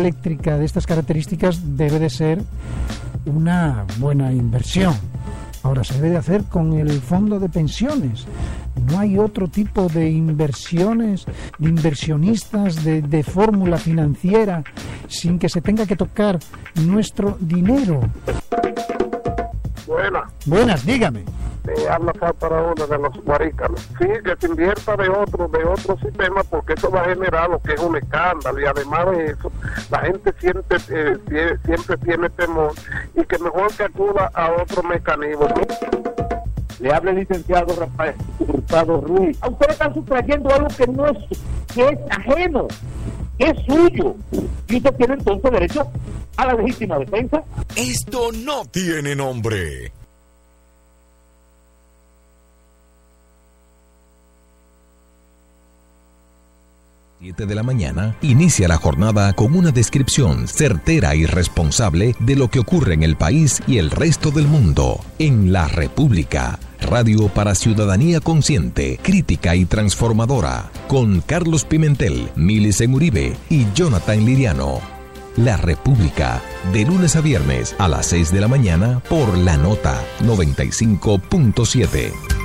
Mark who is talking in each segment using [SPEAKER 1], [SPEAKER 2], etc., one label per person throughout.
[SPEAKER 1] eléctrica de estas características debe de ser una buena inversión. Ahora se debe de hacer con el fondo de pensiones. No hay otro tipo de inversiones, de inversionistas, de, de fórmula financiera, sin que se tenga que tocar nuestro dinero.
[SPEAKER 2] Buenas.
[SPEAKER 1] Buenas, dígame.
[SPEAKER 2] Eh, habla para uno de los guarícanos. Sí, que se invierta de otro, de otro sistema, porque eso va a generar lo que es un escándalo. Y además de eso, la gente siente, eh, sie- siempre tiene temor y que mejor que acuda a otro mecanismo.
[SPEAKER 3] Le habla el licenciado Rafael Hurtado Ruiz. A ustedes están sustrayendo algo que no es, que es ajeno, que es suyo. Y usted tiene entonces derecho a la legítima defensa.
[SPEAKER 4] Esto no tiene nombre. Siete de la mañana, inicia la jornada con una descripción certera y responsable de lo que ocurre en el país y el resto del mundo. En la República, radio para ciudadanía consciente, crítica y transformadora, con Carlos Pimentel, Milicen Uribe y Jonathan Liriano. La República, de lunes a viernes a las 6 de la mañana por la nota 95.7.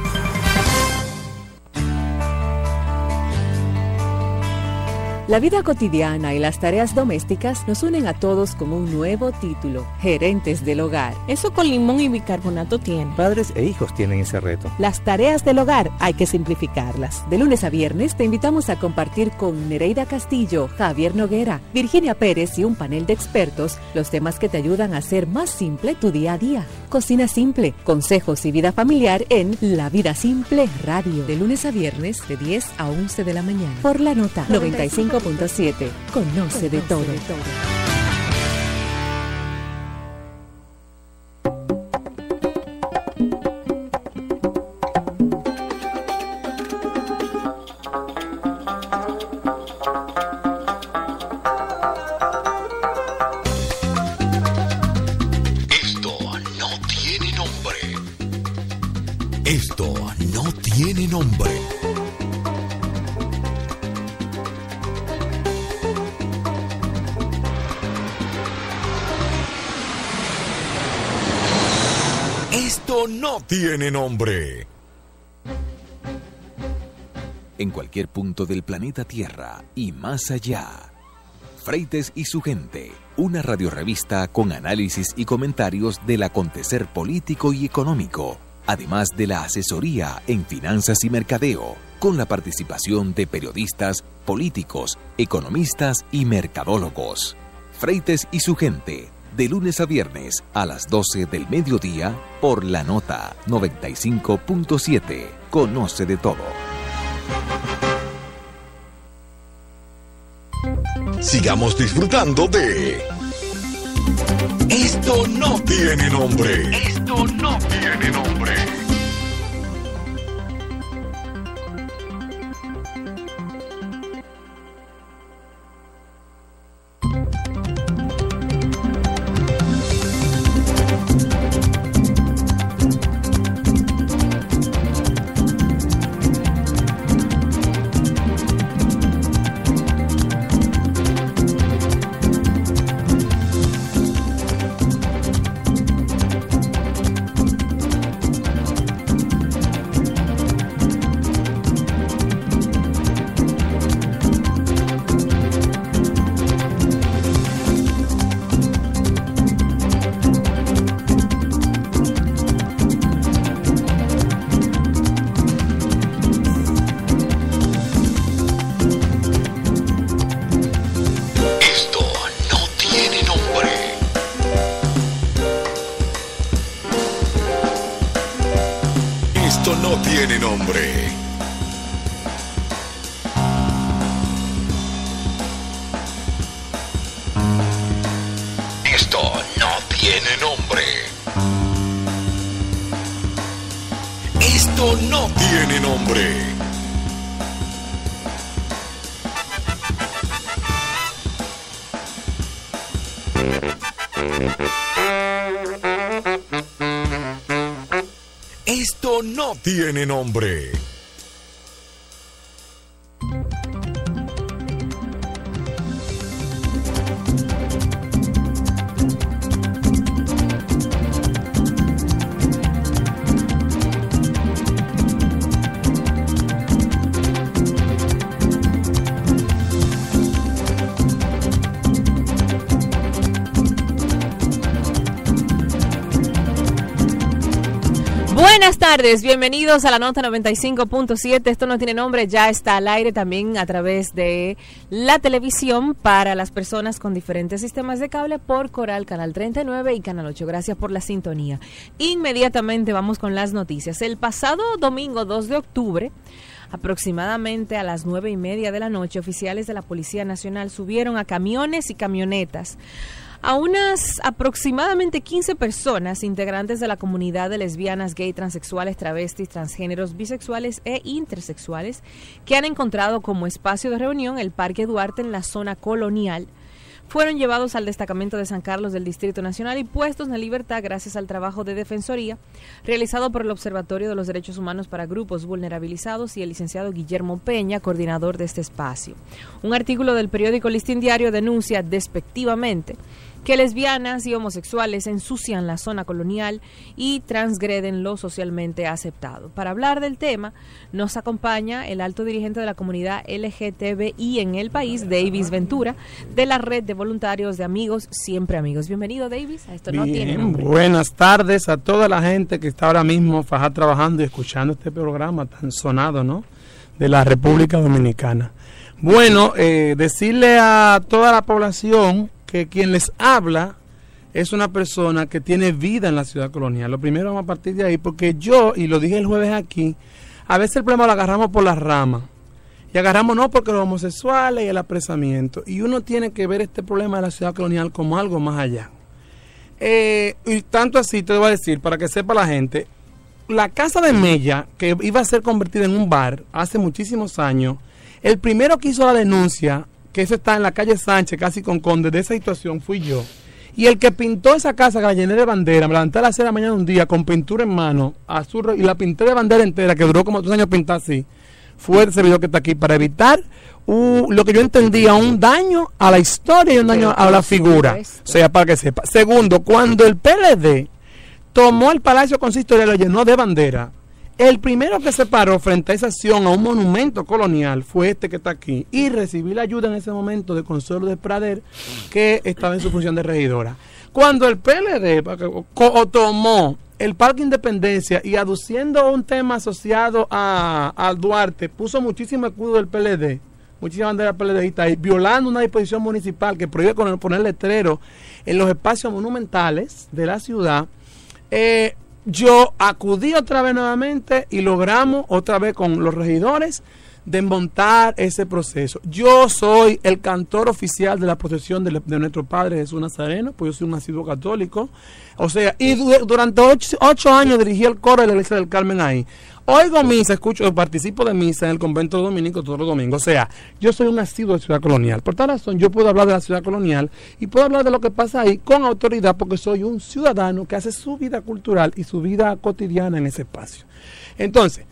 [SPEAKER 5] La vida cotidiana y las tareas domésticas nos unen a todos con un nuevo título, gerentes del hogar.
[SPEAKER 6] Eso con limón y bicarbonato tiene.
[SPEAKER 7] Padres e hijos tienen ese reto.
[SPEAKER 5] Las tareas del hogar hay que simplificarlas. De lunes a viernes te invitamos a compartir con Nereida Castillo, Javier Noguera, Virginia Pérez y un panel de expertos los temas que te ayudan a hacer más simple tu día a día. Cocina simple, consejos y vida familiar en La Vida Simple Radio. De lunes a viernes de 10 a 11 de la mañana. Por la nota 95.7. Conoce de todo.
[SPEAKER 4] No tiene nombre. En cualquier punto del planeta Tierra y más allá. Freites y su gente, una radiorrevista con análisis y comentarios del acontecer político y económico, además de la asesoría en finanzas y mercadeo, con la participación de periodistas, políticos, economistas y mercadólogos. Freites y su gente, de lunes a viernes a las 12 del mediodía por la nota 95.7. Conoce de todo. Sigamos disfrutando de... Esto no tiene nombre. Esto no tiene nombre. Tiene nombre.
[SPEAKER 6] Tardes, bienvenidos a la nota 95.7. Esto no tiene nombre, ya está al aire también a través de la televisión para las personas con diferentes sistemas de cable por Coral Canal 39 y Canal 8. Gracias por la sintonía. Inmediatamente vamos con las noticias. El pasado domingo 2 de octubre, aproximadamente a las nueve y media de la noche, oficiales de la Policía Nacional subieron a camiones y camionetas a unas aproximadamente 15 personas integrantes de la comunidad de lesbianas, gay, transexuales, travestis, transgéneros, bisexuales e intersexuales que han encontrado como espacio de reunión el Parque Duarte en la zona colonial fueron llevados al destacamento de San Carlos del Distrito Nacional y puestos en libertad gracias al trabajo de defensoría realizado por el Observatorio de los Derechos Humanos para Grupos Vulnerabilizados y el licenciado Guillermo Peña, coordinador de este espacio. Un artículo del periódico Listín Diario denuncia despectivamente que lesbianas y homosexuales ensucian la zona colonial y transgreden lo socialmente aceptado. Para hablar del tema, nos acompaña el alto dirigente de la comunidad LGTBI en el país, Davis Ventura, de la red de voluntarios de Amigos Siempre Amigos. Bienvenido, Davis. Esto no tiene nombre.
[SPEAKER 8] Buenas tardes a toda la gente que está ahora mismo faja, trabajando y escuchando este programa tan sonado, ¿no? De la República Dominicana. Bueno, eh, decirle a toda la población que quien les habla es una persona que tiene vida en la ciudad colonial. Lo primero vamos a partir de ahí, porque yo, y lo dije el jueves aquí, a veces el problema lo agarramos por las ramas. Y agarramos no porque los homosexuales y el apresamiento. Y uno tiene que ver este problema de la ciudad colonial como algo más allá. Eh, y tanto así te voy a decir, para que sepa la gente, la casa de Mella, que iba a ser convertida en un bar hace muchísimos años, el primero que hizo la denuncia que eso está en la calle Sánchez, casi con Conde, de esa situación fui yo. Y el que pintó esa casa, que la llené de bandera, me levanté a las 6 de la mañana un día con pintura en mano, azul, y la pinté de bandera entera, que duró como dos años pintar así, fue el servidor que está aquí, para evitar lo que yo entendía, un daño a la historia y un daño a la figura. O sea, para que sepa. Segundo, cuando el PLD tomó el Palacio Consistorial y lo llenó de bandera, el primero que se paró frente a esa acción a un monumento colonial fue este que está aquí y recibí la ayuda en ese momento de Consuelo de Prader que estaba en su función de regidora. Cuando el PLD tomó el Parque Independencia y aduciendo un tema asociado a, Duarte, puso muchísimo escudo del PLD, muchísimas banderas PLDistas ahí, violando una disposición municipal que prohíbe poner letrero en los espacios monumentales de la ciudad. Eh, yo acudí otra vez nuevamente y logramos otra vez con los regidores desmontar ese proceso. Yo soy el cantor oficial de la procesión de, nuestro Padre Jesús Nazareno, pues yo soy un nacido católico. O sea, y durante ocho, años dirigí el coro de la Iglesia del Carmen ahí. Oigo misa, escucho, participo de misa en el convento dominico todos los domingos. O sea, yo soy un nacido de ciudad colonial. Por tal razón, yo puedo hablar de la ciudad colonial y puedo hablar de lo que pasa ahí con autoridad porque soy un ciudadano que hace su vida cultural y su vida cotidiana en ese espacio. Entonces,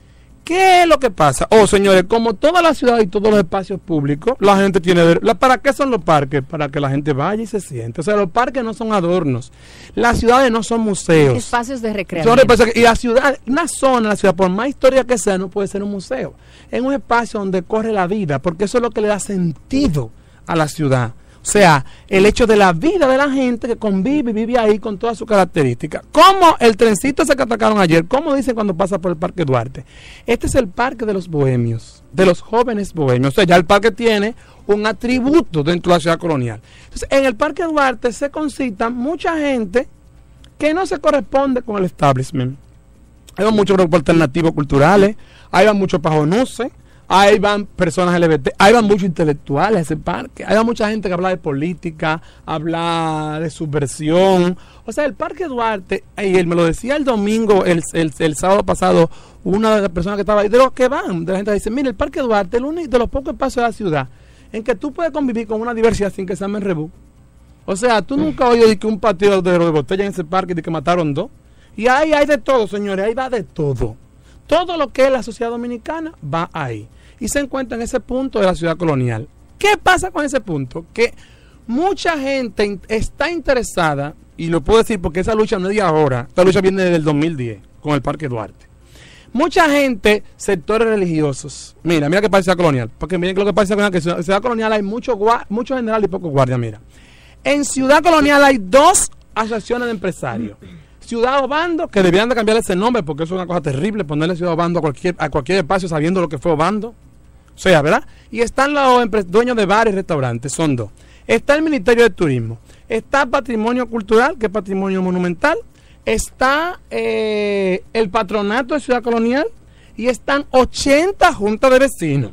[SPEAKER 8] ¿Qué es lo que pasa? Oh, señores, como toda la ciudad y todos los espacios públicos, la gente tiene... ¿Para qué son los parques? Para que la gente vaya y se siente. O sea, los parques no son adornos. Las ciudades no son museos.
[SPEAKER 6] Espacios de recreación.
[SPEAKER 8] Y la ciudad, una zona, la ciudad, por más historia que sea, no puede ser un museo. Es un espacio donde corre la vida, porque eso es lo que le da sentido a la ciudad. O sea, el hecho de la vida de la gente que convive y vive ahí con todas sus características. Como el trencito ese que atacaron ayer, como dicen cuando pasa por el Parque Duarte. Este es el parque de los bohemios, de los jóvenes bohemios. O sea, ya el parque tiene un atributo dentro de la ciudad colonial. Entonces, en el Parque Duarte se concita mucha gente que no se corresponde con el establishment. Hay muchos grupos alternativos culturales, hay muchos pajonuses, Ahí van personas LGBT, ahí van muchos intelectuales a ese parque, ahí van mucha gente que habla de política, habla de subversión. O sea, el Parque Duarte, y él me lo decía el domingo, el, sábado pasado, una de las personas que estaba ahí, de los que van, de la gente dice, mire, el Parque Duarte es el único de los pocos espacios de la ciudad en que tú puedes convivir con una diversidad sin que se llame rebú. O sea, tú nunca has oído que un patio de, de botella en ese parque de que mataron dos. Y ahí hay de todo, señores, ahí va de todo. Todo lo que es la sociedad dominicana va ahí y se encuentra en ese punto de la ciudad colonial. ¿Qué pasa con ese punto? Que mucha gente está interesada, y lo puedo decir porque esa lucha no es de ahora, esta lucha viene desde el 2010 con el Parque Duarte. Mucha gente, sectores religiosos, mira, mira qué pasa Ciudad Colonial, porque miren lo que pasa que en Ciudad Colonial hay mucho, mucho general y poco guardia, mira. En Ciudad Colonial hay dos asociaciones de empresarios. Ciudad Obando, que debían de cambiarle ese nombre porque eso es una cosa terrible, ponerle Ciudad Obando a cualquier, a cualquier espacio sabiendo lo que fue Obando. O sea, ¿verdad? Y están los dueños de bares y restaurantes, son dos. Está el Ministerio de Turismo, está Patrimonio Cultural, que es Patrimonio Monumental, está eh, el Patronato de Ciudad Colonial y están 80 juntas de vecinos.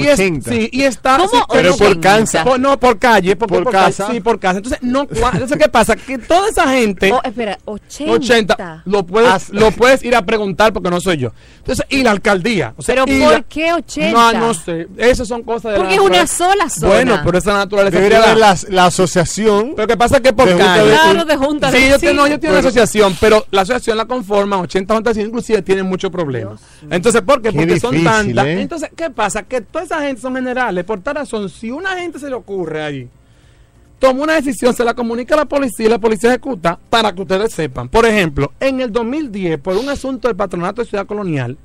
[SPEAKER 8] Y es-
[SPEAKER 9] 80.
[SPEAKER 8] sí, y está.
[SPEAKER 6] ¿Cómo
[SPEAKER 8] sí,
[SPEAKER 9] Pero por
[SPEAKER 6] 80?
[SPEAKER 9] cansa.
[SPEAKER 8] por- no, por calle,
[SPEAKER 9] Por
[SPEAKER 8] por, calle,
[SPEAKER 9] casa.
[SPEAKER 8] sí, por casa. Entonces, no, entonces, ¿qué pasa? Que toda esa gente,
[SPEAKER 6] Oh, espera, 80.
[SPEAKER 8] 80, lo puedes,
[SPEAKER 9] Haz-
[SPEAKER 8] lo puedes ir a preguntar porque no soy yo. Entonces, y la alcaldía. O sea,
[SPEAKER 6] Pero ¿por
[SPEAKER 8] la-
[SPEAKER 6] qué 80?
[SPEAKER 8] No, no sé. Esas son cosas de
[SPEAKER 6] Porque
[SPEAKER 8] la
[SPEAKER 6] es una sola zona.
[SPEAKER 8] Bueno, pero esa naturaleza.
[SPEAKER 9] Debería haber las- la asociación.
[SPEAKER 8] Pero que pasa que por
[SPEAKER 9] De junta
[SPEAKER 8] calle.
[SPEAKER 9] de-
[SPEAKER 6] Claro, de junta de
[SPEAKER 8] Sí, yo, te- no, yo tengo una asociación, pero la asociación la conforman 80 juntas y inclusive tienen muchos problemas. Entonces, ¿por qué?
[SPEAKER 9] Qué
[SPEAKER 8] Porque son
[SPEAKER 9] difícil,
[SPEAKER 8] tantas.
[SPEAKER 9] ¿eh?
[SPEAKER 8] Entonces, ¿qué pasa? Que toda esa gente son generales. Por tal razón, si una gente se le ocurre ahí, toma una decisión, se la comunica a la policía y la policía ejecuta para que ustedes sepan. Por ejemplo, en el 2010, por un asunto del patronato de Ciudad Colonial,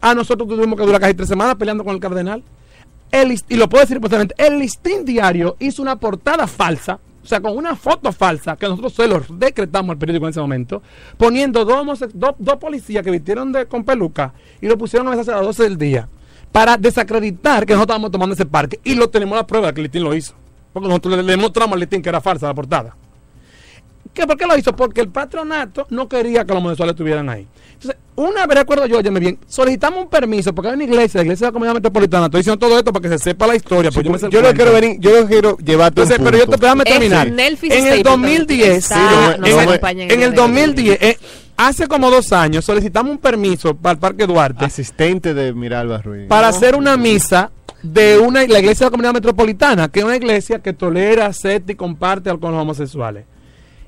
[SPEAKER 8] a nosotros tuvimos que durar casi tres semanas peleando con el cardenal. El, y lo puedo decir perfectamente, el listín diario hizo una portada falsa, o sea, con una foto falsa, que nosotros se lo decretamos al periódico en ese momento, poniendo dos, dos, dos policías que vistieron de, con peluca y lo pusieron a las 12 del día, para desacreditar que nosotros estábamos tomando ese parque. Y lo tenemos la prueba de que el listín lo hizo. Porque nosotros le, le demostramos al listín que era falsa la portada. ¿Qué, ¿Por qué lo hizo? Porque el patronato no quería que los homosexuales estuvieran ahí. Entonces, una vez recuerdo yo, óyeme bien, solicitamos un permiso porque hay una iglesia, la iglesia de la comunidad metropolitana, estoy diciendo todo esto para que se sepa la historia.
[SPEAKER 9] Sí,
[SPEAKER 8] pues yo el
[SPEAKER 9] no quiero venir, yo no quiero llevarte un
[SPEAKER 8] pero yo te déjame terminar. En el
[SPEAKER 6] Stapleton
[SPEAKER 8] 2010,
[SPEAKER 6] está-
[SPEAKER 8] sí,
[SPEAKER 9] no me-
[SPEAKER 6] nos
[SPEAKER 9] no
[SPEAKER 6] acompaña
[SPEAKER 8] en el
[SPEAKER 6] evento.
[SPEAKER 8] 2010, eh, hace como dos años, solicitamos un permiso para el Parque Duarte
[SPEAKER 9] Asistente de Miralba Ruiz.
[SPEAKER 8] para hacer una misa de una la iglesia de la comunidad metropolitana, que es una iglesia que tolera, acepta y comparte con los homosexuales.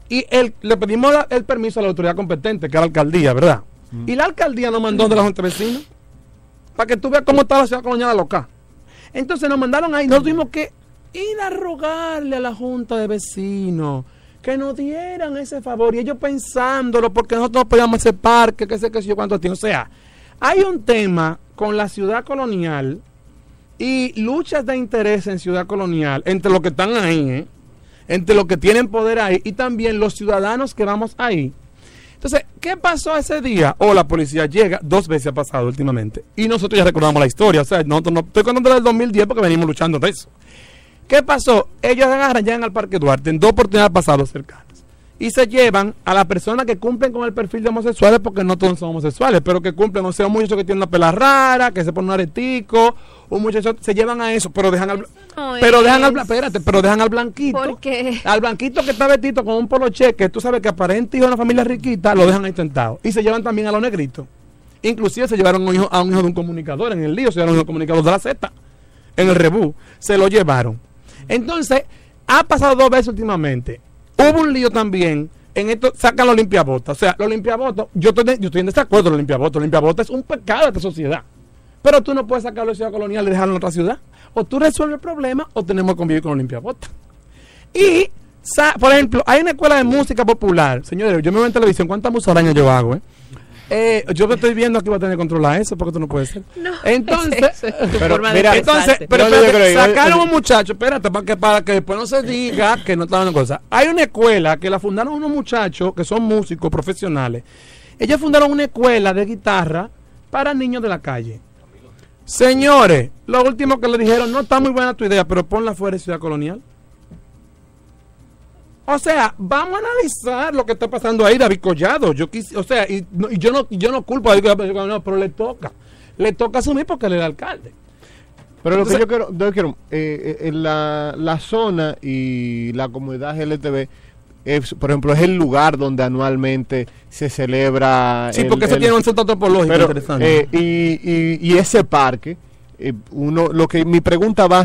[SPEAKER 8] Y el, le pedimos la- el permiso a la autoridad competente, que es la alcaldía, ¿verdad? Y la alcaldía nos mandó de la Junta de Vecinos para que tú veas cómo está la ciudad colonial loca. Entonces nos mandaron ahí, nosotros tuvimos que ir a rogarle a la Junta de Vecinos que nos dieran ese favor y ellos pensándolo porque nosotros no podíamos ese parque, que sé que sé yo cuánto tiene. O sea, hay un tema con la ciudad colonial y luchas de interés en ciudad colonial entre los que están ahí, ¿eh? entre los que tienen poder ahí y también los ciudadanos que vamos ahí. Entonces, ¿qué pasó ese día? O la policía llega, dos veces ha pasado últimamente, y nosotros ya recordamos la historia, o sea, nosotros no, estoy contando del 2010 porque venimos luchando de eso. ¿Qué pasó? Ellos agarran, llegan al Parque Duarte en dos oportunidades pasadas cercanas. Y se llevan a las personas que cumplen con el perfil de homosexuales, porque no todos son homosexuales, pero que cumplen, o sea, un muchacho que tiene una pela rara, que se pone un aretico, un muchacho, se llevan a eso, pero dejan al,
[SPEAKER 6] no
[SPEAKER 8] pero dejan al, espérate, pero dejan al blanquito.
[SPEAKER 6] ¿Por qué?
[SPEAKER 8] Al blanquito que está vestido con un polo cheque, tú sabes que aparente hijo de una familia riquita, lo dejan ahí tentado. Y se llevan también a los negritos. Inclusive se llevaron a un hijo, a un hijo de un comunicador en el lío, se llevaron a un hijo de un comunicador de la Z, en el rebú, se lo llevaron. Entonces, ha pasado dos veces últimamente. Hubo un lío también. En esto sacan los limpiabotas. O sea, los limpiabotas, yo estoy, estoy en desacuerdo con los limpiabotas. Los limpiabotas es un pecado de esta sociedad. Pero tú no puedes sacarlo de ciudad colonial y dejarlo en otra ciudad. O tú resuelves el problema o tenemos que convivir con los limpiabotas. Y, por ejemplo, hay una escuela de música popular. Señores, yo me veo en televisión. ¿Cuántas musarañas yo hago, eh? Eh, yo me estoy viendo aquí voy a tener que controlar eso porque esto no puede ser. entonces,
[SPEAKER 6] Esa es tu
[SPEAKER 9] Pero
[SPEAKER 6] forma de
[SPEAKER 9] mira,
[SPEAKER 8] entonces, pero
[SPEAKER 9] No, no,
[SPEAKER 8] espérate,
[SPEAKER 9] yo creo-
[SPEAKER 8] sacaron
[SPEAKER 9] yo-
[SPEAKER 8] un muchacho, espérate, para que, para que después no se diga que no estaban cosas. Hay una escuela que la fundaron unos muchachos que son músicos profesionales. Ellos fundaron una escuela de guitarra para niños de la calle. Señores, lo último que le dijeron, no está muy buena tu idea, pero ponla fuera de Ciudad Colonial. O sea, vamos a analizar lo que está pasando ahí, David Collado. Yo quis, o sea, y, no- y yo no yo no culpo a David Collado, no, pero le toca. Le toca asumir porque él es el alcalde.
[SPEAKER 9] Pero lo que yo quiero, yo quiero eh, eh, la, la zona y la comunidad LTV, es, por ejemplo, es el lugar donde anualmente se celebra.
[SPEAKER 8] Sí,
[SPEAKER 9] el-
[SPEAKER 8] porque eso
[SPEAKER 9] el-
[SPEAKER 8] tiene un centro antropológico
[SPEAKER 9] pero,
[SPEAKER 8] interesante.
[SPEAKER 9] eh, y, y- y ese parque, eh, uno, lo que mi pregunta va,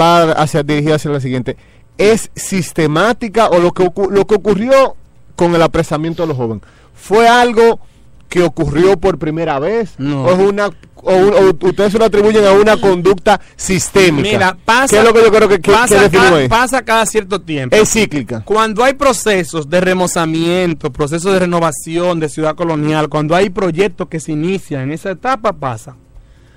[SPEAKER 9] va hacia dirigida hacia la siguiente: ¿es sistemática o lo que lo que ocurrió con el apresamiento de los jóvenes fue algo que ocurrió por primera vez
[SPEAKER 8] No.
[SPEAKER 9] o es una o, ustedes se lo atribuyen a una conducta sistémica?
[SPEAKER 8] Mira, pasa,
[SPEAKER 9] ¿Qué es lo que yo creo que, que,
[SPEAKER 8] pasa,
[SPEAKER 9] que
[SPEAKER 8] cada, pasa cada cierto tiempo.
[SPEAKER 9] Es cíclica.
[SPEAKER 8] Cuando hay procesos de remozamiento, procesos de renovación de ciudad colonial, cuando hay proyectos que se inician en esa etapa, pasa.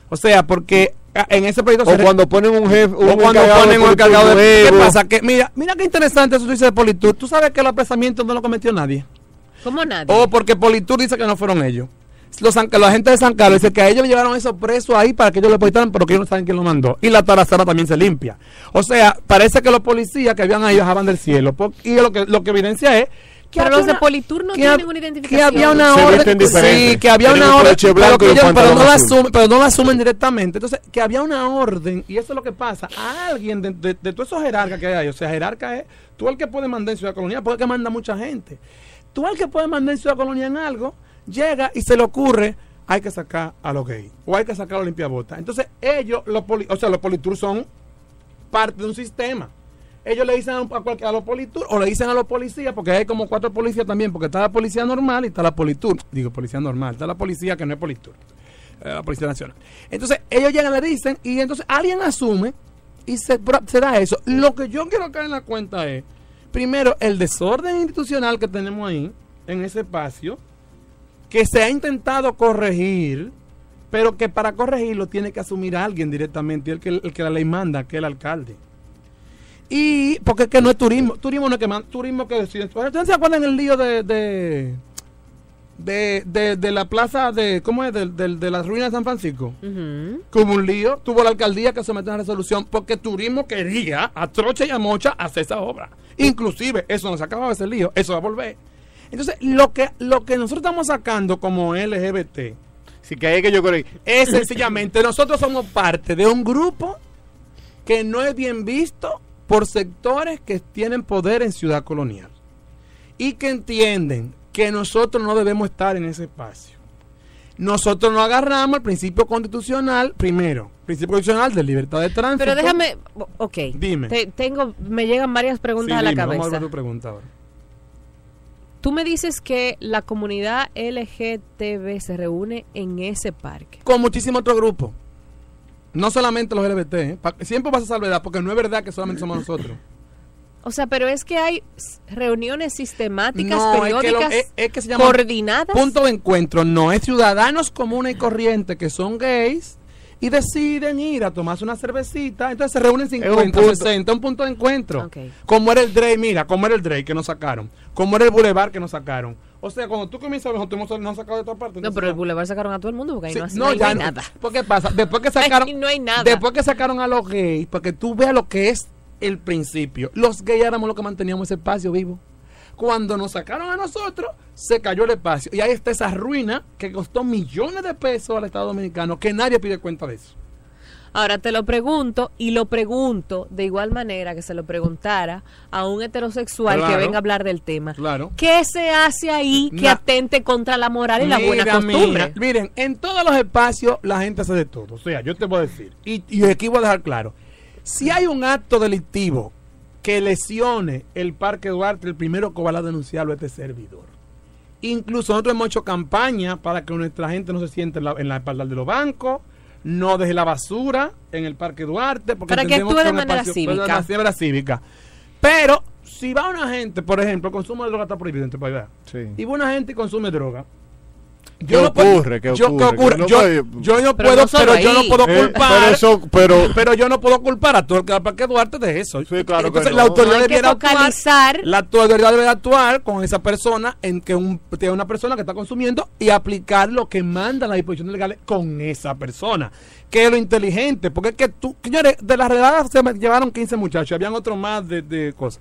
[SPEAKER 8] O sea, porque en ese proyecto
[SPEAKER 9] O
[SPEAKER 8] se re-
[SPEAKER 9] cuando ponen un jefe, un
[SPEAKER 8] o cuando ponen un encargado de... ¿Qué pasa? Que, mira, mira qué interesante eso dice de Politur. Tú sabes que el apresamiento no lo cometió nadie.
[SPEAKER 6] ¿Cómo nadie?
[SPEAKER 8] O porque Politur dice que no fueron ellos. Los, San- la gente de San Carlos dice que a ellos le llevaron esos presos ahí para que ellos lo depositaran, pero que ellos no saben quién lo mandó. Y la tarazana también se limpia. O sea, parece que los policías que habían ahí bajaban del cielo. por- y lo que, lo que evidencia es
[SPEAKER 6] Pero los de Politur no
[SPEAKER 8] que
[SPEAKER 6] tienen ninguna
[SPEAKER 8] Que
[SPEAKER 6] identificación.
[SPEAKER 8] había una
[SPEAKER 9] Se
[SPEAKER 8] orden.
[SPEAKER 9] visten diferente.
[SPEAKER 8] Sí, que había una
[SPEAKER 9] un
[SPEAKER 8] orden. Pero, que ellos- no la asumen, pero no la asumen directamente. Entonces, que había una orden, y eso es lo que pasa. A alguien de, de- de todos esos jerarcas que hay ahí, o sea, jerarca es tú el que puede mandar en Ciudad Colonial, porque que manda mucha gente. Tú el que puede mandar en Ciudad Colonial en algo, llega y se le ocurre, hay que sacar a los gays, o hay que sacar a los limpiabotas. Entonces, ellos, los poli, o sea, los politur son parte de un sistema. Ellos le dicen a, a, los politur o le dicen a los policías, porque hay como cuatro policías también, porque está la policía normal y está la politur. Digo, policía normal, está la policía que no es politur, eh, la policía nacional. Entonces, ellos llegan, le dicen, y entonces alguien asume y se, da eso. Lo que yo quiero caer en la cuenta es, primero, el desorden institucional que tenemos ahí, en ese espacio, que se ha intentado corregir, pero que para corregirlo tiene que asumir alguien directamente, el que, el que la ley manda, que es el alcalde. Y porque es que no es turismo, turismo no es que manda, turismo que decide. ¿Ustedes se acuerdan el lío de de, de, de, de la plaza de, ¿cómo es? De, de, de las ruinas de San Francisco? Hubo un lío, tuvo la alcaldía que sometió una resolución porque turismo quería a Trocha y a Mocha hacer esa obra. Inclusive, eso no se acababa ese lío, eso va a volver. Entonces, lo que, lo que nosotros estamos sacando como LGBT
[SPEAKER 9] Sí, que es que yo creo.
[SPEAKER 8] es sencillamente, nosotros somos parte de un grupo que no es bien visto por sectores que tienen poder en Ciudad Colonial y que entienden que nosotros no debemos estar en ese espacio. Nosotros nos agarramos al principio constitucional, primero, principio constitucional de libertad de tránsito.
[SPEAKER 6] Pero déjame, ok.
[SPEAKER 8] Dime.
[SPEAKER 6] Te- tengo, me llegan varias preguntas
[SPEAKER 8] Sí,
[SPEAKER 6] a la
[SPEAKER 8] dime, Vamos a
[SPEAKER 6] cabeza.
[SPEAKER 8] ver tu pregunta ahora.
[SPEAKER 6] Tú me dices que la comunidad LGTB se reúne en ese parque.
[SPEAKER 8] Con muchísimos otros grupos. No solamente los LGBT, ¿eh? Siempre pasa salvedad, porque no es verdad que solamente somos nosotros.
[SPEAKER 6] O sea, pero es que hay reuniones sistemáticas,
[SPEAKER 8] No, es que, lo-
[SPEAKER 6] periódicas,
[SPEAKER 8] es- es que se llama
[SPEAKER 6] coordinadas.
[SPEAKER 8] punto de encuentro. No es ciudadanos comunes y corrientes que son gays y deciden ir a tomarse una cervecita. Entonces se reúnen 50,
[SPEAKER 9] punto.
[SPEAKER 8] 60, un punto de encuentro. Como era el Drake, mira, como era el Drake que nos sacaron. Como era el Boulevard que nos sacaron. O sea, cuando tú comienzas, nosotros hemos nos han sacado de otra parte.
[SPEAKER 6] No, pero el Boulevard sacaron a todo el mundo porque ahí
[SPEAKER 8] Sí,
[SPEAKER 6] no,
[SPEAKER 8] no,
[SPEAKER 6] no hay,
[SPEAKER 8] ya
[SPEAKER 6] no nada.
[SPEAKER 8] ¿Por qué pasa? Después que sacaron,
[SPEAKER 6] no hay nada.
[SPEAKER 8] Después que sacaron a los gays, porque tú veas lo que es el principio. Los gays éramos los que manteníamos ese espacio vivo. Cuando nos sacaron a nosotros, se cayó el espacio. Y ahí está esa ruina que costó millones de pesos al Estado Dominicano, que nadie pide cuenta de eso.
[SPEAKER 6] Ahora te lo pregunto y lo pregunto de igual manera que se lo preguntara a un heterosexual que venga a hablar del tema.
[SPEAKER 8] Claro.
[SPEAKER 6] ¿Qué se hace ahí que
[SPEAKER 8] Na-
[SPEAKER 6] atente contra la moral y la buena costumbre?
[SPEAKER 8] miren, en todos los espacios la gente hace de todo. O sea, yo te voy a decir, y, y aquí voy a dejar claro, si hay un acto delictivo que lesione el Parque Duarte, el primero que va a denunciarlo es este servidor. Incluso nosotros hemos hecho campaña para que nuestra gente no se siente en la, en la espalda de los bancos, no deje la basura en el Parque Duarte. Porque
[SPEAKER 6] Para que actúe de manera
[SPEAKER 8] espacio-
[SPEAKER 6] cívica.
[SPEAKER 8] de manera cívica. Pero si va una gente, por ejemplo, el consumo de droga está prohibido en este país, y va una gente y consume droga.
[SPEAKER 9] ¿Qué ocurre? ¿Qué
[SPEAKER 8] yo,
[SPEAKER 9] ocurre?
[SPEAKER 8] Yo,
[SPEAKER 9] Que no puede-
[SPEAKER 8] yo no
[SPEAKER 6] Pero
[SPEAKER 8] puedo,
[SPEAKER 6] no
[SPEAKER 8] pero yo no puedo
[SPEAKER 9] Eh,
[SPEAKER 8] culpar.
[SPEAKER 9] pero eso, pero
[SPEAKER 8] pero yo no puedo culpar a todo el que Duarte de eso.
[SPEAKER 9] Sí, claro que
[SPEAKER 8] Entonces
[SPEAKER 9] no.
[SPEAKER 8] la autoridad
[SPEAKER 6] No
[SPEAKER 8] debiera actuar. La autoridad debe actuar con esa persona en que un, tiene una persona que está consumiendo y aplicar lo que manda las disposiciones legales con esa persona. Que es lo inteligente. Porque es que tú, señores, de las redadas se me llevaron 15 muchachos, habían otros más de, de cosas.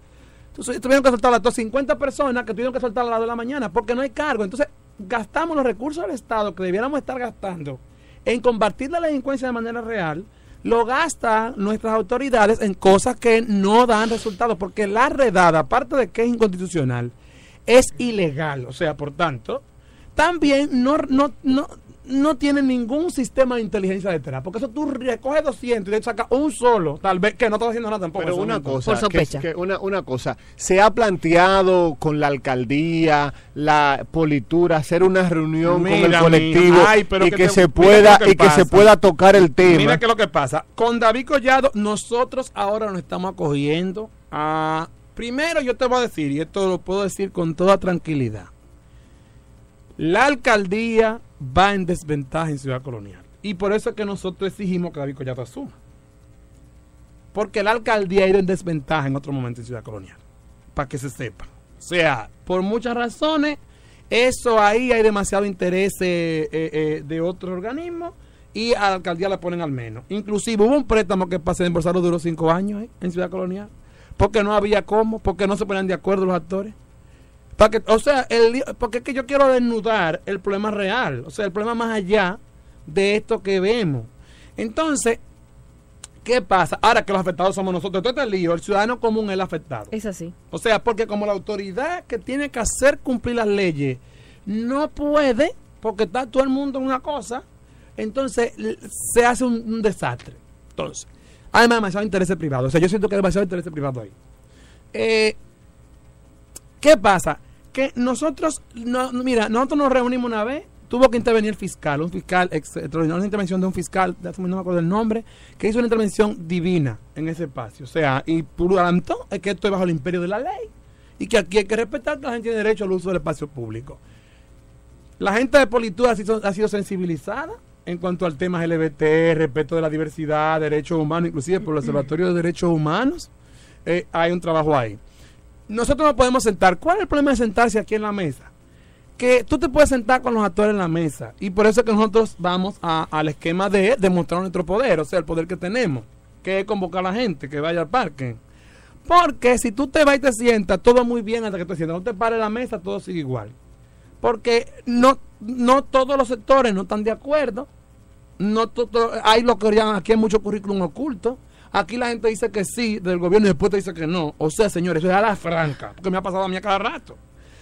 [SPEAKER 8] Entonces tuvieron que soltar a las 50 personas que tuvieron que soltar a las 2 de la mañana porque no hay cargo. Entonces gastamos los recursos del Estado que debiéramos estar gastando en combatir la delincuencia de manera real. Lo gastan nuestras autoridades en cosas que no dan resultados porque la redada, aparte de que es inconstitucional, es ilegal. O sea, por tanto, también no, no, no, no tiene ningún sistema de inteligencia detrás. Porque eso tú recoges 200 y te sacas un solo, tal vez que no está haciendo nada tampoco.
[SPEAKER 9] Pero una cosa,
[SPEAKER 6] Por sospecha.
[SPEAKER 9] que una, una cosa, se ha planteado con la alcaldía, la politura, hacer una reunión con el colectivo
[SPEAKER 8] mira, ay, pero
[SPEAKER 9] y
[SPEAKER 8] que
[SPEAKER 9] que,
[SPEAKER 8] te-
[SPEAKER 9] se pueda
[SPEAKER 8] que
[SPEAKER 9] y que se pueda tocar el tema.
[SPEAKER 8] Mira que lo que pasa. Con David Collado, nosotros ahora nos estamos acogiendo a. Primero, yo te voy a decir, y esto lo puedo decir con toda tranquilidad. La alcaldía va en desventaja en Ciudad Colonial. Y por eso es que nosotros exigimos que David Collado asuma. Porque la alcaldía ha ido en desventaja en otro momento en Ciudad Colonial. Para que se sepa. O sea, por muchas razones. Eso ahí hay demasiado interés eh, eh, eh, de otro organismo y a la alcaldía le ponen al menos. Inclusive hubo un préstamo que para desembolsarlo duró cinco años en Ciudad Colonial. Porque no había cómo, porque no se ponían de acuerdo los actores. Para que, o sea, el, porque es que yo quiero desnudar el problema real, o sea, el problema más allá de esto que vemos. Entonces, ¿qué pasa? Ahora que los afectados somos nosotros, todo este lío, el ciudadano común es el afectado.
[SPEAKER 6] Es así.
[SPEAKER 8] O sea, porque como la autoridad que tiene que hacer cumplir las leyes no puede, porque está todo el mundo en una cosa, entonces se hace un, un desastre. Entonces, hay demasiado interés privado. O sea, yo siento que hay demasiado interés privado ahí. Eh, ¿Qué pasa? Que nosotros, no, no, mira, nosotros nos reunimos una vez, tuvo que intervenir el fiscal, un fiscal ex- extraordinario, una intervención de un fiscal, no me acuerdo el nombre, que hizo una intervención divina en ese espacio. O sea, y plantó es que esto es bajo el imperio de la ley y que aquí hay que respetar que la gente tiene derecho al uso del espacio público. La gente de Politura ha sido, ha sido sensibilizada en cuanto al tema LGBT, respeto de la diversidad, derechos humanos, inclusive por el Observatorio de Derechos Humanos. eh, hay un trabajo ahí. Nosotros nos podemos sentar. ¿Cuál es el problema de sentarse aquí en la mesa? Que tú te puedes sentar con los actores en la mesa. Y por eso es que nosotros vamos a- al esquema de demostrar nuestro poder, o sea, el poder que tenemos, que es convocar a la gente que vaya al parque. Porque si tú te vas y te sientas, todo muy bien hasta que te sientas. No te pares la mesa, todo sigue igual. Porque no, no todos los sectores no están de acuerdo. No to- to- hay lo que llaman aquí hay mucho currículum oculto. Aquí la gente dice que sí del gobierno y después te dice que no. O sea, señores, eso es a la franca, porque me ha pasado a mí a cada rato.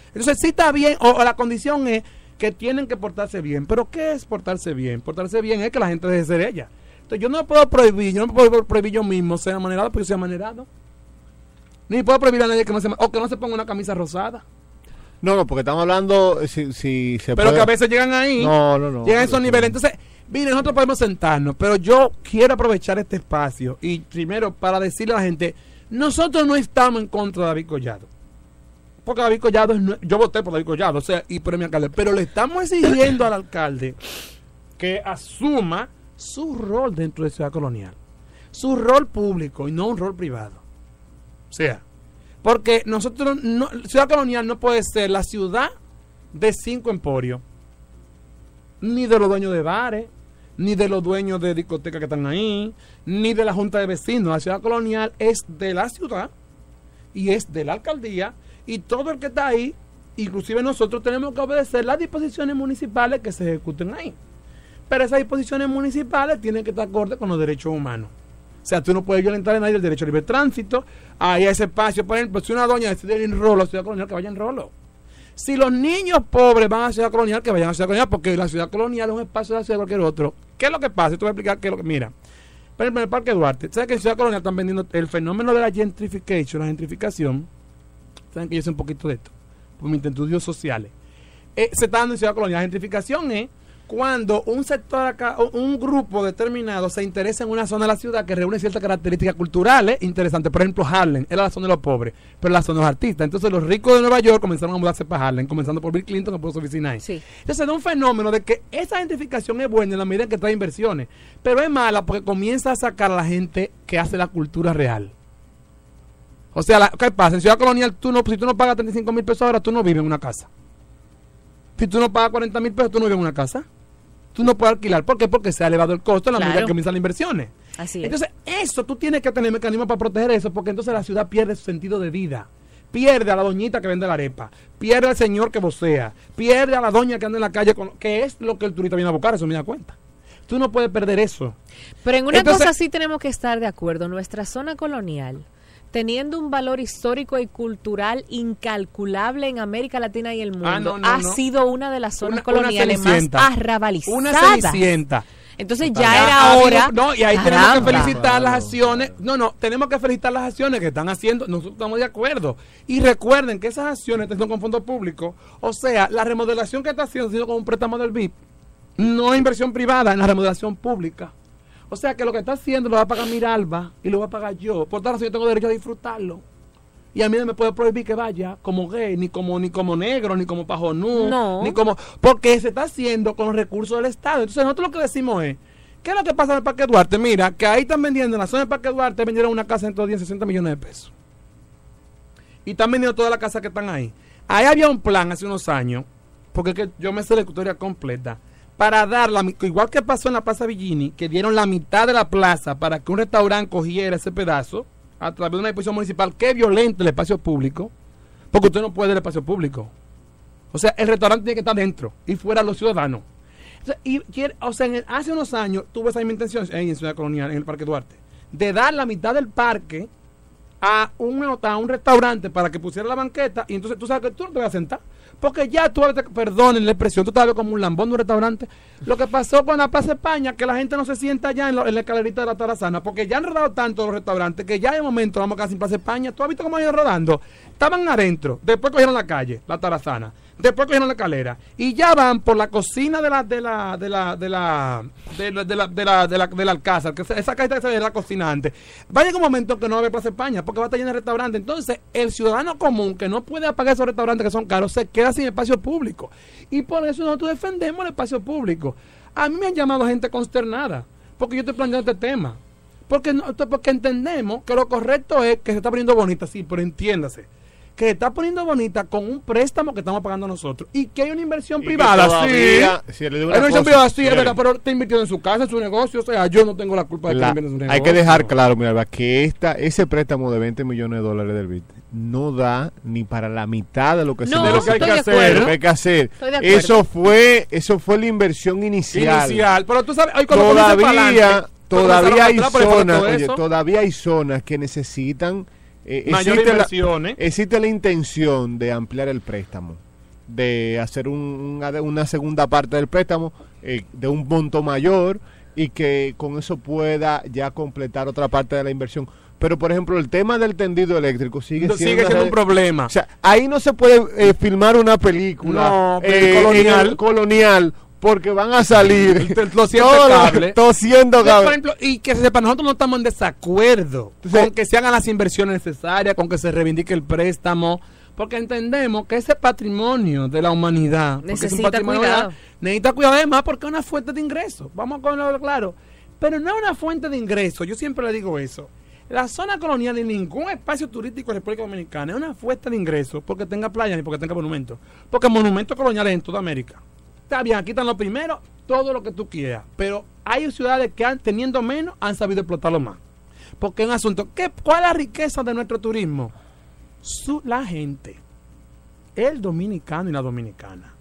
[SPEAKER 8] Entonces, sí está bien, o, o la condición es que tienen que portarse bien. Pero, ¿qué es portarse bien? Portarse bien es que la gente deje de ser ella. Entonces, yo no puedo prohibir, yo no puedo prohibir yo mismo ser amanerado porque yo soy amanerado. Ni puedo prohibir a nadie que no se, o que no se ponga una camisa rosada.
[SPEAKER 9] No, no, porque estamos hablando eh, si, si se
[SPEAKER 8] Pero
[SPEAKER 9] puede-
[SPEAKER 8] que a veces llegan ahí,
[SPEAKER 9] No, no, no.
[SPEAKER 8] llegan a esos niveles. Entonces, mire, nosotros podemos sentarnos, pero yo quiero aprovechar este espacio y primero para decirle a la gente, nosotros no estamos en contra de David Collado. Porque David Collado, es yo voté por David Collado, o sea, y por mi alcalde, pero le estamos exigiendo al alcalde que asuma su rol dentro de Ciudad Colonial. Su rol público y no un rol privado. O sea, porque nosotros, no, Ciudad Colonial no puede ser la ciudad de cinco emporios, ni de los dueños de bares, ni de los dueños de discotecas que están ahí, ni de la Junta de Vecinos. La Ciudad Colonial es de la ciudad y es de la alcaldía y todo el que está ahí, inclusive nosotros tenemos que obedecer las disposiciones municipales que se ejecuten ahí. Pero esas disposiciones municipales tienen que estar acorde con los derechos humanos. O sea, tú no puedes violentar a nadie el derecho a libre tránsito. Ahí a ese espacio, por ejemplo, si una doña decide ir en rolo a Ciudad Colonial, que vaya en rolo. Si los niños pobres van a Ciudad Colonial, que vayan a Ciudad Colonial, porque la Ciudad Colonial es un espacio de la ciudad de cualquier otro. ¿Qué es lo que pasa? Te voy a explicar qué es lo que... Mira, por en el Parque Duarte, ¿sabes que en Ciudad Colonial están vendiendo el fenómeno de la gentrification, la gentrificación? ¿Saben que yo sé un poquito de esto? Por mis estudios sociales. Eh, se está dando en Ciudad Colonial. La gentrificación es cuando un sector acá, un grupo determinado se interesa en una zona de la ciudad que reúne ciertas características culturales interesantes. Por ejemplo, Harlem era la zona de los pobres, pero la zona de los artistas. Entonces los ricos de Nueva York comenzaron a mudarse para Harlem, comenzando por Bill Clinton que puso su oficina ahí.
[SPEAKER 6] Sí.
[SPEAKER 8] Entonces da un fenómeno de que esa gentrificación es buena en la medida en que trae inversiones, pero es mala porque comienza a sacar a la gente que hace la cultura real. O sea, la- ¿qué pasa? En Ciudad Colonial, tú no, si tú no pagas 35 mil pesos ahora, tú no vives en una casa. Si tú no pagas 40 mil pesos, tú no vives en una casa. Tú no puedes alquilar. ¿Por qué? Porque se ha elevado el costo en la medida
[SPEAKER 6] Claro.
[SPEAKER 8] que comienzan las inversiones.
[SPEAKER 6] Así es.
[SPEAKER 8] Entonces, eso tú tienes que tener mecanismos para proteger eso, porque entonces la ciudad pierde su sentido de vida. Pierde a la doñita que vende la arepa, pierde al señor que vocea, pierde a la doña que anda en la calle, con, que es lo que el turista viene a buscar, eso me da cuenta. Tú no puedes perder eso.
[SPEAKER 6] Pero en una
[SPEAKER 8] Entonces-
[SPEAKER 6] cosa sí tenemos que estar de acuerdo. Nuestra zona colonial, teniendo un valor histórico y cultural incalculable en América Latina y el mundo,
[SPEAKER 8] Ah, no, no,
[SPEAKER 6] ha
[SPEAKER 8] no.
[SPEAKER 6] sido una de las zonas
[SPEAKER 8] Una- una
[SPEAKER 6] coloniales más arrabalizadas.
[SPEAKER 8] Una cenicienta.
[SPEAKER 6] Entonces
[SPEAKER 8] Ah,
[SPEAKER 6] ya era
[SPEAKER 8] ah,
[SPEAKER 6] hora.
[SPEAKER 8] No, y ahí tenemos que felicitar las acciones. No, no, tenemos que felicitar las acciones que están haciendo. Nosotros estamos de acuerdo. Y recuerden que esas acciones están con fondos públicos. O sea, la remodelación que está haciendo, ha sido con un préstamo del BIP. No es inversión privada, en la remodelación pública. O sea, que lo que está haciendo lo va a pagar Miralba y lo va a pagar yo. Por razón, yo tengo derecho a disfrutarlo. Y a mí no me puede prohibir que vaya como gay, ni como ni como negro, ni como pajonú,
[SPEAKER 6] No.
[SPEAKER 8] ni como... Porque se está haciendo con los recursos del Estado. Entonces nosotros lo que decimos es, ¿qué es lo que pasa en el Parque Duarte? Mira, que ahí están vendiendo, en la zona del Parque Duarte vendieron una casa en 10, 60 millones de pesos. Y están vendiendo todas las casas que están ahí. Ahí había un plan hace unos años porque es que yo me sé la historia completa, para dar la igual que pasó en la Plaza Villini, que dieron la mitad de la plaza para que un restaurante cogiera ese pedazo a través de una disposición municipal que violenta el espacio público, porque usted no puede el espacio público. O sea, el restaurante tiene que estar dentro y fuera los ciudadanos. O sea, y quiere- hace unos años tuve esa intención en Ciudad Colonial, en el Parque Duarte, de dar la mitad del parque a un, a un restaurante para que pusiera la banqueta y entonces tú sabes que tú no te vas a sentar. Porque ya tú, perdonen la expresión, tú ves como un lambón de un restaurante. Lo que pasó con la Plaza España, que la gente no se sienta ya en, la- en la escalerita de la Tarazana, porque ya han rodado tanto los restaurantes que ya de momento vamos casi en Plaza España. ¿Tú has visto cómo han ido rodando? Estaban adentro, después cogieron la calle, la Tarazana, después cogieron la escalera y ya van por la cocina de la de la de la de la de la de la de la, de la- del alcázar, que esa- esa calle se ve la cocina antes. Va a llegar un momento que no va a haber Plaza España porque va a estar lleno de restaurantes. Entonces, el ciudadano común que no puede pagar esos restaurantes que son caros se queda sin espacio público. Y por eso nosotros defendemos el espacio público. A mí me han llamado gente consternada porque yo estoy planteando este tema. Porque, porque entendemos que lo correcto es que se está poniendo bonita, sí, pero entiéndase. Que se está poniendo bonita con un préstamo que estamos pagando nosotros. Y que hay una inversión
[SPEAKER 9] Y
[SPEAKER 8] privada,
[SPEAKER 9] todavía,
[SPEAKER 8] sí.
[SPEAKER 9] si le digo
[SPEAKER 8] Hay
[SPEAKER 9] una
[SPEAKER 8] una inversión privada, sí, es verdad, pero está invirtiendo en su casa, en su negocio. O sea, yo no tengo la culpa de que invierta en su
[SPEAKER 9] hay
[SPEAKER 8] negocio.
[SPEAKER 9] que dejar claro, mira, Alba, que esta, ese préstamo de 20 millones de dólares del BID no da ni para la mitad de lo que se
[SPEAKER 6] No,
[SPEAKER 8] de lo que hay
[SPEAKER 6] estoy
[SPEAKER 8] que
[SPEAKER 6] de
[SPEAKER 8] hacer.
[SPEAKER 9] lo que hay que hacer. Eso fue, eso fue la inversión inicial.
[SPEAKER 8] Inicial. Pero tú sabes, hoy cuando
[SPEAKER 9] Todavía, todavía hay zonas, oye, todavía hay zonas que necesitan eh,
[SPEAKER 8] mayor
[SPEAKER 9] existe la-
[SPEAKER 8] inversiones.
[SPEAKER 9] existe la intención de ampliar el préstamo, de hacer un- una, una segunda parte del préstamo eh, de un monto mayor y que con eso pueda ya completar otra parte de la inversión. Pero, por ejemplo, el tema del tendido eléctrico sigue siendo,
[SPEAKER 8] sigue siendo un problema.
[SPEAKER 9] o sea, ahí no se puede eh, filmar una película
[SPEAKER 8] No,
[SPEAKER 9] eh,
[SPEAKER 8] colonial
[SPEAKER 9] porque van a salir tosiendo
[SPEAKER 8] por ejemplo, y que sepa, nosotros no estamos en desacuerdo con que se hagan las inversiones necesarias, con que se reivindique el préstamo, porque entendemos que ese patrimonio de la humanidad porque es un
[SPEAKER 6] Necesita
[SPEAKER 8] patrimonio
[SPEAKER 6] cuidado.
[SPEAKER 8] necesita cuidado además porque es una fuente de ingresos. Vamos con lo claro. Pero no es una fuente de ingresos, yo siempre le digo eso. La zona colonial en ningún espacio turístico de República Dominicana es una fuente de ingresos porque tenga playa ni porque tenga monumentos. Porque monumentos coloniales en toda América. Está bien, aquí están los primeros, todo lo que tú quieras. Pero hay ciudades que han, teniendo menos han sabido explotarlo más. Porque es un asunto. ¿qué, ¿Cuál es la riqueza de nuestro turismo? Su, la gente. El dominicano y la dominicana.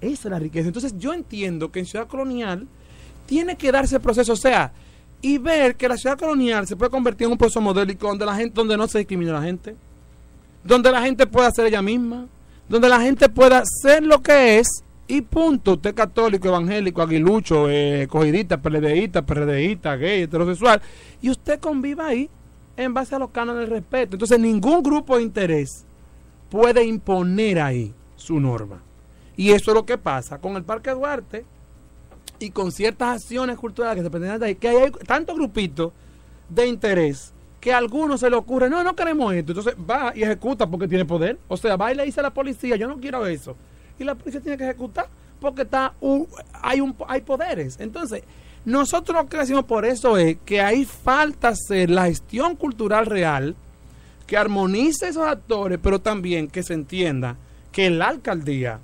[SPEAKER 8] Esa es la riqueza. Entonces yo entiendo que en Ciudad Colonial tiene que darse el proceso. O sea, y ver que la ciudad colonial se puede convertir en un proceso modélico donde la gente, donde no se discrimina a la gente, donde la gente pueda ser ella misma, donde la gente pueda ser lo que es y punto. Usted católico, evangélico, aguilucho, eh, cogidita, PLDista, PRDista, gay, heterosexual, y usted conviva ahí en base a los cánones del respeto. Entonces ningún grupo de interés puede imponer ahí su norma. Y eso es lo que pasa con el Parque Duarte y con ciertas acciones culturales que se pretenden de ahí, que hay tantos grupitos de interés que a algunos se le ocurre, no, no queremos esto. Entonces va y ejecuta porque tiene poder. O sea, va y le dice a la policía, yo no quiero eso. Y la policía tiene que ejecutar porque está hay, un, hay poderes. Entonces, nosotros lo que decimos por eso es que ahí falta hacer la gestión cultural real que armonice esos actores, pero también que se entienda que la alcaldía,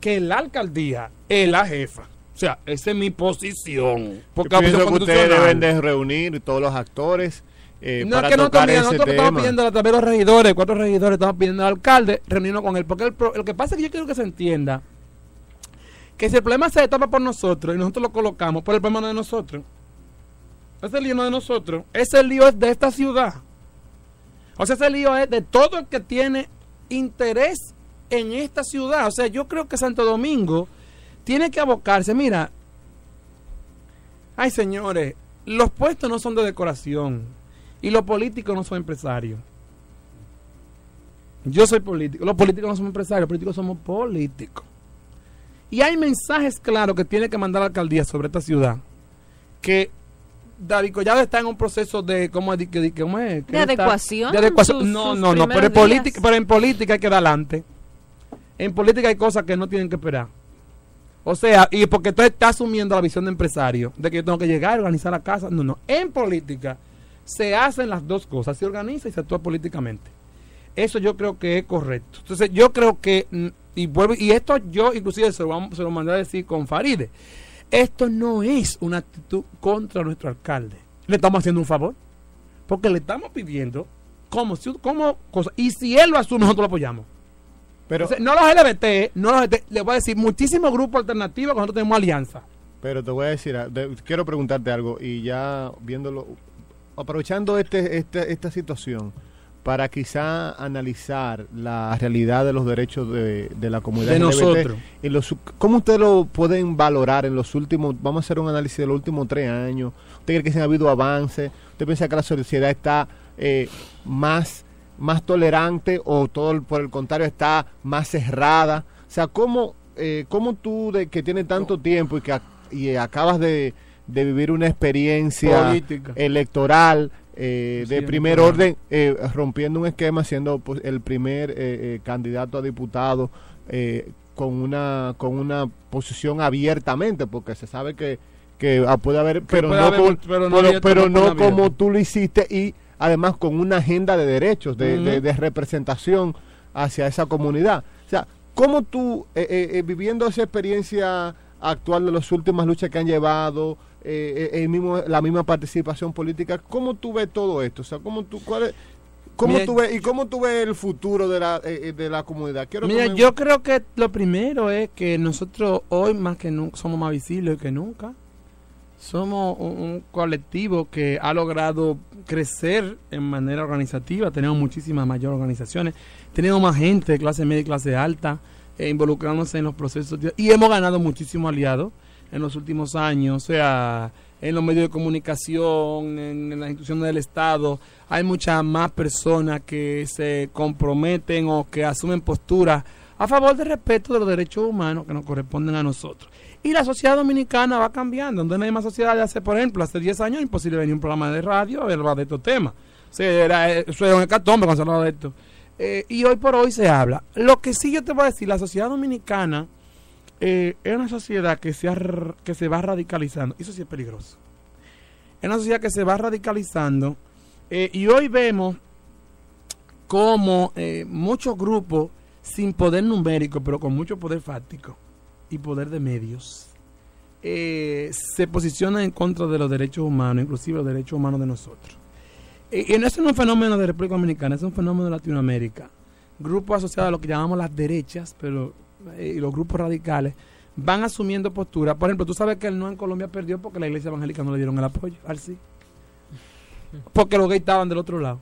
[SPEAKER 8] que la alcaldía es la jefa. O sea, esa es mi posición. Porque
[SPEAKER 9] Yo pienso que ustedes deben de reunir todos los actores eh,
[SPEAKER 8] no
[SPEAKER 9] para
[SPEAKER 8] es que nosotros,
[SPEAKER 9] tocar
[SPEAKER 8] nosotros estamos pidiendo a través de los regidores, cuatro regidores, estamos pidiendo al alcalde reunirnos con él. Porque el lo que pasa es que yo quiero que se entienda que si el problema se tapa por nosotros y nosotros lo colocamos, por el problema no es de nosotros. Ese lío no es de nosotros. Ese lío es de esta ciudad. O sea, ese lío es de todo el que tiene interés en esta ciudad. O sea, yo creo que Santo Domingo tiene que abocarse. Mira, ay señores, los puestos no son de decoración y los políticos no son empresarios. Yo soy político, los políticos no somos empresarios, los políticos somos políticos. Y hay mensajes claros que tiene que mandar la alcaldía sobre esta ciudad. Que David Collado está en un proceso de, ¿cómo es? Que- ¿cómo es?
[SPEAKER 6] ¿De
[SPEAKER 8] está-
[SPEAKER 6] adecuación?
[SPEAKER 8] de adecuación.
[SPEAKER 6] Sus-
[SPEAKER 8] no,
[SPEAKER 6] sus
[SPEAKER 8] no, no, pero política, pero en política hay que dar adelante. En política hay cosas que no tienen que esperar. O sea, y porque tú estás asumiendo la visión de empresario, de que yo tengo que llegar y organizar la casa. No, no. En política se hacen las dos cosas, se organiza y se actúa políticamente. Eso yo creo que es correcto. Entonces, yo creo que mm, y vuelvo, y esto yo inclusive se lo, vamos- se lo mandé a decir con Faride, esto no es una actitud contra nuestro alcalde. Le estamos haciendo un favor, porque le estamos pidiendo como, como cosa, y si él lo asume, nosotros lo apoyamos.
[SPEAKER 9] Pero,
[SPEAKER 8] no los LGBT, no los LGBT, le voy a decir, muchísimos grupos alternativos que nosotros tenemos alianza.
[SPEAKER 9] pero te voy a decir, quiero preguntarte algo y ya viéndolo, aprovechando este, este, esta situación para quizá analizar la realidad de los derechos de, de la comunidad
[SPEAKER 8] De
[SPEAKER 9] LGBT,
[SPEAKER 8] nosotros.
[SPEAKER 9] en los, ¿Cómo ustedes lo pueden valorar en los últimos, vamos a hacer un análisis de los últimos tres años? ¿Usted cree que se ha habido avance? ¿Usted piensa que la sociedad está eh, más, más tolerante o todo el- por el contrario está más cerrada? O sea, ¿cómo, eh, cómo tú de que tienes tanto tiempo y que y acabas de, de vivir una experiencia
[SPEAKER 8] Política.
[SPEAKER 9] electoral eh, de primer orden, eh, rompiendo un esquema, siendo pues, el primer eh, eh, candidato a diputado eh, con una con una posición abiertamente, porque se sabe que, que ah, puede haber, pero
[SPEAKER 8] puede
[SPEAKER 9] no,
[SPEAKER 8] haber
[SPEAKER 9] con-
[SPEAKER 8] mucho, pero no
[SPEAKER 9] pero- pero como tú lo hiciste y además con una agenda de derechos, de, de- de representación hacia esa comunidad. O sea, ¿cómo tú, viviendo esa experiencia actual de las últimas luchas que han llevado, eh, eh, el mismo, la misma participación política, ¿cómo tú ves todo esto? O sea, ¿cómo tú, cuál es- cómo
[SPEAKER 8] Mira,
[SPEAKER 9] tú ves, ¿y cómo tú ves el futuro de la, eh, eh, de la comunidad? Quiero
[SPEAKER 8] Mira,
[SPEAKER 9] me-
[SPEAKER 8] yo creo que lo primero es que nosotros hoy más que nunca somos más visibles que nunca. Somos un, un colectivo que ha logrado crecer en manera organizativa. Tenemos muchísimas mayores organizaciones. Tenemos más gente de clase media y clase alta eh, involucrándose en los procesos. y hemos ganado muchísimos aliados en los últimos años. O sea, en los medios de comunicación, en, las instituciones del Estado. Hay muchas más personas que se comprometen o que asumen posturas a favor del respeto de los derechos humanos que nos corresponden a nosotros. Y la sociedad dominicana va cambiando. Donde no hay más sociedad de hace, por ejemplo, hace 10 años imposible venir un programa de radio a hablar de estos temas. O sea, era, eso era un hecatombe cuando se hablaba de esto. Eh, y hoy por hoy se habla. Lo que sí yo te voy a decir, la sociedad dominicana eh, es una sociedad que se, ha que se va radicalizando. Eso sí es peligroso. Es una sociedad que se va radicalizando. eh, y hoy vemos como eh, muchos grupos sin poder numérico, pero con mucho poder fáctico y poder de medios, eh, se posicionan en contra de los derechos humanos, inclusive los derechos humanos de nosotros. Eh, y no es un fenómeno de República Dominicana, es un fenómeno de Latinoamérica. Grupos asociados a lo que llamamos las derechas, pero y los grupos radicales van asumiendo posturas. Por ejemplo, tú sabes que el no en Colombia perdió porque la iglesia evangélica no le dieron el apoyo al sí. Porque los gays estaban del otro lado.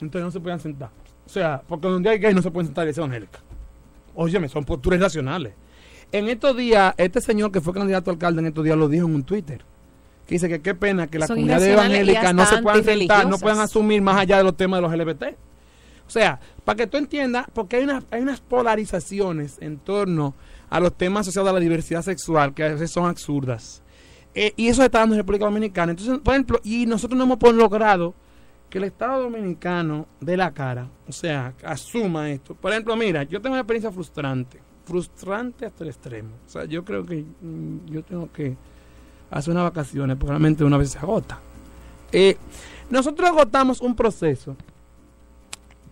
[SPEAKER 8] Entonces no se podían sentar. O sea, porque donde hay gays no se pueden sentar en la iglesia evangélica. Óyeme, son posturas nacionales. En estos días, este señor que fue candidato a alcalde en estos días lo dijo en un Twitter. Que dice que qué pena que las comunidades evangélicas no se puedan sentar, no puedan asumir más allá de los temas de los LGBT. O sea, para que tú entiendas, porque hay, unas hay unas polarizaciones en torno a los temas asociados a la diversidad sexual que a veces son absurdas. Eh, y eso está dando en República Dominicana. Entonces, por ejemplo, y nosotros no hemos logrado que el Estado Dominicano dé la cara, o sea, asuma esto. Por ejemplo, mira, yo tengo una experiencia frustrante, frustrante hasta el extremo. O sea, yo creo que mm, yo tengo que hacer unas vacaciones, porque realmente una vez se agota. Eh, nosotros agotamos un proceso,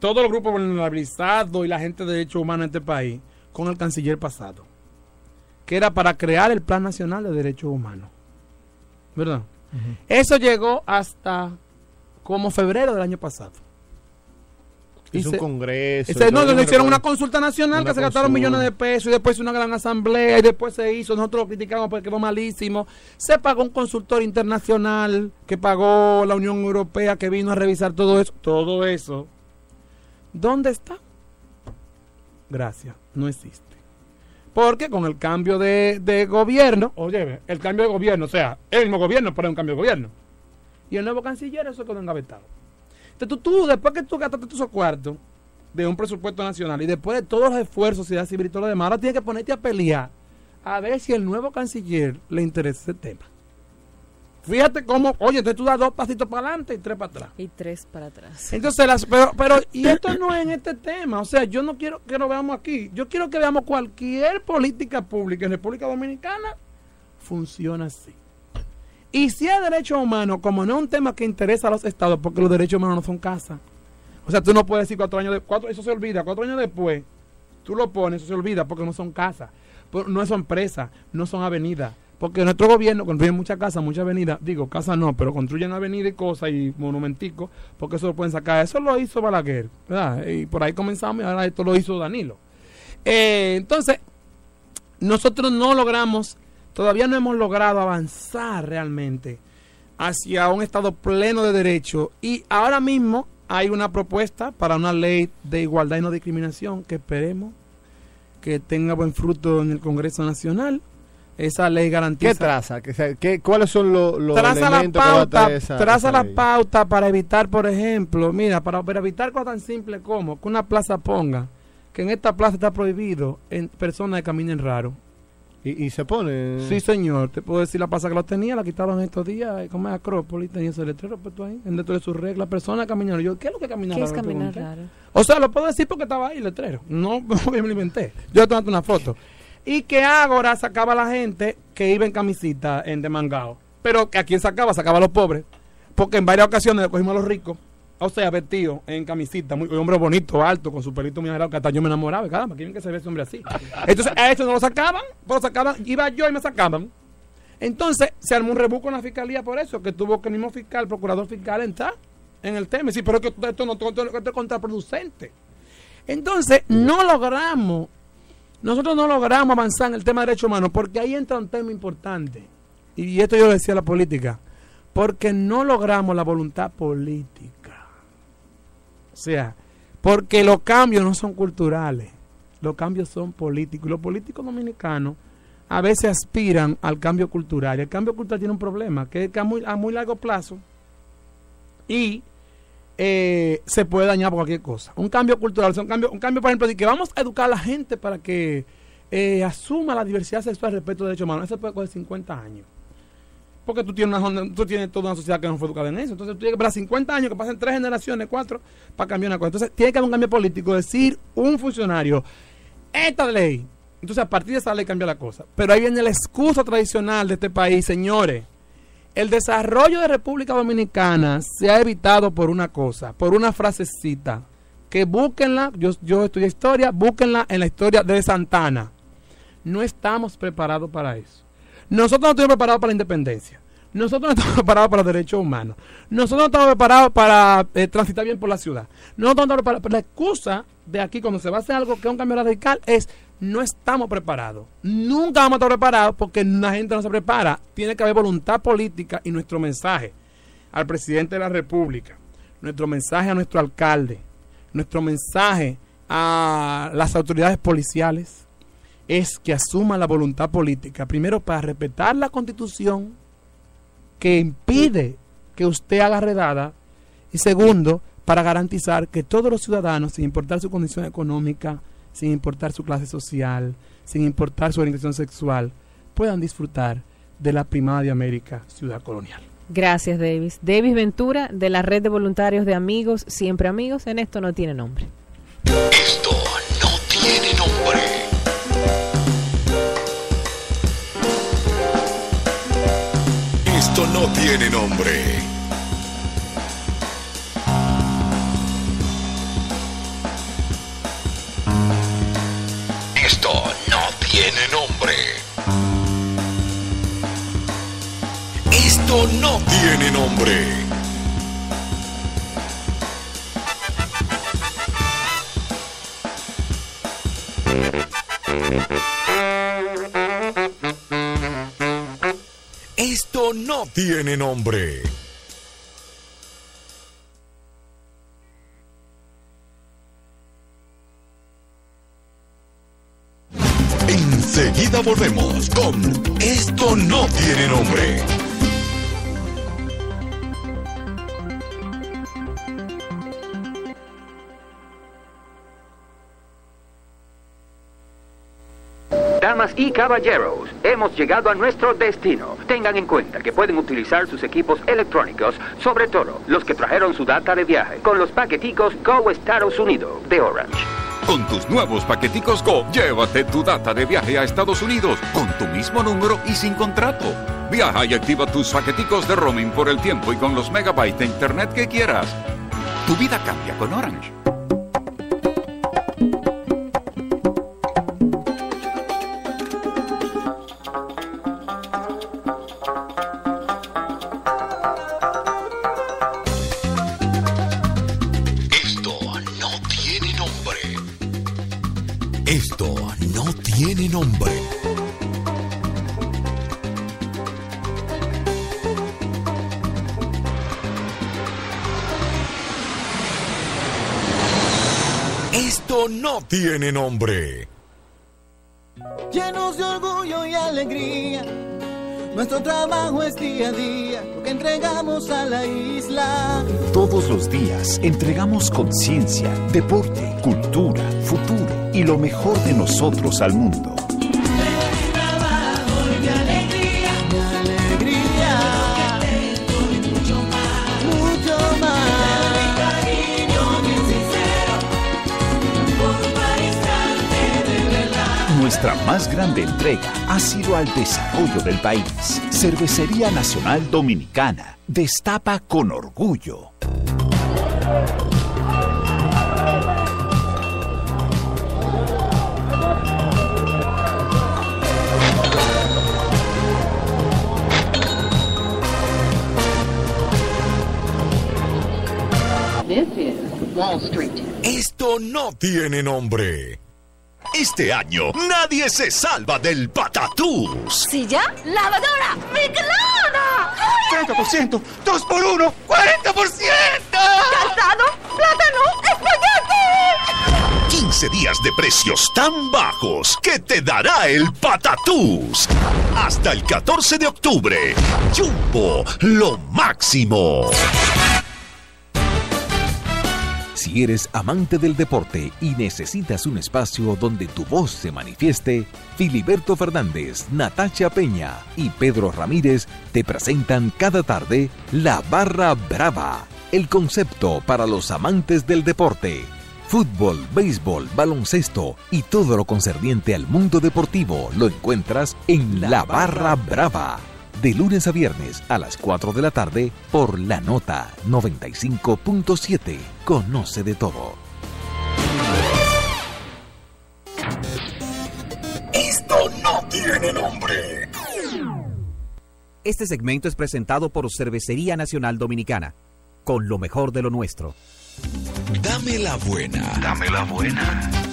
[SPEAKER 8] todos los grupos vulnerabilizados y la gente de derechos humanos en este país, con el canciller pasado, que era para crear el Plan Nacional de Derechos Humanos. ¿Verdad? Eso llegó hasta como febrero del año pasado.
[SPEAKER 9] Hizo un congreso.
[SPEAKER 8] ese- no, hicieron una consulta nacional
[SPEAKER 9] Una
[SPEAKER 8] que se gastaron millones de pesos y después una gran asamblea y después se hizo, nosotros lo criticamos porque quedó malísimo. Se pagó un consultor internacional que pagó la Unión Europea que vino a revisar todo eso. Todo eso. ¿Dónde está? Gracias, no existe. Porque con el cambio de, de gobierno, oye, el cambio de gobierno, o sea, el mismo gobierno, pero un cambio de gobierno. Y el nuevo canciller, eso quedó engavetado. Entonces tú, tú, después que tú gastaste tus cuartos de un presupuesto nacional y después de todos los esfuerzos, sociedad civil y todo lo demás, ahora tienes que ponerte a pelear a ver si el nuevo canciller le interesa ese tema. Fíjate cómo, oye, entonces tú das dos pasitos para adelante y tres para atrás.
[SPEAKER 6] Y tres para atrás.
[SPEAKER 8] Entonces, las, pero, pero, y esto no es en este tema. O sea, yo no quiero que lo veamos aquí. Yo quiero que veamos cualquier política pública en República Dominicana funciona así. Y si es derecho humano, como no es un tema que interesa a los estados, porque los derechos humanos no son casa. O sea, tú no puedes decir cuatro años de, cuatro, eso se olvida, cuatro años después, Tú lo pones, eso se olvida porque no son casas, no son empresas, no son avenidas. Porque nuestro gobierno construye muchas casas, muchas avenidas, digo, casas no, pero construyen avenidas y cosas y monumenticos, porque eso lo pueden sacar. Eso lo hizo Balaguer, ¿verdad? Y por ahí comenzamos y ahora esto lo hizo Danilo. Eh, entonces, nosotros no logramos, todavía no hemos logrado avanzar realmente hacia un Estado pleno de derecho y ahora mismo hay una propuesta para una ley de igualdad y no discriminación que esperemos que tenga buen fruto en el Congreso Nacional. Esa ley garantiza
[SPEAKER 9] ¿Qué traza? ¿Qué, ¿Cuáles son los, los
[SPEAKER 8] traza la
[SPEAKER 9] elementos que va a
[SPEAKER 8] pauta,
[SPEAKER 9] traer esa-
[SPEAKER 8] traza
[SPEAKER 9] esa
[SPEAKER 8] la
[SPEAKER 9] ley?
[SPEAKER 8] pauta para evitar, por ejemplo, mira, para, para evitar cosas tan simples como que una plaza ponga que en esta plaza está prohibido en personas que caminen raro.
[SPEAKER 9] Y, y se pone.
[SPEAKER 8] Sí, señor, te puedo decir la plaza que lo tenía, la quitaron estos días, como es Acrópolis, tenía ese letrero puesto ahí, en dentro de sus reglas, personas caminando. Yo, ¿qué es lo que caminar
[SPEAKER 6] ¿Qué es
[SPEAKER 8] raro?
[SPEAKER 6] Caminar raro?
[SPEAKER 8] O sea, lo puedo decir porque estaba ahí el letrero. No me lo inventé. Yo tomé una foto. Y que Ágora sacaba a la gente que iba en camisita, en demangado. Pero que a quién sacaba, sacaba a los pobres. Porque en varias ocasiones le cogimos a los ricos. O sea, vestido en camisita, muy, un hombre bonito, alto, con su pelito muy agarrado, que hasta yo me enamoraba. Caramba, ¿quién que se ve ese hombre así? Entonces, a eso no lo sacaban, lo sacaban, iba yo y me sacaban. Entonces, se armó un rebuco en la fiscalía por eso, que tuvo que el mismo fiscal, procurador fiscal, entrar en el tema. Sí, pero es que esto no esto, esto es contraproducente. Entonces, no logramos, nosotros no logramos avanzar en el tema de derechos humanos, porque ahí entra un tema importante. Y esto yo lo decía a la política, porque no logramos la voluntad política. O sea, porque los cambios no son culturales, los cambios son políticos. Los políticos dominicanos a veces aspiran al cambio cultural. Y el cambio cultural tiene un problema, que es que a muy, a muy largo plazo y eh, se puede dañar por cualquier cosa. Un cambio cultural, un cambio, un cambio, por ejemplo, de que vamos a educar a la gente para que eh, asuma la diversidad sexual respecto a derechos humanos. Eso puede coger 50 años. Porque tú tienes, una, tú tienes toda una sociedad que no fue educada en eso. Entonces tú tienes que esperar 50 años, que pasen tres generaciones, cuatro, para cambiar una cosa. Entonces tiene que haber un cambio político, decir un funcionario, esta ley. Entonces a partir de esa ley cambia la cosa. Pero ahí viene la excusa tradicional de este país, señores. El desarrollo de República Dominicana se ha evitado por una cosa, por una frasecita. Que búsquenla, yo, yo estudié historia, búsquenla en la historia de Santana. No estamos preparados para eso. Nosotros no estamos preparados para la independencia. Nosotros no estamos preparados para los derechos humanos. Nosotros no estamos preparados para eh, transitar bien por la ciudad. Nosotros no estamos preparados. La excusa de aquí, cuando se va a hacer algo que es un cambio radical, es no estamos preparados. Nunca vamos a estar preparados porque la gente no se prepara. Tiene que haber voluntad política y nuestro mensaje al presidente de la República, nuestro mensaje a nuestro alcalde, nuestro mensaje a las autoridades policiales es que asuma la voluntad política, primero para respetar la constitución que impide que usted haga redada y segundo, para garantizar que todos los ciudadanos, sin importar su condición económica, sin importar su clase social, sin importar su orientación sexual, puedan disfrutar de la primada de América, ciudad colonial.
[SPEAKER 6] Gracias, Davis. Davis Ventura, de la red de voluntarios de amigos, siempre amigos, en esto no tiene nombre.
[SPEAKER 10] Esto no tiene nombre. Esto no tiene nombre. Esto no tiene nombre. Esto no tiene nombre. Enseguida volvemos con Esto no tiene nombre.
[SPEAKER 11] Damas y caballeros, hemos llegado a nuestro destino. Tengan en cuenta que pueden utilizar sus equipos electrónicos, sobre todo los que trajeron su data de viaje, con los paqueticos Go Estados Unidos de Orange.
[SPEAKER 12] Con tus nuevos paqueticos Go, llévate tu data de viaje a Estados Unidos con tu mismo número y sin contrato. Viaja y activa tus paqueticos de roaming por el tiempo y con los megabytes de internet que quieras. Tu vida cambia con Orange.
[SPEAKER 10] No tiene nombre.
[SPEAKER 13] Llenos de orgullo y alegría, nuestro trabajo es día a día, lo que entregamos a la isla.
[SPEAKER 14] Todos los días entregamos conciencia, deporte, cultura, futuro y lo mejor de nosotros al mundo.
[SPEAKER 13] Grande
[SPEAKER 14] entrega ha sido al desarrollo del país. Cervecería Nacional Dominicana. Destapa con orgullo.
[SPEAKER 10] This is Wall Street. Esto no tiene nombre.
[SPEAKER 15] Este año nadie se salva del patatús.
[SPEAKER 16] ¿Silla? ¡Lavadora! ¡Michelada!
[SPEAKER 15] 30%, 2 por 1, 40%.
[SPEAKER 16] ¡Calzado! ¡Plátano! ¡Espagueti!
[SPEAKER 15] 15 días de precios tan bajos que te dará el patatús. Hasta el 14 de octubre. Jumbo, lo máximo.
[SPEAKER 4] Si eres amante del deporte y necesitas un espacio donde tu voz se manifieste, Filiberto Fernández, Natacha Peña y Pedro Ramírez te presentan cada tarde La Barra Brava, el concepto para los amantes del deporte. Fútbol, béisbol, baloncesto y todo lo concerniente al mundo deportivo lo encuentras en La Barra Brava de lunes a viernes a las 4 de la tarde por la nota 95.7. Conoce de todo.
[SPEAKER 10] Esto no tiene nombre.
[SPEAKER 17] Este segmento es presentado por Cervecería Nacional Dominicana, con lo mejor de lo nuestro.
[SPEAKER 10] Dame la buena. Dame la buena.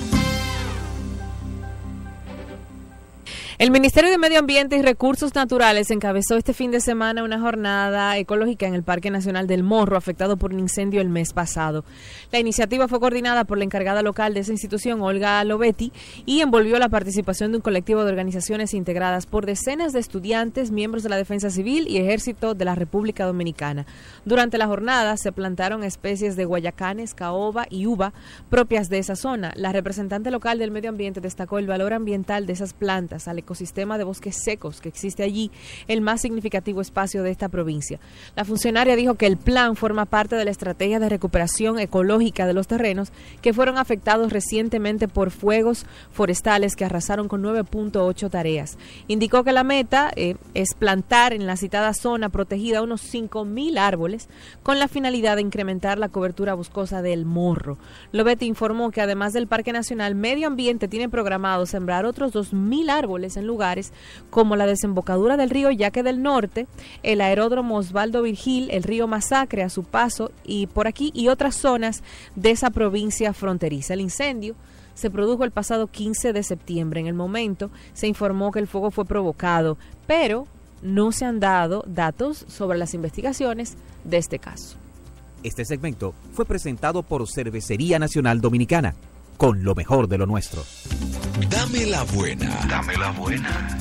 [SPEAKER 6] El Ministerio de Medio Ambiente y Recursos Naturales encabezó este fin de semana una jornada ecológica en el Parque Nacional del Morro, afectado por un incendio el mes pasado. La iniciativa fue coordinada por la encargada local de esa institución, Olga Lobetti, y envolvió la participación de un colectivo de organizaciones integradas por decenas de estudiantes, miembros de la Defensa Civil y Ejército de la República Dominicana. Durante la jornada se plantaron especies de guayacanes, caoba y uva propias de esa zona. La representante local del medio ambiente destacó el valor ambiental de esas plantas al ecosistema de bosques secos que existe allí, el más significativo espacio de esta provincia. La funcionaria dijo que el plan forma parte de la estrategia de recuperación ecológica de los terrenos que fueron afectados recientemente por fuegos forestales que arrasaron con 9.8 tareas. Indicó que la meta eh, es plantar en la citada zona protegida unos 5.000 árboles con la finalidad de incrementar la cobertura boscosa del morro. Lobete informó que además del Parque Nacional Medio Ambiente tiene programado sembrar otros 2.000 árboles en lugares como la desembocadura del río Yaque del Norte, el aeródromo Osvaldo Virgil, el río Masacre a su paso y por aquí y otras zonas de esa provincia fronteriza. El incendio se produjo el pasado 15 de septiembre. En el momento se informó que el fuego fue provocado, pero no se han dado datos sobre las investigaciones de este caso.
[SPEAKER 17] Este segmento fue presentado por Cervecería Nacional Dominicana, con lo mejor de lo nuestro.
[SPEAKER 10] Dame la buena. Dame la buena.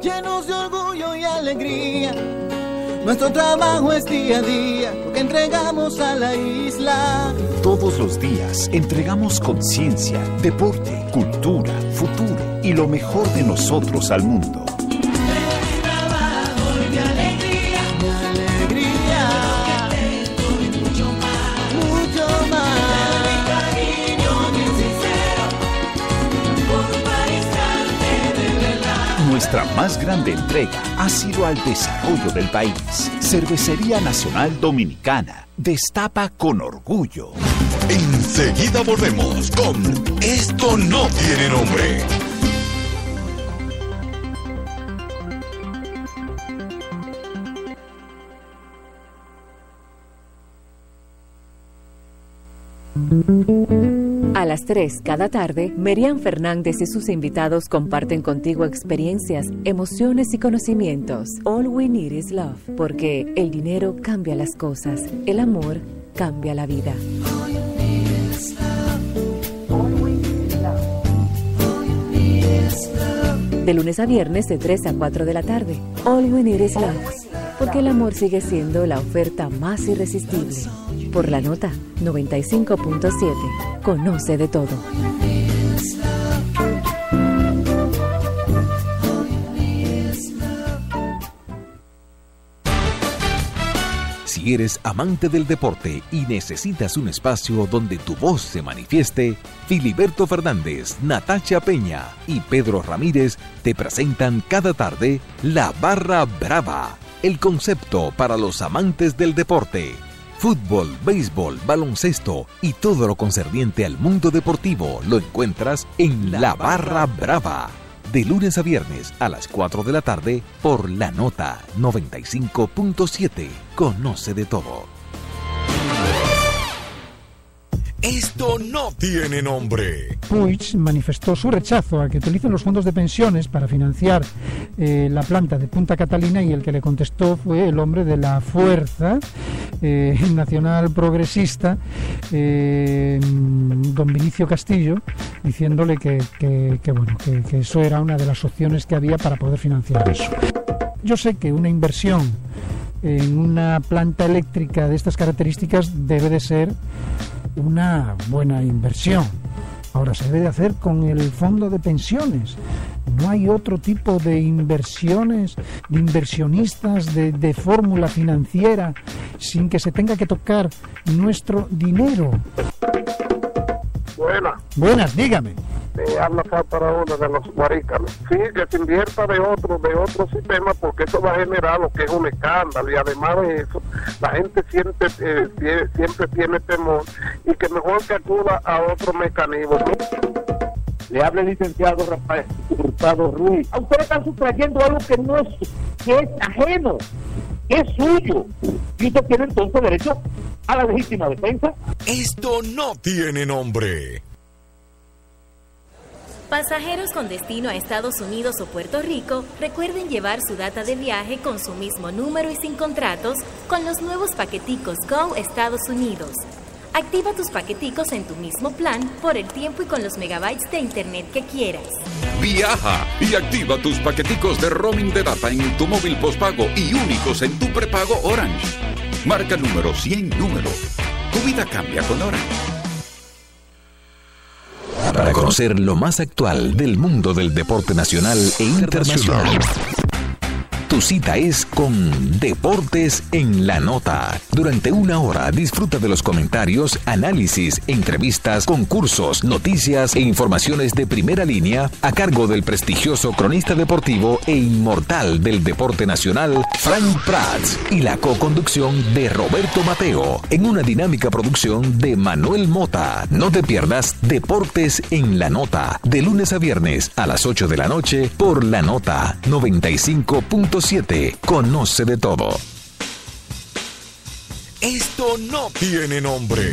[SPEAKER 13] Llenos de orgullo y alegría, nuestro trabajo es día a día, lo que entregamos a la isla.
[SPEAKER 14] Todos los días entregamos conciencia, deporte, cultura, futuro y lo mejor de nosotros al mundo. Nuestra más grande entrega ha sido al desarrollo del país. Cervecería Nacional Dominicana. Destapa con orgullo.
[SPEAKER 10] Enseguida volvemos con Esto no tiene nombre.
[SPEAKER 5] A las 3 cada tarde, Merian Fernández y sus invitados comparten contigo experiencias, emociones y conocimientos. All we need is love, porque el dinero cambia las cosas, el amor cambia la vida. De lunes a viernes de 3 a 4 de la tarde. All we need is love, porque el amor sigue siendo la oferta más irresistible. Por la nota 95.7. Conoce de todo.
[SPEAKER 4] Si eres amante del deporte y necesitas un espacio donde tu voz se manifieste, Filiberto Fernández, Natacha Peña y Pedro Ramírez te presentan cada tarde La Barra Brava, el concepto para los amantes del deporte. Fútbol, béisbol, baloncesto y todo lo concerniente al mundo deportivo lo encuentras en La Barra Brava. De lunes a viernes a las 4 de la tarde por La Nota 95.7. Conoce de todo.
[SPEAKER 10] Esto no tiene nombre.
[SPEAKER 1] Puig manifestó su rechazo a que utilicen los fondos de pensiones para financiar eh, la planta de Punta Catalina y el que le contestó fue el hombre de la fuerza eh, nacional progresista, eh, don Vinicio Castillo, diciéndole que, bueno, que eso era una de las opciones que había para poder financiar eso. Yo sé que una inversión en una planta eléctrica de estas características debe de ser una buena inversión. Ahora se debe de hacer con el fondo de pensiones. No hay otro tipo de inversiones, de inversionistas, de, de fórmula financiera, sin que se tenga que tocar nuestro dinero.
[SPEAKER 2] Buena.
[SPEAKER 1] Buenas, dígame.
[SPEAKER 2] Me habla para uno de los guarícanos. Sí, que se invierta de otro, de otro sistema, porque eso va a generar lo que es un escándalo. Y además de eso, la gente siente, eh, siempre tiene temor y que mejor que acuda a otro mecanismo.
[SPEAKER 3] Le habla el licenciado Rafael Hurtado Ruiz. A ustedes están sustrayendo algo que no es, que es ajeno, que es suyo. Y usted tiene entonces derecho a la legítima defensa.
[SPEAKER 10] Esto no tiene nombre.
[SPEAKER 18] Pasajeros con destino a Estados Unidos o Puerto Rico, recuerden llevar su data de viaje con su mismo número y sin contratos con los nuevos paqueticos Go Estados Unidos. Activa tus paqueticos en tu mismo plan por el tiempo y con los megabytes de internet que quieras.
[SPEAKER 12] Viaja y activa tus paqueticos de roaming de data en tu móvil postpago y únicos en tu prepago Orange. Marca número 100 número. Tu vida cambia con Orange.
[SPEAKER 4] Para conocer lo más actual del mundo del deporte nacional e internacional. Tu cita es con Deportes en la Nota. Durante una hora disfruta de los comentarios, análisis, entrevistas, concursos, noticias e informaciones de primera línea a cargo del prestigioso cronista deportivo e inmortal del deporte nacional, Frank Prats, y la co-conducción de Roberto Mateo, en una dinámica producción de Manuel Mota. No te pierdas Deportes en la Nota, de lunes a viernes a las 8 de la noche por La Nota 95.7. Conoce de todo.
[SPEAKER 10] Esto no tiene nombre.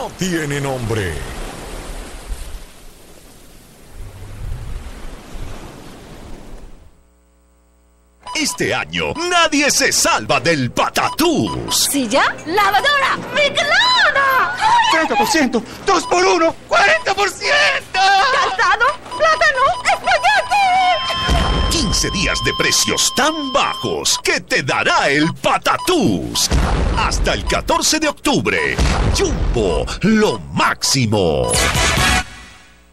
[SPEAKER 10] No tiene nombre.
[SPEAKER 15] Este año nadie se salva del patatús.
[SPEAKER 16] ¿Silla? ¡Lavadora! ¡Michelada!
[SPEAKER 15] 30%, 2 por 1, 40%.
[SPEAKER 16] ¡Calzado! ¡Plátano! ¡Espagueti!
[SPEAKER 15] 15 días de precios tan bajos que te dará el patatús. Hasta el 14 de octubre. Jumbo, lo máximo.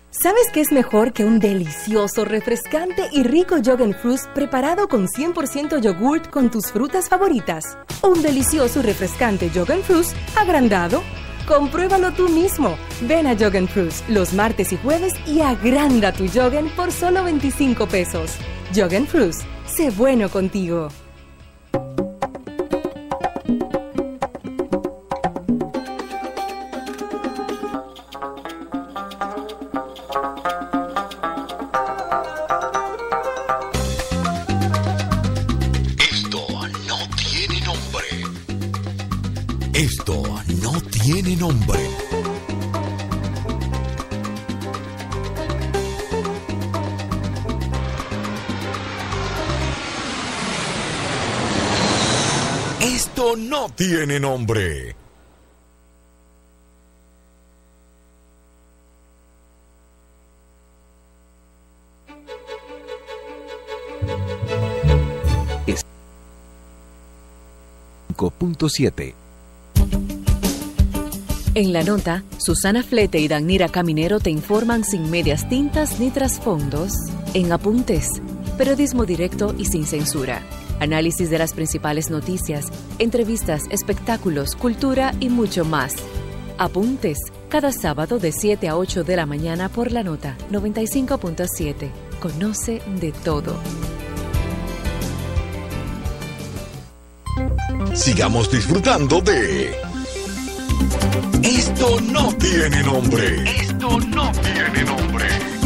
[SPEAKER 19] ¿Sabes qué es mejor que un delicioso, refrescante y rico Fruit preparado con 100% yogurt con tus frutas favoritas? Un delicioso y refrescante Fruit agrandado. Compruébalo tú mismo. Ven a Fruit los martes y jueves y agranda tu Joggen por solo 25 pesos. Fruit, sé bueno contigo.
[SPEAKER 15] No tiene nombre.
[SPEAKER 4] Es 5.7
[SPEAKER 5] En la nota, Susana Flete y Danira Caminero te informan sin medias tintas ni trasfondos. En Apuntes, periodismo directo y sin censura. Análisis de las principales noticias, entrevistas, espectáculos, cultura y mucho más. Apuntes, cada sábado de 7 a 8 de la mañana por la nota 95.7. Conoce de todo.
[SPEAKER 10] Sigamos disfrutando de. Esto no tiene nombre. Esto no tiene nombre.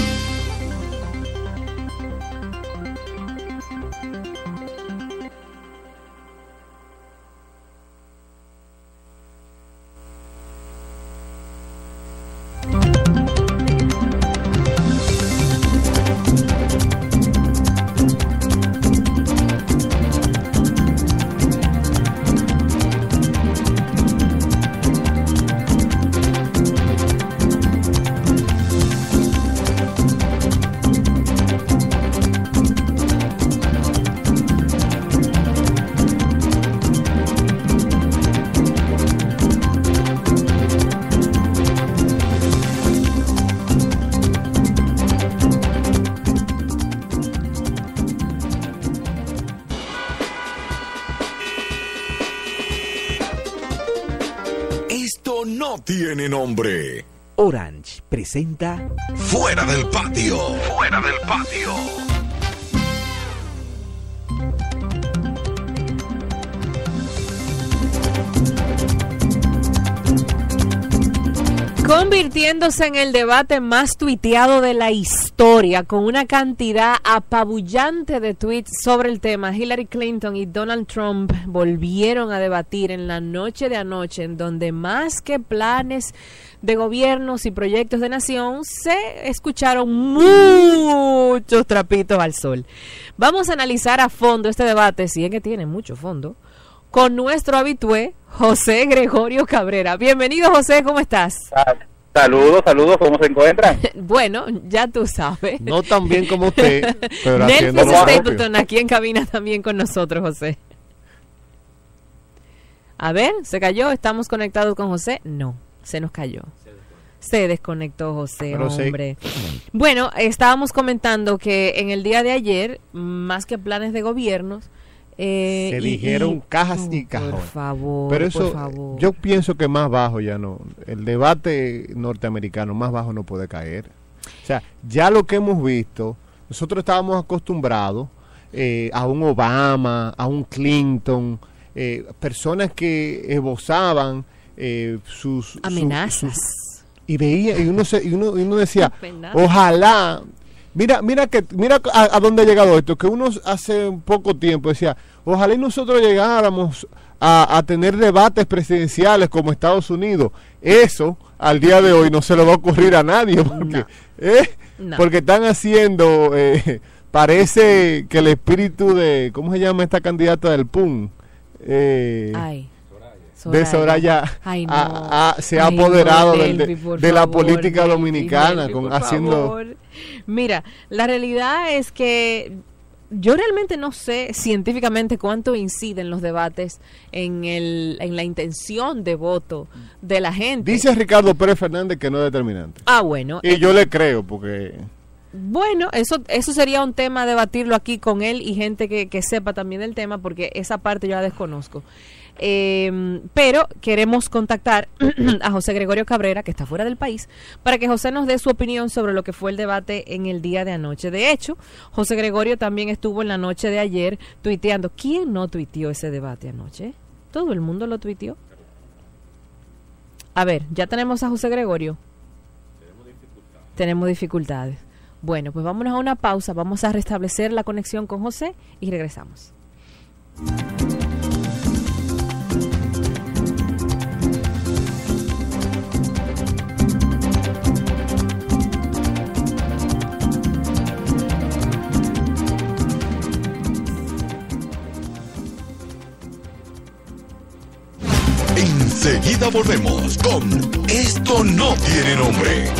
[SPEAKER 10] No tiene nombre.
[SPEAKER 17] Orange presenta
[SPEAKER 10] Fuera del patio. Fuera del patio.
[SPEAKER 6] Convirtiéndose en el debate más tuiteado de la historia, con una cantidad apabullante de tweets sobre el tema, Hillary Clinton y Donald Trump volvieron a debatir en la noche de anoche, en donde más que planes de gobiernos y proyectos de nación, se escucharon muchos trapitos al sol. Vamos a analizar a fondo este debate, si es que tiene mucho fondo, con nuestro habitué, José Gregorio Cabrera. Bienvenido, José, ¿cómo estás?
[SPEAKER 20] Saludos, saludos, ¿cómo se encuentran?
[SPEAKER 6] Bueno, ya tú sabes.
[SPEAKER 9] No tan bien como usted, pero haciendo lo.
[SPEAKER 6] Stapleton aquí en cabina también con nosotros, José. A ver, ¿se cayó? ¿Estamos conectados con José? No, se nos cayó. Se desconectó José,
[SPEAKER 9] Pero sí.
[SPEAKER 6] hombre. Bueno, estábamos comentando que en el día de ayer, más que planes de gobiernos, eh,
[SPEAKER 9] Se
[SPEAKER 6] y-
[SPEAKER 9] dijeron
[SPEAKER 6] y-
[SPEAKER 9] cajas y cajones.
[SPEAKER 6] Por favor,
[SPEAKER 9] Pero
[SPEAKER 6] por
[SPEAKER 9] eso,
[SPEAKER 6] favor.
[SPEAKER 9] yo pienso que más bajo ya no. El debate norteamericano más bajo no puede caer. O sea, ya lo que hemos visto, nosotros estábamos acostumbrados eh, a un Obama, a un Clinton, eh, personas que esbozaban eh, sus
[SPEAKER 6] Amenazas.
[SPEAKER 9] sus- y veía y uno se, y uno, y uno decía, ojalá Mira, mira que, mira a, a dónde ha llegado esto, que uno hace un poco tiempo decía, ojalá y nosotros llegáramos a, a tener debates presidenciales como Estados Unidos. Eso al día de hoy no se le va a ocurrir a nadie porque, ¿eh?
[SPEAKER 6] No.
[SPEAKER 9] porque están haciendo, eh, parece que el espíritu de, ¿cómo se llama esta candidata del PUN? Eh,
[SPEAKER 6] Ay.
[SPEAKER 9] De Soraya
[SPEAKER 6] Ay, no.
[SPEAKER 9] a- a- se ha
[SPEAKER 6] Ay, no,
[SPEAKER 9] apoderado de, la política dominicana con, haciendo
[SPEAKER 6] favor. Mira, la realidad es que yo realmente no sé científicamente cuánto inciden los debates en, el, en la intención de voto de la gente.
[SPEAKER 9] dice Ricardo Pérez Fernández que no es determinante
[SPEAKER 6] ah, bueno.
[SPEAKER 9] y yo le creo porque
[SPEAKER 6] Bueno, eso, eso sería un tema debatirlo aquí con él y gente que, que sepa también del tema, porque esa parte yo la desconozco. Eh, pero queremos contactar a José Gregorio Cabrera, que está fuera del país, para que José nos dé su opinión sobre lo que fue el debate en el día de anoche. De hecho, José Gregorio también estuvo en la noche de ayer tuiteando. ¿Quién no tuiteó ese debate anoche? Todo el mundo lo tuiteó. A ver, ya tenemos a José Gregorio. Tenemos dificultades. Bueno, pues vámonos a una pausa, vamos a restablecer la conexión con José y regresamos.
[SPEAKER 15] Enseguida volvemos con Esto no tiene nombre.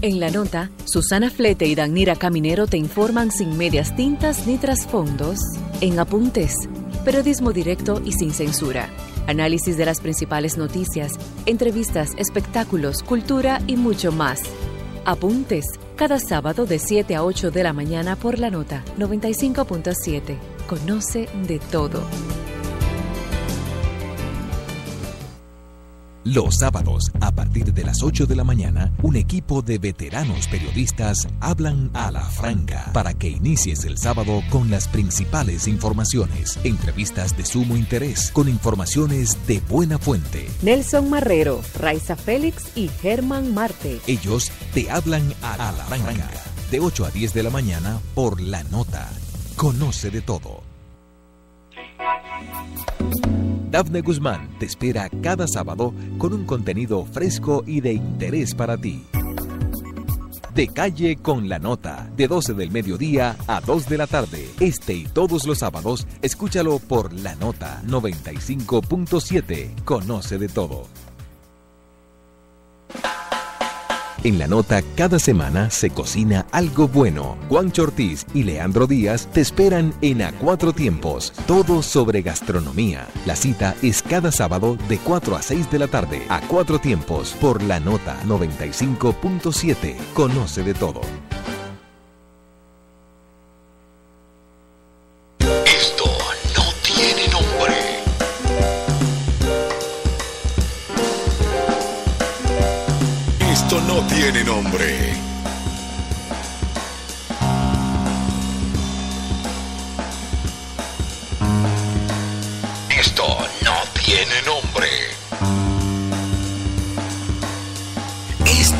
[SPEAKER 5] En la nota, Susana Flete y Danira Caminero te informan sin medias tintas ni trasfondos. En Apuntes, periodismo directo y sin censura. Análisis de las principales noticias, entrevistas, espectáculos, cultura y mucho más. Apuntes, cada sábado de 7 a 8 de la mañana por la nota 95.7. Conoce de todo.
[SPEAKER 4] Los sábados, a partir de las 8 de la mañana, un equipo de veteranos periodistas hablan a la franca para que inicies el sábado con las principales informaciones, entrevistas de sumo interés, con informaciones de buena fuente.
[SPEAKER 5] Nelson Marrero, Raiza Félix y Germán Marte.
[SPEAKER 4] Ellos te hablan a la franca, de 8 a 10 de la mañana por la nota. Conoce de todo. Dafne Guzmán te espera cada sábado con un contenido fresco y de interés para ti. De calle con la nota, de 12 del mediodía a 2 de la tarde. Este y todos los sábados, escúchalo por la nota 95.7. Conoce de todo. En la nota cada semana se cocina algo bueno. Juan Ortiz y Leandro Díaz te esperan en A Cuatro Tiempos, todo sobre gastronomía. La cita es cada sábado de 4 a 6 de la tarde. A Cuatro Tiempos por la nota 95.7. Conoce de todo.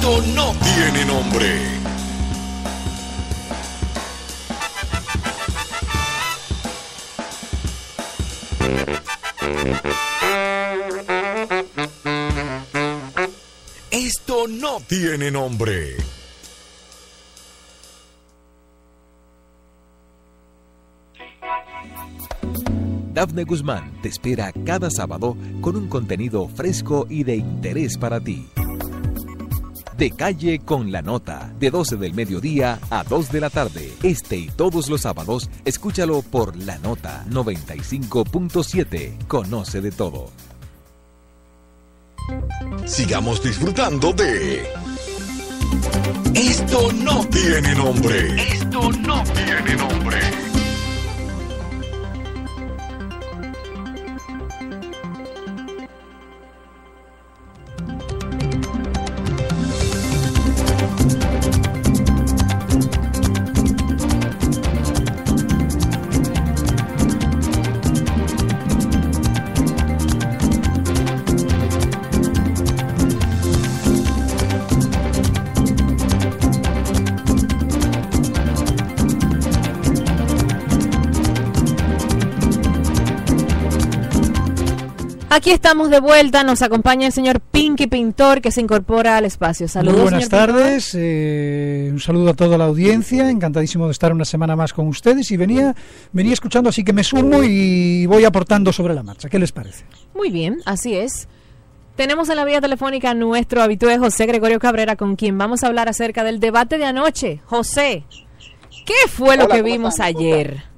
[SPEAKER 15] Esto no tiene nombre. Esto no tiene nombre.
[SPEAKER 4] Dafne Guzmán te espera cada sábado con un contenido fresco y de interés para ti. De calle con la nota, de 12 del mediodía a 2 de la tarde. Este y todos los sábados, escúchalo por la nota 95.7. Conoce de todo.
[SPEAKER 15] Sigamos disfrutando de. Esto no tiene nombre. Esto no tiene nombre.
[SPEAKER 6] Aquí estamos de vuelta, nos acompaña el señor Pinky Pintor que se incorpora al espacio. Saludos.
[SPEAKER 1] Muy buenas
[SPEAKER 6] señor
[SPEAKER 1] tardes, eh, un saludo a toda la audiencia, encantadísimo de estar una semana más con ustedes y venía, venía escuchando, así que me sumo y voy aportando sobre la marcha. ¿Qué les parece?
[SPEAKER 6] Muy bien, así es. Tenemos en la vía telefónica a nuestro habitué José Gregorio Cabrera, con quien vamos a hablar acerca del debate de anoche. José, ¿qué fue lo
[SPEAKER 20] Hola,
[SPEAKER 6] que
[SPEAKER 20] ¿cómo
[SPEAKER 6] vimos
[SPEAKER 20] están?
[SPEAKER 6] ayer?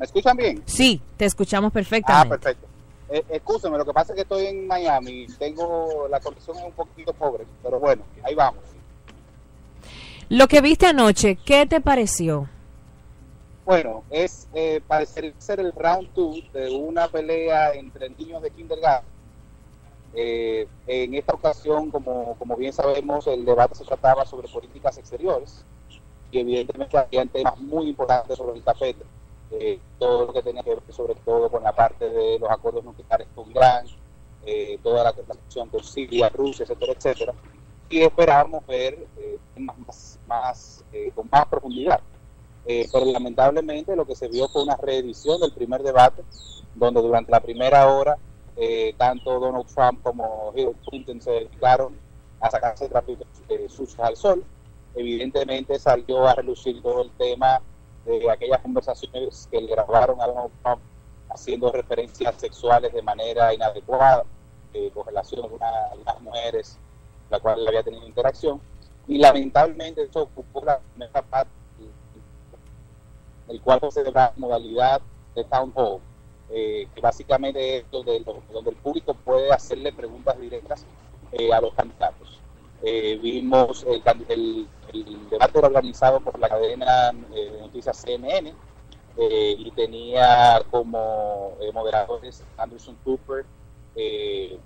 [SPEAKER 20] ¿Me escuchan bien?
[SPEAKER 6] Sí, te escuchamos
[SPEAKER 20] Ah,
[SPEAKER 6] perfectamente.
[SPEAKER 20] perfecto. Eh, lo que pasa es que estoy en Miami, tengo la conexión es un poquito pobre, pero bueno, ahí vamos.
[SPEAKER 6] Lo que viste anoche, ¿qué te pareció?
[SPEAKER 20] Bueno, es eh, parece ser el round 2 de una pelea entre niños de kindergarten. Eh, en esta ocasión, como, como bien sabemos, el debate se trataba sobre políticas exteriores y evidentemente había temas muy importantes sobre el tapete. Eh, todo lo que tenía que ver sobre todo con la parte de los acuerdos nucleares con Irán, eh, toda la, la cuestión con Siria, Rusia, etcétera, etcétera. Y esperábamos ver eh, temas más, más, eh, con más profundidad. Eh, pero lamentablemente lo que se vio fue una reedición del primer debate, donde durante la primera hora eh, tanto Donald Trump como Hillary Clinton se dedicaron a sacarse trapitos eh, sucios al sol. Evidentemente salió a relucir todo el tema de aquellas conversaciones que le grabaron a Donald Trump haciendo referencias sexuales de manera inadecuada eh, con relación a una- a mujeres con las cuales él había tenido interacción. Y lamentablemente eso ocupó la primera parte el cual se la modalidad de town hall, eh, que básicamente es donde, donde el público puede hacerle preguntas directas eh, a los candidatos. Eh, vimos el, el, el debate organizado por la cadena eh, de noticias CNN eh, y tenía como eh, moderadores Anderson Cooper y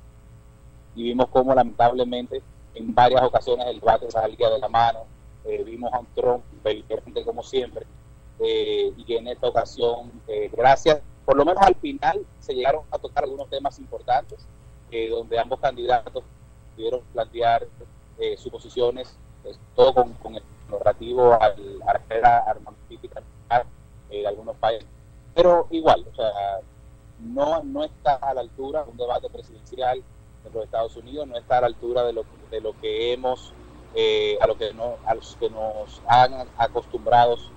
[SPEAKER 20] vimos cómo lamentablemente en varias ocasiones el debate salía de la mano. Vimos a un Trump beligerante como siempre y en esta ocasión, gracias, por lo menos al final se llegaron a tocar algunos temas importantes, donde ambos candidatos pudieron plantear eh, sus posiciones, pues, todo con, con el relativo al, a la carrera armamentística eh, de algunos países. Pero igual, o sea, no, no está a la altura un debate presidencial de los Estados Unidos, no está a la altura de lo, de lo que hemos, eh, a lo que no, a los que nos han acostumbrados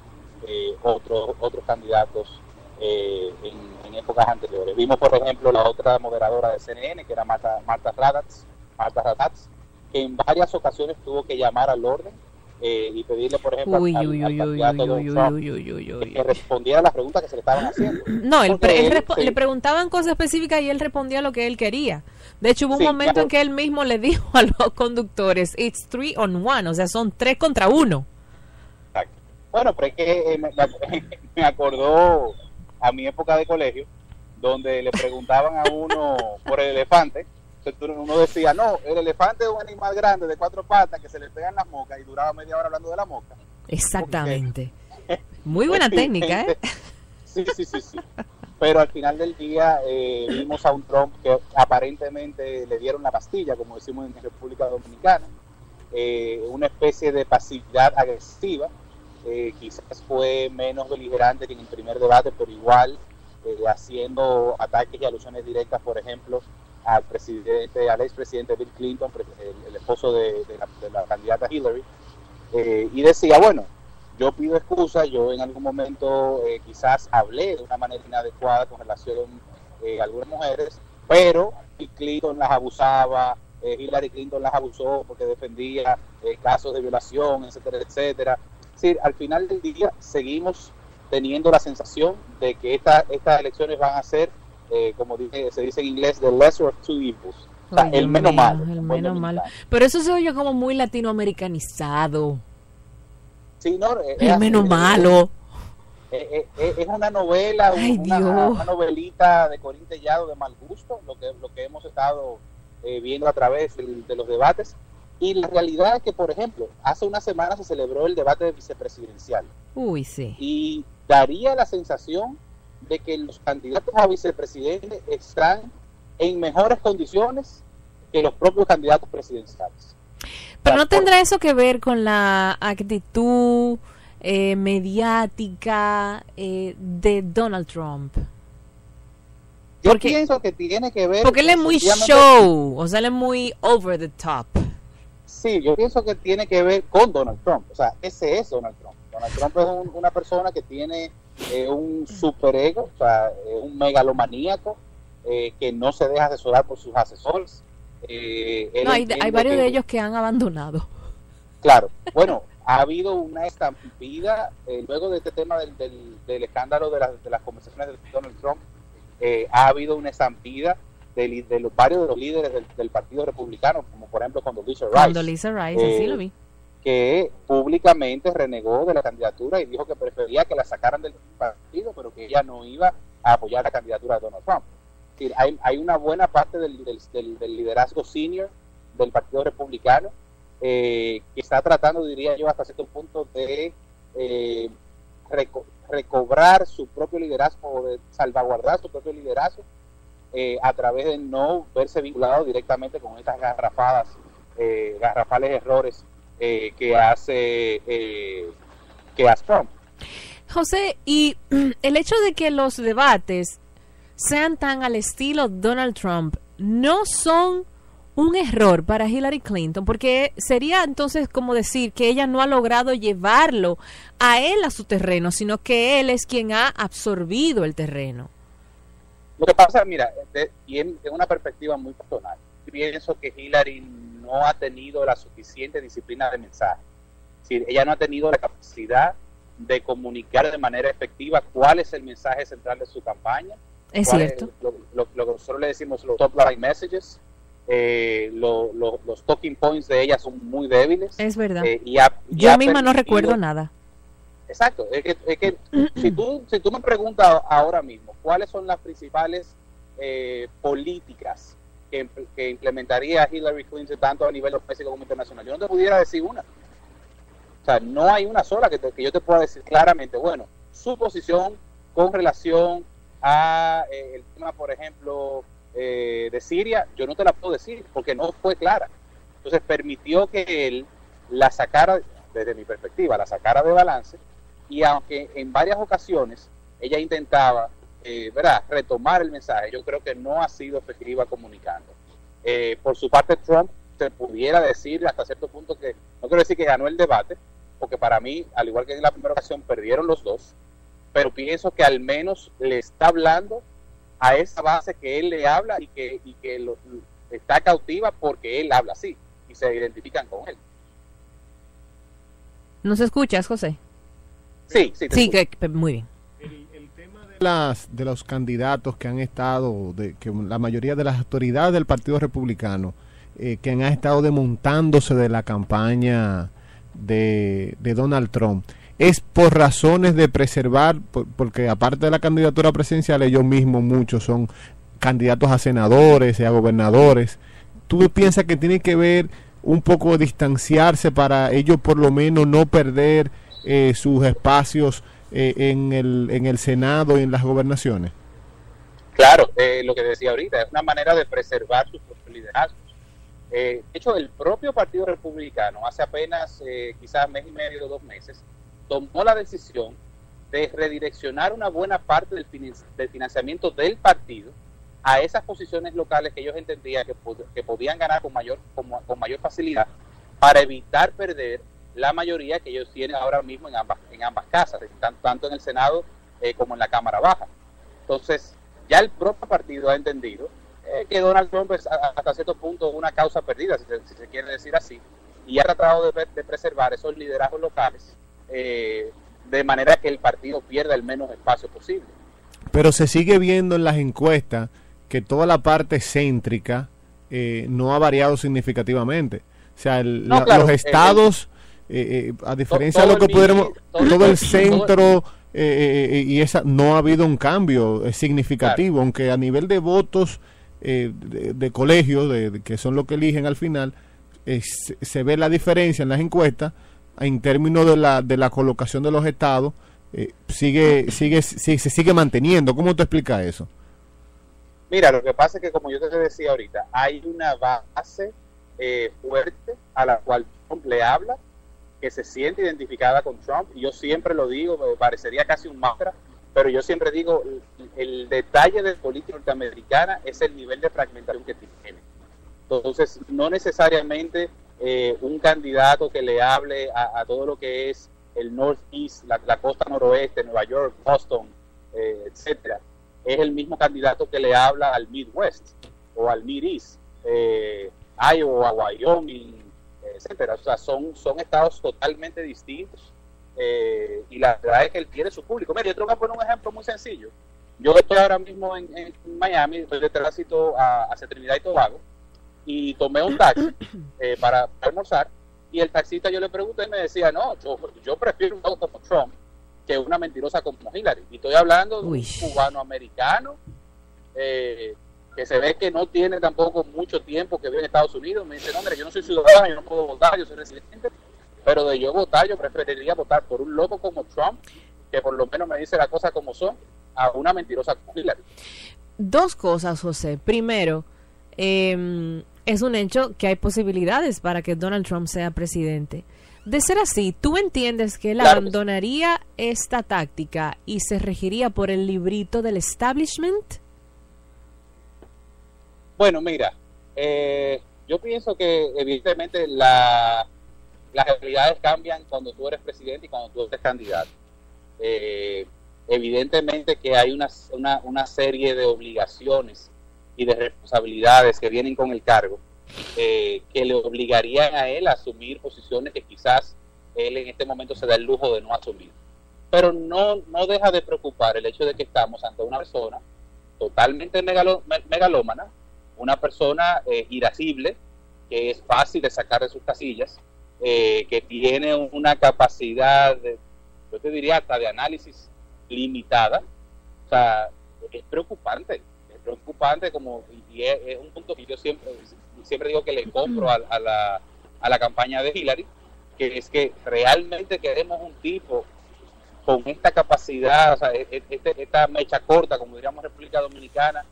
[SPEAKER 20] eh, otros otros candidatos eh, en, en épocas anteriores. Vimos, por ejemplo, la otra moderadora de CNN, que era Marta, Marta Radatz, Marta Radatz, que en varias ocasiones tuvo que llamar al orden eh, y pedirle, por ejemplo,
[SPEAKER 6] Uy,
[SPEAKER 20] al,
[SPEAKER 6] uy,
[SPEAKER 20] al
[SPEAKER 6] uy,
[SPEAKER 20] Trump que respondiera a las preguntas que se le estaban haciendo.
[SPEAKER 6] No, él, le preguntaban cosas específicas y él respondía lo que él quería. De hecho, hubo un
[SPEAKER 20] Sí,
[SPEAKER 6] momento
[SPEAKER 20] claro.
[SPEAKER 6] en que él mismo le dijo a los conductores, it's three on one, o sea, son tres contra uno.
[SPEAKER 20] Bueno, pero es que eh, me, me acordó a mi época de colegio, donde le preguntaban a uno por el elefante. Uno decía, no, el elefante es un animal grande de cuatro patas que se le pegan las moscas y duraba media hora hablando de la mosca.
[SPEAKER 6] Exactamente. Muy buena técnica, ¿eh?
[SPEAKER 20] Sí, sí, sí, sí. Pero al final del día eh, vimos a un Trump que aparentemente le dieron la pastilla, como decimos en República Dominicana, eh, una especie de pasividad agresiva. eh, quizás fue menos beligerante que en el primer debate, pero igual eh, haciendo ataques y alusiones directas, por ejemplo, al presidente, al expresidente Bill Clinton, el, esposo de, la, de la candidata Hillary, eh, y decía, bueno, yo pido excusa, yo en algún momento eh, quizás hablé de una manera inadecuada con relación eh, a algunas mujeres, pero Bill Clinton las abusaba, eh, Hillary Clinton las abusó porque defendía casos de violación, etcétera, etcétera. Es al final del día seguimos teniendo la sensación de que esta, estas elecciones van a ser, eh, como dice, se dice en inglés, the lesser of two evils. O sea,
[SPEAKER 6] Ay,
[SPEAKER 20] el menos
[SPEAKER 6] mío,
[SPEAKER 20] malo.
[SPEAKER 6] El
[SPEAKER 20] buen
[SPEAKER 6] menos malo. Pero eso se oye como muy latinoamericanizado.
[SPEAKER 20] Sí, no, eh,
[SPEAKER 6] El
[SPEAKER 20] es
[SPEAKER 6] menos
[SPEAKER 20] así,
[SPEAKER 6] malo.
[SPEAKER 20] eh, eh, eh, es una novela,
[SPEAKER 6] Ay,
[SPEAKER 20] una, novelita de Corín Tellado de mal gusto, lo que, lo que hemos estado eh, viendo a través de los debates. Y la realidad es que, por ejemplo, hace una semana se celebró el debate vicepresidencial
[SPEAKER 6] Uy, sí.
[SPEAKER 20] y daría la sensación de que los candidatos a vicepresidente están en mejores condiciones que los propios candidatos presidenciales.
[SPEAKER 6] Pero no tendrá eso que ver con la actitud eh, mediática eh, de Donald Trump.
[SPEAKER 20] Yo
[SPEAKER 6] Porque-
[SPEAKER 20] pienso que tiene que ver.
[SPEAKER 6] Porque él es muy show, o sea, él es muy over the top.
[SPEAKER 20] Sí, yo pienso que tiene que ver con Donald Trump. O sea, ese es Donald Trump. Donald Trump es un- una persona que tiene eh, un superego, o sea, eh, un megalomaníaco eh, que no se deja asesorar por sus asesores. Eh,
[SPEAKER 6] No, hay, hay varios
[SPEAKER 20] que-
[SPEAKER 6] de ellos que han abandonado.
[SPEAKER 20] Claro, bueno, ha habido una estampida eh, luego de este tema del, del- del escándalo de, las- de las conversaciones de Donald Trump. eh, ha habido una estampida de, de los varios de los líderes del, del Partido Republicano, como por ejemplo cuando Lisa Rice,
[SPEAKER 6] Cuando Lisa Rice, sí lo vi.
[SPEAKER 20] Que públicamente renegó de la candidatura y dijo que prefería que la sacaran del partido, pero que ella no iba a apoyar la candidatura de Donald Trump. Hay, una buena parte del liderazgo senior del Partido Republicano eh, que está tratando, diría yo, hasta cierto punto de eh, reco- recobrar su propio liderazgo o de salvaguardar su propio liderazgo eh, a través de no verse vinculado directamente con estas garrafadas, eh, garrafales errores eh, que hace eh, que hace Trump.
[SPEAKER 6] José, y el hecho de que los debates sean tan al estilo Donald Trump no son un error para Hillary Clinton, porque sería entonces como decir que ella no ha logrado llevarlo a él a su terreno, sino que él es quien ha absorbido el terreno.
[SPEAKER 20] Lo que pasa, mira, de, y en, de una perspectiva muy personal, pienso que Hillary no ha tenido la suficiente disciplina de mensaje. Es decir, ella no ha tenido la capacidad de comunicar de manera efectiva cuál es el mensaje central de su campaña.
[SPEAKER 6] Es cierto.
[SPEAKER 20] lo, lo- lo que nosotros le decimos los top line messages. eh, lo- lo- los talking points de ella son muy débiles.
[SPEAKER 6] Es verdad.
[SPEAKER 20] eh, y ha- y
[SPEAKER 6] Yo misma no recuerdo nada.
[SPEAKER 20] Exacto, es que, es que si, tú, si tú me preguntas ahora mismo cuáles son las principales eh, políticas que, imp- que implementaría Hillary Clinton tanto a nivel doméstico como internacional, yo no te pudiera decir una. O sea, no hay una sola que, te- que yo te pueda decir claramente, bueno, su posición con relación a eh, el tema, por ejemplo, eh, de Siria, yo no te la puedo decir porque no fue clara. Entonces permitió que él la sacara, desde mi perspectiva, la sacara de balance y aunque en varias ocasiones ella intentaba, eh, ¿verdad?, retomar el mensaje, yo creo que no ha sido efectiva comunicando. Eh, por su parte, Trump se pudiera decir hasta cierto punto que, no quiero decir que ganó el debate, porque para mí, al igual que en la primera ocasión, perdieron los dos, pero pienso que al menos le está hablando a esa base que él le habla y que, y que lo- está cautiva porque él habla así y se identifican con él.
[SPEAKER 6] ¿Nos escuchas, José?
[SPEAKER 20] Sí, sí. te
[SPEAKER 6] Sí,
[SPEAKER 20] escucho.
[SPEAKER 6] que, que- muy bien.
[SPEAKER 9] Las de los candidatos que han estado de que la mayoría de las autoridades del Partido Republicano eh, que han estado desmontándose de la campaña de, de Donald Trump es por razones de preservar por- porque aparte de la candidatura presidencial ellos mismos muchos son candidatos a senadores y a gobernadores. Tú piensas que tiene que ver un poco distanciarse para ellos por lo menos no perder eh, sus espacios eh, en, el, en el Senado y en las gobernaciones.
[SPEAKER 20] Claro, eh, lo que decía ahorita, es una manera de preservar sus liderazgos. Eh, de hecho, el propio Partido Republicano, hace apenas eh, quizás mes y medio o dos meses, tomó la decisión de redireccionar una buena parte del, del financiamiento del partido a esas posiciones locales que ellos entendían que, que podían ganar con mayor, con, con mayor facilidad para evitar perder la mayoría que ellos tienen ahora mismo en ambas, en ambas casas, tan- tanto en el Senado eh, como en la Cámara Baja. Entonces, ya el propio partido ha entendido eh, que Donald Trump es hasta cierto punto una causa perdida, si se, si se quiere decir así, y ha tratado de, pre- de preservar esos liderazgos locales eh, de manera que el partido pierda el menos espacio posible.
[SPEAKER 9] Pero se sigue viendo en las encuestas que toda la parte céntrica eh, no ha variado significativamente. O sea, el-
[SPEAKER 20] No,
[SPEAKER 9] la-
[SPEAKER 20] claro,
[SPEAKER 9] los estados, eh, eh, a diferencia
[SPEAKER 20] todo
[SPEAKER 9] de lo que pudiéramos, todo,
[SPEAKER 20] todo-
[SPEAKER 9] el centro eh, eh, y esa, no ha habido un cambio eh, significativo, aunque a nivel de votos eh, de, de colegios, de, de- que son los que eligen al final, eh, se, se ve la diferencia en las encuestas en términos de la, de la colocación de los estados. eh, sigue, sigue, sigue, se sigue manteniendo. ¿Cómo te explicas eso?
[SPEAKER 20] Mira, lo que pasa es que como yo te decía ahorita, hay una base eh, fuerte a la cual Trump le habla, que se siente identificada con Trump, yo siempre lo digo, me parecería casi un mantra, pero yo siempre digo, el, detalle del política norteamericana es el nivel de fragmentación que tiene. Entonces, no necesariamente eh, un candidato que le hable a, a todo lo que es el Northeast, la, la costa noroeste, Nueva York, Boston, eh, etcétera, es el mismo candidato que le habla al Midwest o al Mid-East, eh, Iowa, Wyoming, etcétera. O sea, son, son estados totalmente distintos eh, y la verdad es que él tiene su público. Mira, yo te voy a poner un ejemplo muy sencillo. Yo estoy ahora mismo en, en Miami, estoy de tránsito a- hacia Trinidad y Tobago y tomé un taxi eh, para almorzar y el taxista yo le pregunté y me decía, no, yo, yo prefiero un auto como Trump que una mentirosa como Hillary. Y estoy hablando de un cubano americano eh, que se ve que no tiene tampoco mucho tiempo que vive en Estados Unidos. Me dice, no, hombre, yo no soy ciudadano, yo no puedo votar, yo soy residente. Pero de yo votar, yo preferiría votar por un loco como Trump, que por lo menos me dice las cosas como son, a una mentirosa como Hillary.
[SPEAKER 6] Dos cosas, José. Primero, eh, es un hecho que hay posibilidades para que Donald Trump sea presidente. De ser así, ¿tú entiendes que él
[SPEAKER 20] Claro.
[SPEAKER 6] abandonaría esta táctica y se regiría por el librito del establishment?
[SPEAKER 20] Bueno, mira, eh, yo pienso que evidentemente la, las realidades cambian cuando tú eres presidente y cuando tú eres candidato. Eh, evidentemente que hay una, una, una serie de obligaciones y de responsabilidades que vienen con el cargo eh, que le obligarían a él a asumir posiciones que quizás él en este momento se da el lujo de no asumir. Pero no, no deja de preocupar el hecho de que estamos ante una persona totalmente megalo- me- megalómana, una persona eh, irascible, que es fácil de sacar de sus casillas, eh, que tiene una capacidad, de, yo te diría hasta de análisis limitada. O sea, es preocupante, es preocupante como, y es, es un punto que yo siempre, siempre digo que le compro a, a la, a la campaña de Hillary, que es que realmente queremos un tipo con esta capacidad, o sea, e- e- este- esta mecha corta, como diríamos República Dominicana,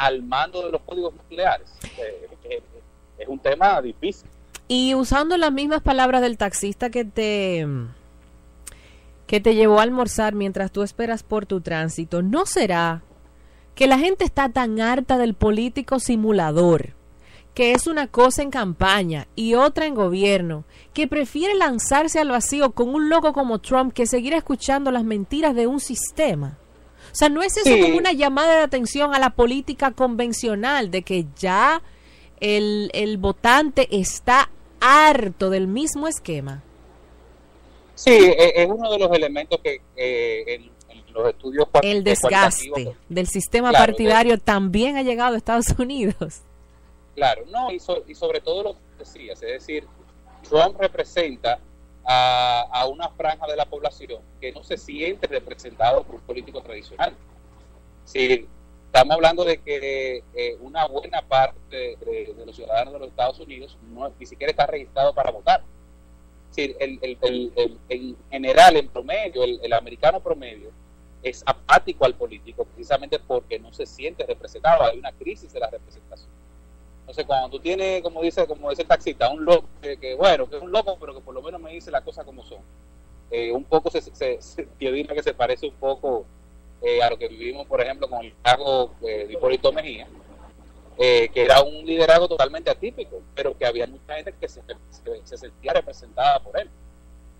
[SPEAKER 20] al mando de los códigos nucleares. Eh, eh, es un tema difícil.
[SPEAKER 6] Y usando las mismas palabras del taxista que te que te llevó a almorzar mientras tú esperas por tu tránsito, ¿no será que la gente está tan harta del político simulador, que es una cosa en campaña y otra en gobierno, que prefiere lanzarse al vacío con un loco como Trump que seguir escuchando las mentiras de un sistema? O sea, ¿no es eso
[SPEAKER 20] Sí.
[SPEAKER 6] como una llamada de atención a la política convencional de que ya el, el votante está harto del mismo esquema?
[SPEAKER 20] Sí, e- es uno de los elementos que eh, en, en los estudios
[SPEAKER 6] El
[SPEAKER 20] de
[SPEAKER 6] desgaste del sistema
[SPEAKER 20] Claro,
[SPEAKER 6] partidario también ha llegado a Estados Unidos.
[SPEAKER 20] Claro, no, y, so- y sobre todo lo que decías, es decir, Trump representa a, a una franja de la población que no se siente representado por un político tradicional. Sí, estamos hablando de que eh, una buena parte de, los ciudadanos de los Estados Unidos no, ni siquiera está registrado para votar. Decir, el, el- el- el- en general, en promedio, el, el americano promedio es apático al político precisamente porque no se siente representado. Hay una crisis de la representación. Entonces, cuando tú tienes, como dice, como dice el taxista, un loco que, bueno, que es un loco, pero que por lo menos me dice las cosas como son. Eh, un poco se, se, se- que se parece un poco eh, a lo que vivimos, por ejemplo, con el liderazgo eh, de Hipólito Mejía, eh, que era un liderazgo totalmente atípico, pero que había mucha gente que se, se- se sentía representada por él,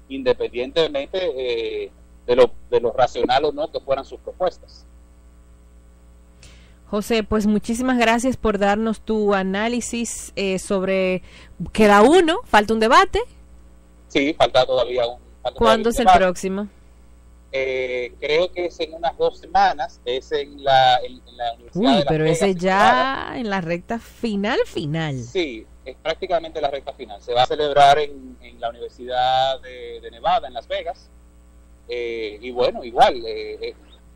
[SPEAKER 20] independientemente de, lo, de lo racional o no que fueran sus propuestas.
[SPEAKER 6] José, pues muchísimas gracias por darnos tu análisis eh, sobre... Queda uno, falta un debate.
[SPEAKER 20] Sí, falta todavía un... falta todavía
[SPEAKER 6] ¿Cuándo
[SPEAKER 20] un
[SPEAKER 6] es el
[SPEAKER 20] debate.
[SPEAKER 6] próximo?
[SPEAKER 20] Eh, creo que es en unas dos semanas, es en la, en, en la Universidad
[SPEAKER 6] Uy,
[SPEAKER 20] de
[SPEAKER 6] pero
[SPEAKER 20] Vegas,
[SPEAKER 6] ese ya en la recta final, final.
[SPEAKER 20] Sí, es prácticamente la recta final. Se va a celebrar en, en la Universidad de, de Nevada, en Las Vegas. Eh, y bueno, igual, eh, eh,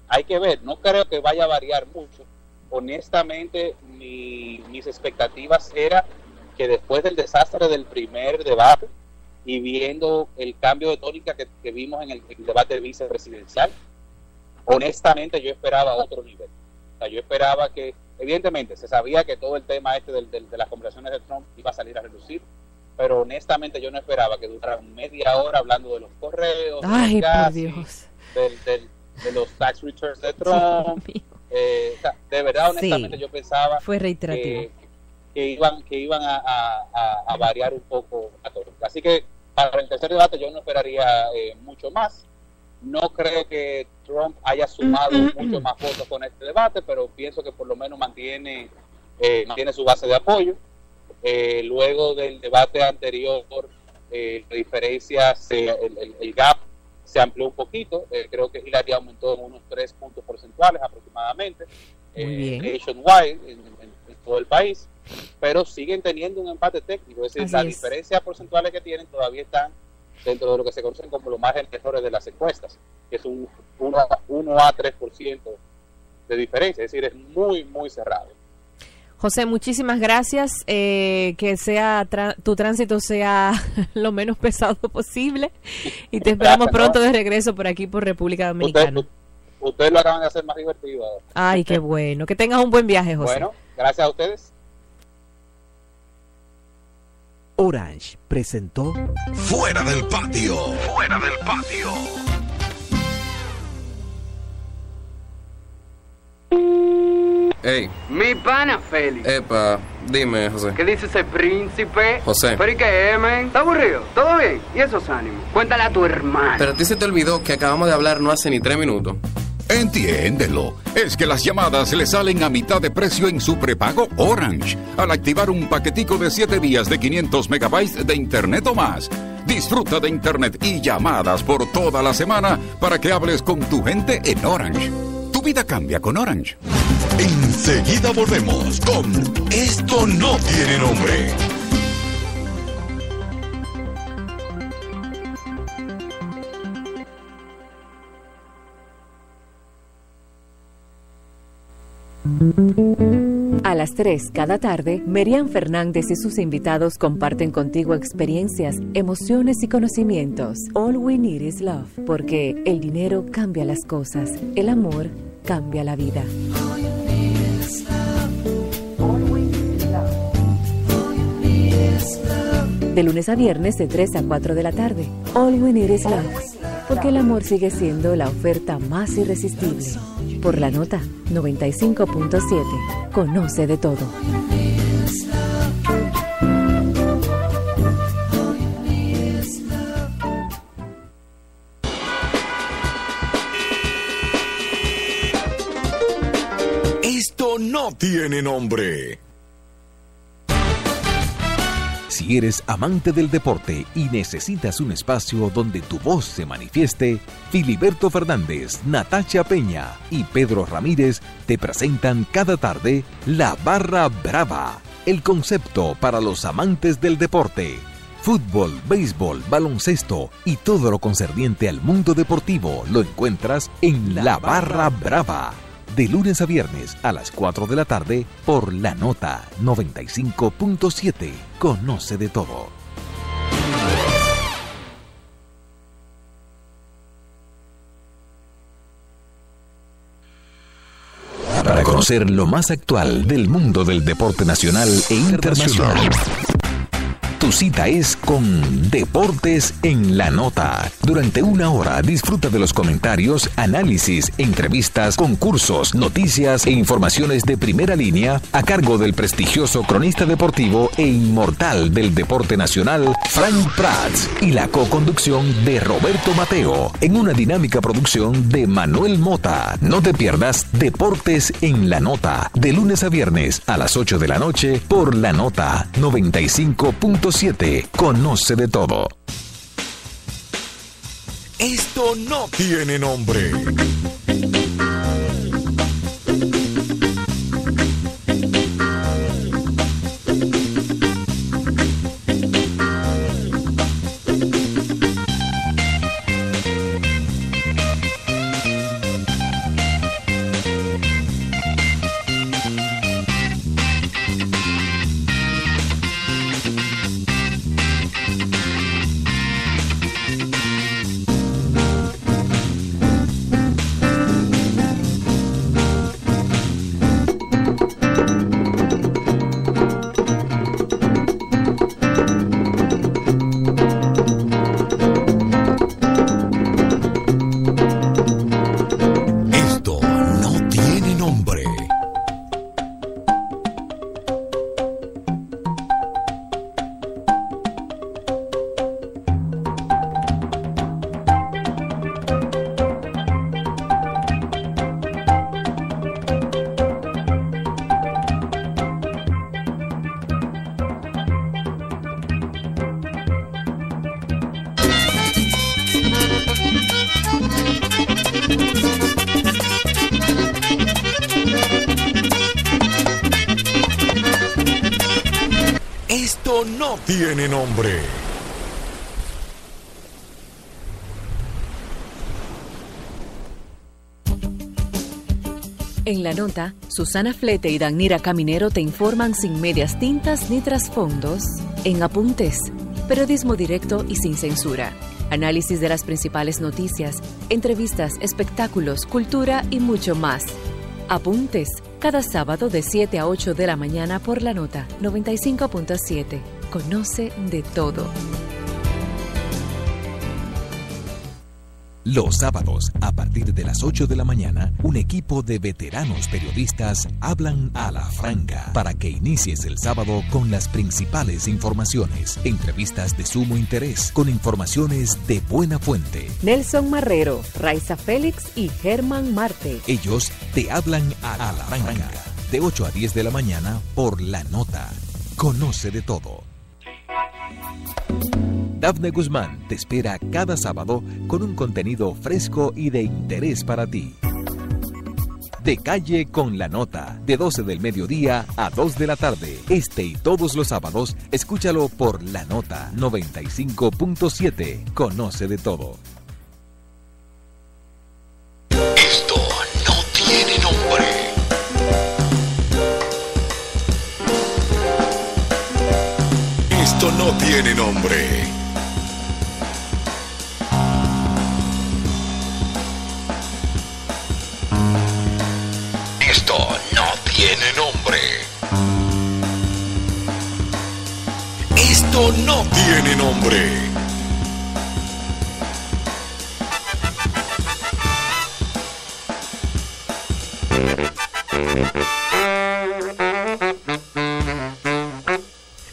[SPEAKER 20] hay que ver, no creo que vaya a variar mucho. Honestamente, mi- mis expectativas era que después del desastre del primer debate y viendo el cambio de tónica que, que vimos en el, debate vicepresidencial, honestamente yo esperaba otro nivel. O sea, yo esperaba que, evidentemente, se sabía que todo el tema este del- del- de las conversaciones de Trump iba a salir a relucir, pero honestamente yo no esperaba que durara media hora hablando de los correos, de los
[SPEAKER 6] Ay, por Dios.
[SPEAKER 20] del, del- de los tax returns de Trump. Eh, o sea, de verdad,
[SPEAKER 6] Sí.
[SPEAKER 20] honestamente, yo pensaba
[SPEAKER 6] Fue reiterativo.
[SPEAKER 20] que, que iban que iban a, a- a- a variar un poco la tónica. Así que para el tercer debate yo no esperaría eh, mucho más. No creo que Trump haya sumado mucho más votos con este debate, pero pienso que por lo menos mantiene, eh, mantiene su base de apoyo. Eh, luego del debate anterior, eh, la diferencia, el- el gap se amplió un poquito. Eh, creo que Hillary aumentó en unos tres puntos porcentuales aproximadamente. Eh, nationwide, en, en- en todo el país. Pero siguen teniendo un empate técnico. Es decir,
[SPEAKER 6] Así
[SPEAKER 20] las
[SPEAKER 6] es.
[SPEAKER 20] diferencias porcentuales que tienen todavía están dentro de lo que se conocen como los márgenes mejores de las encuestas, que es un 1 a, 1 a 3% de diferencia. Es decir, es muy, muy cerrado.
[SPEAKER 6] José, muchísimas gracias. eh, que sea tra- tu tránsito sea lo menos pesado posible y te esperamos
[SPEAKER 20] Gracias,
[SPEAKER 6] pronto
[SPEAKER 20] ¿no?
[SPEAKER 6] de regreso por aquí por República Dominicana.
[SPEAKER 20] Ustedes lo acaban de hacer más divertido ahora.
[SPEAKER 6] Ay, qué bueno. Que tengas un buen viaje, José.
[SPEAKER 20] Bueno, gracias a ustedes.
[SPEAKER 17] Orange presentó
[SPEAKER 15] Fuera del patio. Fuera del patio.
[SPEAKER 21] Ey,
[SPEAKER 22] Mi pana Félix.
[SPEAKER 21] epa, dime, José.
[SPEAKER 22] ¿Qué dice ese príncipe?
[SPEAKER 21] José.
[SPEAKER 22] ¿Pero y qué men? ¿Está aburrido? ¿Todo bien? ¿Y esos ánimos? Cuéntale a tu hermano.
[SPEAKER 21] Pero a ti se te olvidó que acabamos de hablar no hace ni tres minutos.
[SPEAKER 12] Entiéndelo. Es que las llamadas le salen a mitad de precio en su prepago Orange al activar un paquetico de 7 días de 500 megabytes de internet o más. Disfruta de internet y llamadas por toda la semana para que hables con tu gente en Orange. Vida cambia con Orange.
[SPEAKER 15] Enseguida volvemos con Esto no tiene nombre.
[SPEAKER 5] A las 3 cada tarde, Merian Fernández y sus invitados comparten contigo experiencias, emociones y conocimientos. All we need is love, porque el dinero cambia las cosas, el amor cambia la vida. De lunes a viernes de 3 a 4 de la tarde. All we need is love, porque el amor sigue siendo la oferta más irresistible. Por la nota 95.7. Conoce de todo.
[SPEAKER 15] Esto no tiene nombre.
[SPEAKER 4] Si eres amante del deporte y necesitas un espacio donde tu voz se manifieste, Filiberto Fernández, Natacha Peña y Pedro Ramírez te presentan cada tarde La Barra Brava, el concepto para los amantes del deporte. Fútbol, béisbol, baloncesto y todo lo concerniente al mundo deportivo lo encuentras en La Barra Brava. De lunes a viernes a las 4 de la tarde por La Nota 95.7. Conoce de todo. Para conocer lo más actual del mundo del deporte nacional e internacional. Tu cita es con Deportes en la Nota. Durante una hora disfruta de los comentarios, análisis, entrevistas, concursos, noticias e informaciones de primera línea a cargo del prestigioso cronista deportivo e inmortal del deporte nacional, Frank Prats, y la co-conducción de Roberto Mateo, en una dinámica producción de Manuel Mota. No te pierdas Deportes en la Nota, de lunes a viernes a las 8 de la noche por la Nota 95.7. Conoce de todo.
[SPEAKER 15] Esto no tiene nombre.
[SPEAKER 10] Tiene nombre.
[SPEAKER 5] En la nota, Susana Flete y Danira Caminero te informan sin medias tintas ni trasfondos en apuntes, periodismo directo y sin censura. Análisis de las principales noticias, entrevistas, espectáculos, cultura y mucho más. Apuntes, cada sábado de 7 a 8 de la mañana por la nota 95.7. Conoce de todo.
[SPEAKER 4] Los sábados, a partir de las 8 de la mañana, un equipo de veteranos periodistas hablan a la franca para que inicies el sábado con las principales informaciones, entrevistas de sumo interés, con informaciones de buena fuente.
[SPEAKER 5] Nelson Marrero, Raiza Félix y Germán Marte.
[SPEAKER 4] Ellos te hablan a, a la franca, de 8 a 10 de la mañana por la nota. Conoce de todo. Dafne Guzmán te espera cada sábado con un contenido fresco y de interés para ti. De calle con la nota, de 12 del mediodía a 2 de la tarde. Este y todos los sábados, escúchalo por la nota 95.7. Conoce de todo.
[SPEAKER 10] Esto no tiene nombre. Esto no tiene nombre. Esto no tiene nombre. Esto no tiene nombre.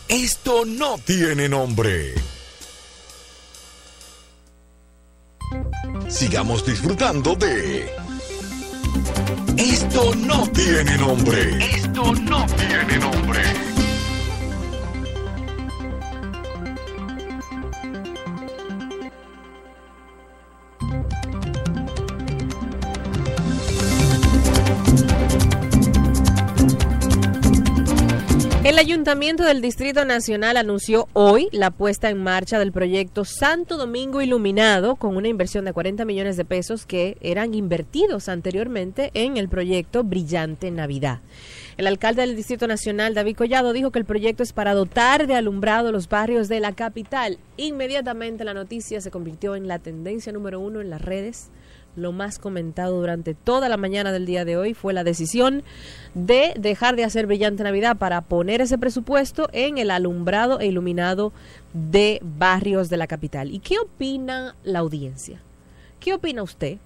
[SPEAKER 10] Esto no tiene nombre. Sigamos disfrutando de Esto no tiene nombre. Esto no tiene nombre.
[SPEAKER 6] Ayuntamiento del Distrito Nacional anunció hoy la puesta en marcha del proyecto Santo Domingo Iluminado con una inversión de 40 millones de pesos que eran invertidos anteriormente en el proyecto Brillante Navidad. El alcalde del Distrito Nacional, David Collado, dijo que el proyecto es para dotar de alumbrado los barrios de la capital. Inmediatamente la noticia se convirtió en la tendencia número uno en las redes. Lo más comentado durante toda la mañana del día de hoy fue la decisión de dejar de hacer Brillante Navidad para poner ese presupuesto en el alumbrado e iluminado de barrios de la capital. ¿Y qué opina la audiencia? ¿Qué opina usted?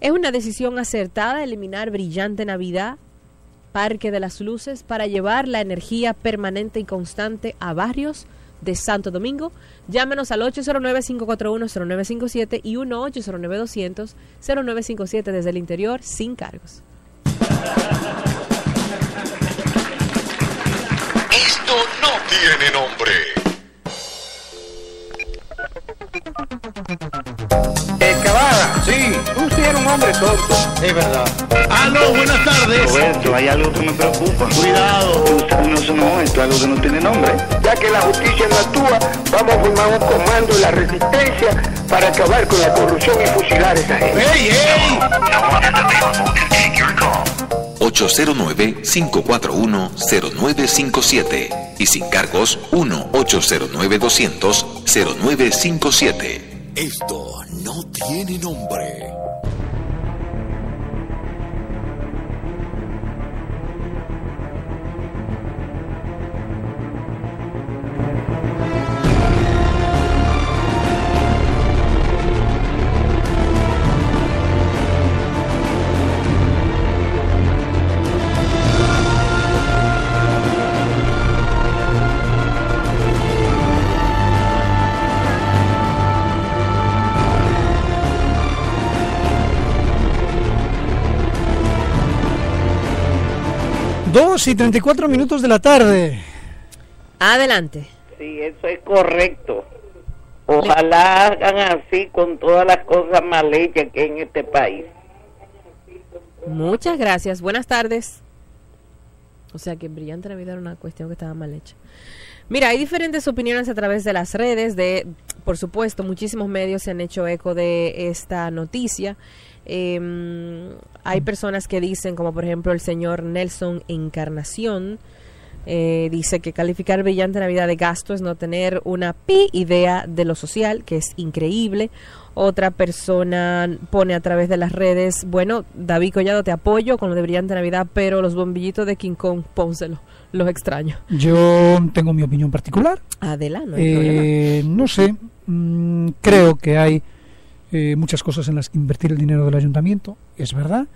[SPEAKER 6] ¿Es una decisión acertada eliminar Brillante Navidad, Parque de las Luces, para llevar la energía permanente y constante a barrios de Santo Domingo? Llámenos al 809-541-0957 y 1-809-200-0957 desde el interior sin cargos.
[SPEAKER 10] Esto no tiene nombre.
[SPEAKER 3] Cavada, sí, tú sí eres un hombre tonto. Es verdad.
[SPEAKER 23] Aló, buenas tardes.
[SPEAKER 3] Roberto, hay algo que me preocupa.
[SPEAKER 23] Cuidado.
[SPEAKER 3] No, eso no, esto es algo que no tiene nombre. Ya que la justicia no actúa, vamos a formar un comando de la resistencia para acabar con la corrupción y fusilar a esa gente.
[SPEAKER 23] ¡Ey, ey!
[SPEAKER 4] 809-541-0957 y sin cargos 1-809-200-0957.
[SPEAKER 10] Esto no tiene nombre.
[SPEAKER 1] Dos y 34 minutos de la tarde.
[SPEAKER 6] Adelante.
[SPEAKER 24] Sí, eso es correcto. Ojalá hagan así con todas las cosas mal hechas que hay en este país.
[SPEAKER 6] Muchas gracias. Buenas tardes. O sea que Brillante Navidad era una cuestión que estaba mal hecha. Mira, hay diferentes opiniones a través de las redes, de, por supuesto, muchísimos medios se han hecho eco de esta noticia. Eh, hay personas que dicen, como por ejemplo el señor Nelson Encarnación, eh, dice que calificar brillante Navidad de gasto es no tener una pi idea de lo social, que es increíble. Otra persona pone a través de las redes, bueno, David Collado, te apoyo con lo de brillante Navidad, pero los bombillitos de King Kong, pónselo, los extraño.
[SPEAKER 1] Yo tengo mi opinión particular.
[SPEAKER 6] Adelante. No,
[SPEAKER 1] eh, no sé, mmm, creo que hay eh, muchas cosas en las que invertir el dinero del ayuntamiento, es verdad.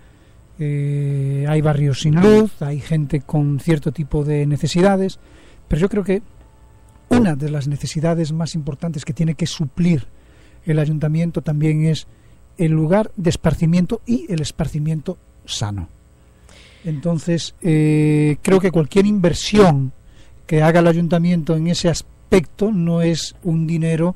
[SPEAKER 1] Eh, hay barrios sin luz, hay gente con cierto tipo de necesidades, pero yo creo que una de las necesidades más importantes que tiene que suplir el ayuntamiento también es el lugar de esparcimiento y el esparcimiento sano. Entonces, eh, creo que cualquier inversión que haga el ayuntamiento en ese aspecto no es un dinero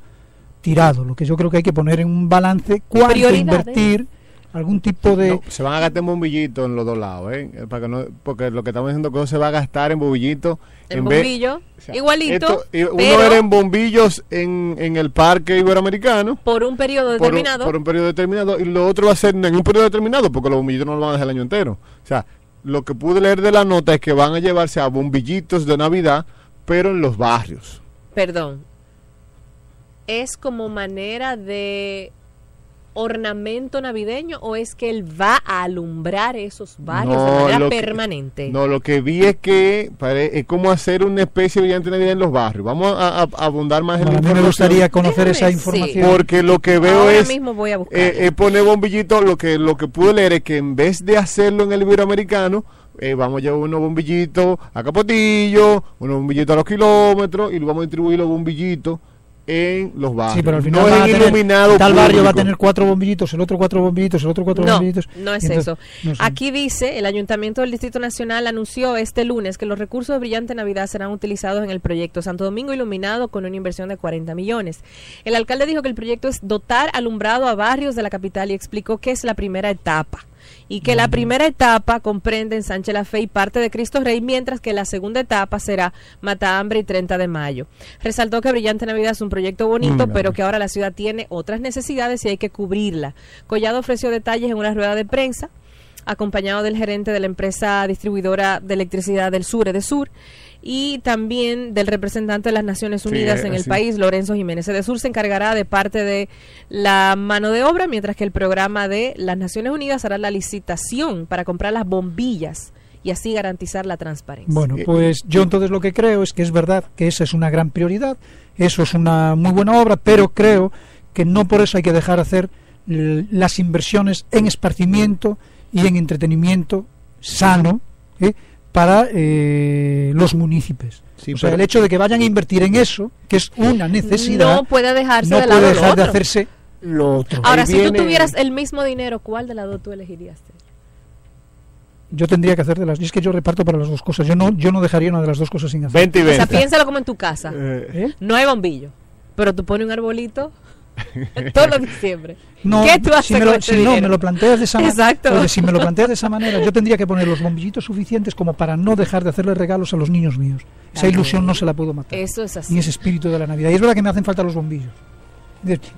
[SPEAKER 1] tirado. Lo que yo creo que hay que poner en un balance cuánto invertir algún tipo de
[SPEAKER 9] no, se van a gastar en bombillitos en los dos lados ¿eh? Para que no, porque lo que estamos diciendo que se va a gastar en bombillitos
[SPEAKER 6] en bombillo vez, o sea, igualito
[SPEAKER 9] esto, uno era en bombillos en, en, el parque iberoamericano.
[SPEAKER 6] Por un periodo determinado
[SPEAKER 9] por un, por un, periodo determinado y lo otro va a ser en un periodo determinado porque los bombillitos no lo van a dejar el año entero. O sea lo que pude leer de la nota es que van a llevarse a bombillitos de navidad pero en los barrios.
[SPEAKER 6] Perdón es como manera de ornamento navideño o es que él va a alumbrar esos barrios no, de manera permanente?
[SPEAKER 9] Que, no, lo que vi es que pare, es como hacer una especie de brillante navidad en los barrios. Vamos a, a, a abundar más
[SPEAKER 1] bueno,
[SPEAKER 9] en la
[SPEAKER 1] A mí me gustaría conocer Déjame, esa información.
[SPEAKER 9] Sí. Porque lo que veo
[SPEAKER 6] Ahora
[SPEAKER 9] es
[SPEAKER 6] mismo voy a buscar.
[SPEAKER 9] Eh, eh, poner bombillitos, lo que lo que pude leer es que en vez de hacerlo en el iberoamericano, eh, vamos a llevar unos bombillitos a Capotillo, unos bombillitos a los kilómetros y vamos a distribuir los bombillitos en los barrios.
[SPEAKER 1] Sí, pero al final
[SPEAKER 9] no
[SPEAKER 1] va
[SPEAKER 9] es
[SPEAKER 1] a tener,
[SPEAKER 9] iluminado
[SPEAKER 1] tal barrio va a tener cuatro bombillitos, el otro cuatro bombillitos, el otro cuatro
[SPEAKER 6] no,
[SPEAKER 1] bombillitos.
[SPEAKER 6] No es
[SPEAKER 1] entonces,
[SPEAKER 6] eso.
[SPEAKER 1] no sé.
[SPEAKER 6] Aquí dice, el Ayuntamiento del Distrito Nacional anunció este lunes que los recursos de Brillante Navidad serán utilizados en el proyecto Santo Domingo Iluminado con una inversión de 40 millones. El alcalde dijo que el proyecto es dotar alumbrado a barrios de la capital y explicó que es la primera etapa y que la primera etapa comprende en Sánchez La Fe y parte de Cristo Rey, mientras que la segunda etapa será Matahambre y 30 de mayo. Resaltó que Brillante Navidad es un proyecto bonito, mm, pero que ahora la ciudad tiene otras necesidades y hay que cubrirla. Collado ofreció detalles en una rueda de prensa acompañado del gerente de la empresa distribuidora de electricidad del Sur, de Sur, y también del representante de las Naciones Unidas
[SPEAKER 9] Sí,
[SPEAKER 6] en el país, Lorenzo Jiménez. de Sur se encargará de parte de la mano de obra, mientras que el programa de las Naciones Unidas hará la licitación para comprar las bombillas y así garantizar la transparencia.
[SPEAKER 1] Bueno, pues yo entonces lo que creo es que es verdad que esa es una gran prioridad, eso es una muy buena obra, pero creo que no por eso hay que dejar hacer las inversiones en esparcimiento y en entretenimiento sano ¿eh? Para eh, los municipios.
[SPEAKER 9] Sí,
[SPEAKER 1] o sea, el hecho de que vayan a invertir en eso, que es una necesidad,
[SPEAKER 6] no puede dejarse
[SPEAKER 1] no
[SPEAKER 6] de
[SPEAKER 1] puede
[SPEAKER 6] lado
[SPEAKER 1] dejar de hacerse lo otro.
[SPEAKER 6] Ahora,
[SPEAKER 9] Ahí
[SPEAKER 6] si
[SPEAKER 9] viene-
[SPEAKER 6] tú tuvieras el mismo dinero, ¿cuál de las dos tú elegirías?
[SPEAKER 1] Yo tendría que hacer de las... y Es que yo reparto para las dos cosas. Yo no, yo no dejaría una de las dos cosas sin hacer.
[SPEAKER 9] 20 y
[SPEAKER 6] O sea,
[SPEAKER 9] 20.
[SPEAKER 6] piénsalo como en tu casa.
[SPEAKER 1] ¿Eh?
[SPEAKER 6] No hay bombillo, pero tú pones un arbolito todos los diciembre.
[SPEAKER 1] No,
[SPEAKER 6] ¿Qué tú haces
[SPEAKER 1] si, me lo, si no, me lo planteas de esa manera. Si me lo planteas de esa manera, yo tendría que poner los bombillitos suficientes como para no dejar de hacerle regalos a los niños míos. Esa ilusión no se la puedo matar.
[SPEAKER 6] Eso es así.
[SPEAKER 1] Ni ese espíritu de la Navidad. Y es verdad que me hacen falta los bombillos.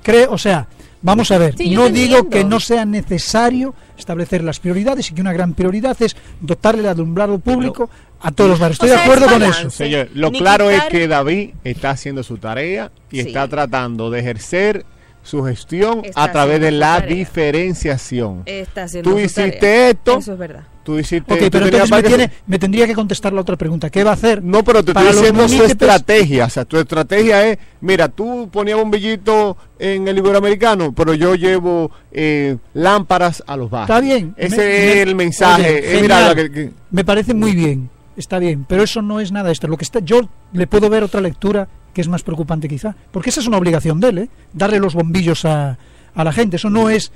[SPEAKER 1] Creo, o sea, vamos a ver,
[SPEAKER 6] Sí,
[SPEAKER 1] no digo
[SPEAKER 6] entiendo.
[SPEAKER 1] que no sea necesario establecer las prioridades y que una gran prioridad es dotarle de alumbrado público a todos los barrios. Estoy
[SPEAKER 6] O
[SPEAKER 1] de acuerdo
[SPEAKER 6] es
[SPEAKER 1] con eso.
[SPEAKER 9] Señor, lo
[SPEAKER 6] Ni
[SPEAKER 9] claro es que David está haciendo su tarea y
[SPEAKER 6] Sí.
[SPEAKER 9] está tratando de ejercer su gestión
[SPEAKER 6] Está
[SPEAKER 9] a través de la
[SPEAKER 6] tarea.
[SPEAKER 9] diferenciación.
[SPEAKER 6] Está haciendo
[SPEAKER 9] Tú
[SPEAKER 6] su
[SPEAKER 9] hiciste
[SPEAKER 6] tarea.
[SPEAKER 9] esto,
[SPEAKER 6] Eso es verdad.
[SPEAKER 9] tú hiciste
[SPEAKER 1] Ok,
[SPEAKER 9] tú
[SPEAKER 1] pero entonces me, tiene, me tendría que contestar la otra pregunta. ¿Qué va a hacer?
[SPEAKER 9] No, pero te estoy diciendo su estrategia. O sea, tu estrategia es, mira, tú ponías bombillito en el iberoamericano, pero yo llevo eh, lámparas a los barrios.
[SPEAKER 1] Está bien.
[SPEAKER 9] Ese
[SPEAKER 1] Me-
[SPEAKER 9] es
[SPEAKER 1] me-
[SPEAKER 9] el mensaje.
[SPEAKER 1] Oye,
[SPEAKER 9] Eh, mira,
[SPEAKER 1] genial.
[SPEAKER 9] lo que- que-
[SPEAKER 1] Me parece muy bien, está bien, pero eso no es nada esto. Lo que está, yo le puedo ver otra lectura que es más preocupante quizá, porque esa es una obligación de él, ¿eh? darle los bombillos a, a la gente. Eso no es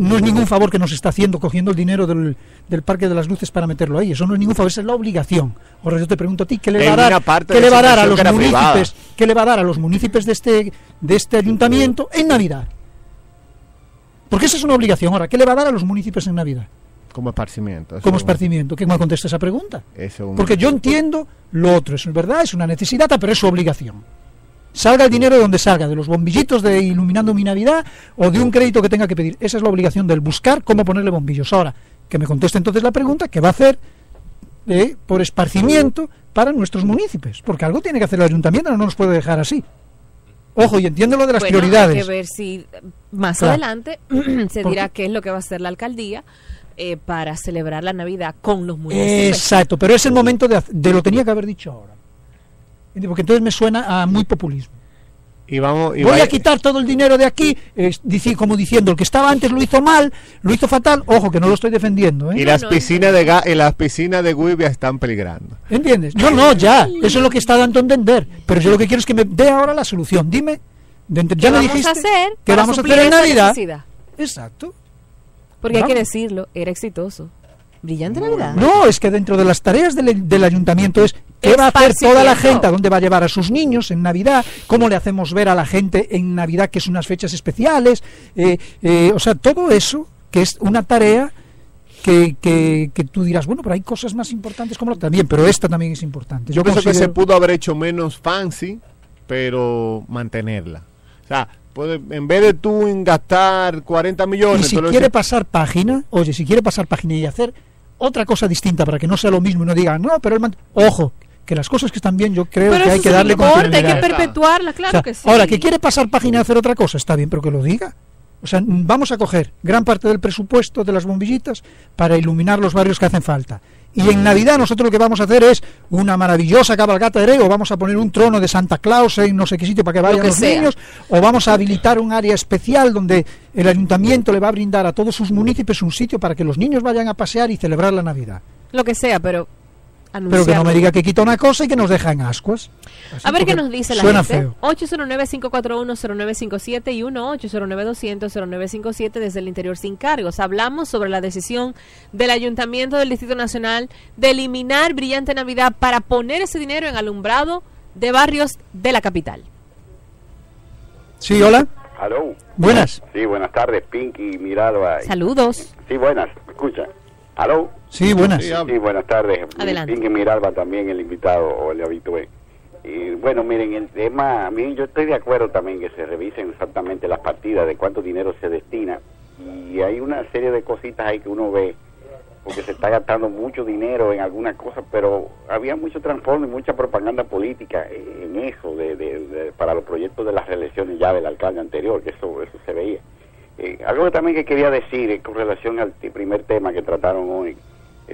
[SPEAKER 1] no es ningún favor que nos está haciendo cogiendo el dinero del, del Parque de las Luces para meterlo ahí. Eso no es ningún favor, esa es la obligación. Ahora yo te pregunto a ti, ¿qué le va a dar, qué le va a dar a los municipios, qué le va a dar a los municipios de este de este ayuntamiento en Navidad? Porque esa es una obligación. Ahora, ¿qué le va a dar a los municipios en Navidad?
[SPEAKER 9] Como esparcimiento.
[SPEAKER 1] como esparcimiento. ¿Quién me contesta esa pregunta?
[SPEAKER 9] eso un-
[SPEAKER 1] Porque yo entiendo lo otro, es verdad, es una necesidad, pero es su obligación. Salga el dinero de donde salga, de los bombillitos de iluminando mi Navidad o de un crédito que tenga que pedir. Esa es la obligación del buscar cómo ponerle bombillos. Ahora, que me conteste entonces la pregunta, ¿qué va a hacer eh, por esparcimiento para nuestros municipios? Porque algo tiene que hacer el ayuntamiento, no nos puede dejar así. Ojo, y entiendo lo de las
[SPEAKER 6] Bueno,
[SPEAKER 1] prioridades.
[SPEAKER 6] Hay que ver si más
[SPEAKER 1] Claro.
[SPEAKER 6] adelante se
[SPEAKER 1] ¿Por
[SPEAKER 6] dirá
[SPEAKER 1] qué?
[SPEAKER 6] qué es lo que va a hacer la alcaldía eh, para celebrar la Navidad con los municipios.
[SPEAKER 1] Exacto, pero es el momento de, de lo tenía que haber dicho ahora. Porque entonces me suena a muy populismo.
[SPEAKER 9] Y vamos, y
[SPEAKER 1] Voy
[SPEAKER 9] vaya-
[SPEAKER 1] a quitar todo el dinero de aquí, es dici- como diciendo, el que estaba antes lo hizo mal, lo hizo fatal. Ojo, que no lo estoy defendiendo. ¿eh?
[SPEAKER 9] y las piscinas de gas, y las piscinas de Guibia están peligrando.
[SPEAKER 1] ¿Entiendes? No, no, ya. Eso es lo que está dando a entender. Pero yo lo que quiero es que me dé ahora la solución. Dime, de ya
[SPEAKER 6] ¿Qué
[SPEAKER 1] me
[SPEAKER 6] vamos
[SPEAKER 1] dijiste
[SPEAKER 6] a hacer
[SPEAKER 1] que vamos a hacer en Navidad.
[SPEAKER 6] necesidad?
[SPEAKER 1] Exacto.
[SPEAKER 6] Porque hay que decirlo, era exitoso. Brillante Navidad.
[SPEAKER 1] No, es que dentro de las tareas del, del ayuntamiento es qué va a hacer toda la gente, a dónde va a llevar a sus niños en Navidad, cómo le hacemos ver a la gente en Navidad que son unas fechas especiales, eh, eh, o sea, todo eso que es una tarea que, que, que tú dirás, bueno, pero hay cosas más importantes como la también, pero esta también es importante.
[SPEAKER 9] Yo pienso que se pudo haber hecho menos fancy, pero mantenerla. O sea, puede, en vez de tú en gastar 40
[SPEAKER 1] Y
[SPEAKER 9] millones,
[SPEAKER 1] si
[SPEAKER 9] tú lo
[SPEAKER 1] quiere pasar página, oye, si quiere pasar página y hacer otra cosa distinta para que no sea lo mismo y no digan, no, pero el man-". ojo, que las cosas que están bien yo creo
[SPEAKER 6] Pero
[SPEAKER 1] que hay que darle
[SPEAKER 6] importa, hay que
[SPEAKER 1] continuidad.
[SPEAKER 6] perpetuarla, claro
[SPEAKER 1] O sea,
[SPEAKER 6] que sí.
[SPEAKER 1] Ahora, que quiere pasar página y hacer otra cosa, está bien, pero que lo diga. O sea, vamos a coger gran parte del presupuesto de las bombillitas para iluminar los barrios que hacen falta. Y en Navidad nosotros lo que vamos a hacer es una maravillosa cabalgata de rey, o vamos a poner un trono de Santa Claus en no sé qué sitio para que vayan
[SPEAKER 6] que
[SPEAKER 1] los
[SPEAKER 6] sea.
[SPEAKER 1] niños, o vamos a habilitar un área especial donde el ayuntamiento le va a brindar a todos sus municipios un sitio para que los niños vayan a pasear y celebrar la Navidad.
[SPEAKER 6] Lo que sea, pero
[SPEAKER 1] Pero que no me diga que quita una cosa y que nos deja en ascuas. Así,
[SPEAKER 6] A ver qué nos dice la
[SPEAKER 1] suena
[SPEAKER 6] gente.
[SPEAKER 1] feo.
[SPEAKER 6] 809-541-0957 y 1-809-200-0957 desde el interior sin cargos. Hablamos sobre la decisión del Ayuntamiento del Distrito Nacional de eliminar Brillante Navidad para poner ese dinero en alumbrado de barrios de la capital.
[SPEAKER 1] Sí, hola.
[SPEAKER 25] Aló.
[SPEAKER 1] Buenas.
[SPEAKER 25] Sí, buenas tardes, Pinky Miralba.
[SPEAKER 6] Saludos.
[SPEAKER 25] Sí, buenas, ¿me escucha? Aló.
[SPEAKER 1] Sí, buenas.
[SPEAKER 25] Sí, buenas tardes.
[SPEAKER 6] Adelante.
[SPEAKER 25] Pinky Miralba también, el invitado o el habitué. Y bueno, miren, el tema, a mí yo estoy de acuerdo también que se revisen exactamente las partidas de cuánto dinero se destina. Y hay una serie de cositas ahí que uno ve, porque se está gastando mucho dinero en algunas cosas, pero había mucho transformo y mucha propaganda política en eso, de, de- de- para los proyectos de las reelecciones ya del alcalde anterior, que eso, eso se veía. Eh, algo también que quería decir eh, con relación al primer tema que trataron hoy, eh,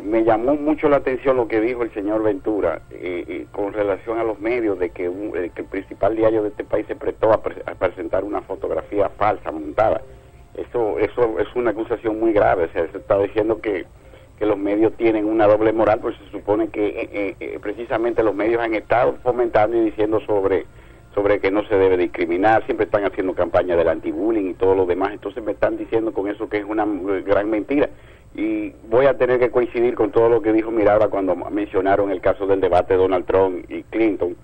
[SPEAKER 25] me llamó mucho la atención lo que dijo el señor Ventura eh, eh, con relación a los medios de que, un- eh, que el principal diario de este país se prestó a, pre- a presentar una fotografía falsa montada. Eso, eso es una acusación muy grave, o sea, se está diciendo que, que los medios tienen una doble moral, pues se supone que eh, eh, eh, precisamente los medios han estado fomentando y diciendo sobre sobre que no se debe discriminar, siempre están haciendo campaña del anti-bullying y todo lo demás, entonces me están diciendo con eso que es una eh, gran mentira. Y voy a tener que coincidir con todo lo que dijo Mirabra cuando mencionaron el caso del debate de Donald Trump y Clinton,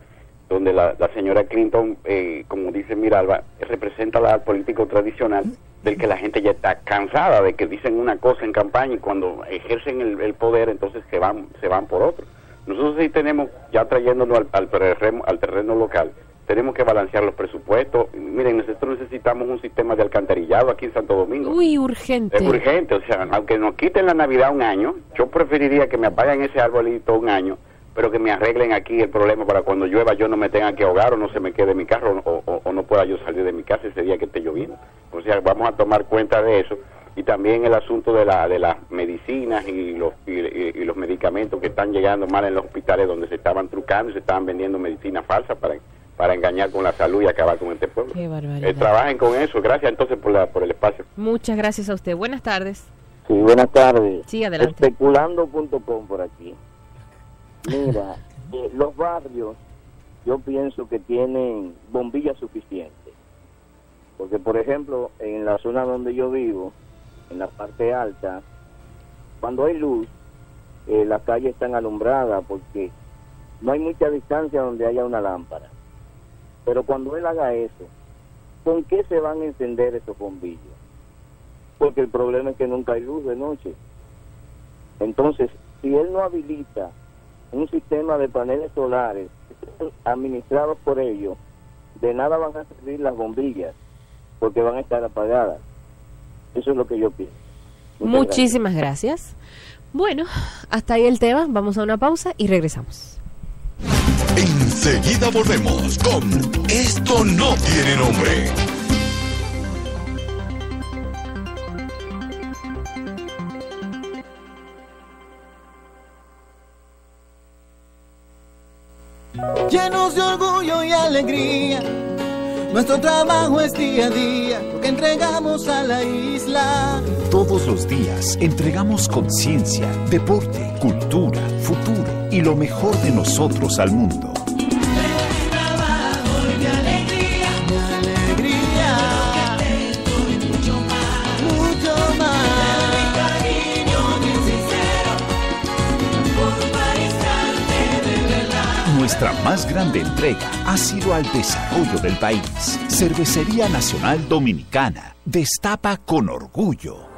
[SPEAKER 25] donde la, señora Clinton, eh, como dice Miralba, representa la político tradicional del que la gente ya está cansada de que dicen una cosa en campaña y cuando ejercen el, poder entonces se van se van por otro. Nosotros sí tenemos, ya trayéndonos al, al al terreno local, tenemos que balancear los presupuestos. Miren, nosotros necesitamos un sistema de alcantarillado aquí en Santo Domingo.
[SPEAKER 6] Uy, urgente.
[SPEAKER 25] Es urgente, o sea, aunque nos quiten la Navidad un año, yo preferiría que me apaguen ese arbolito un año, pero que me arreglen aquí el problema para cuando llueva yo no me tenga que ahogar o no se me quede mi carro o, o- o no pueda yo salir de mi casa ese día que esté lloviendo. O sea, vamos a tomar cuenta de eso y también el asunto de, la, de las medicinas y los, y, y- y los medicamentos que están llegando mal en los hospitales donde se estaban trucando y se estaban vendiendo medicinas falsas para, para engañar con la salud y acabar con este pueblo.
[SPEAKER 6] Qué barbaridad.
[SPEAKER 25] Eh, trabajen con eso. Gracias entonces por, la, por el espacio.
[SPEAKER 6] Muchas gracias a usted. Buenas tardes.
[SPEAKER 26] Sí, buenas tardes.
[SPEAKER 6] Sí, adelante.
[SPEAKER 26] Especulando.com por aquí. Mira, eh, los barrios yo pienso que tienen bombillas suficientes. Porque, por ejemplo, en la zona donde yo vivo, en la parte alta, cuando hay luz, eh, las calles están alumbradas porque no hay mucha distancia donde haya una lámpara. Pero cuando él haga eso, ¿con qué se van a encender esos bombillos? Porque el problema es que nunca hay luz de noche. Entonces, si él no habilita un sistema de paneles solares administrados por ellos, de nada van a servir las bombillas, porque van a estar apagadas. Eso es lo que yo pienso. Muchas
[SPEAKER 6] Muchísimas gracias. Bueno, hasta ahí el tema. Vamos a una pausa y regresamos.
[SPEAKER 10] Enseguida volvemos con Esto no tiene nombre.
[SPEAKER 27] Llenos de orgullo y alegría, nuestro trabajo es día a día, lo que entregamos a la isla.
[SPEAKER 28] Todos los días entregamos conciencia, deporte, cultura, futuro y lo mejor de nosotros al mundo. Nuestra más grande entrega ha sido al desarrollo del país. Cervecería Nacional Dominicana. Destapa con orgullo.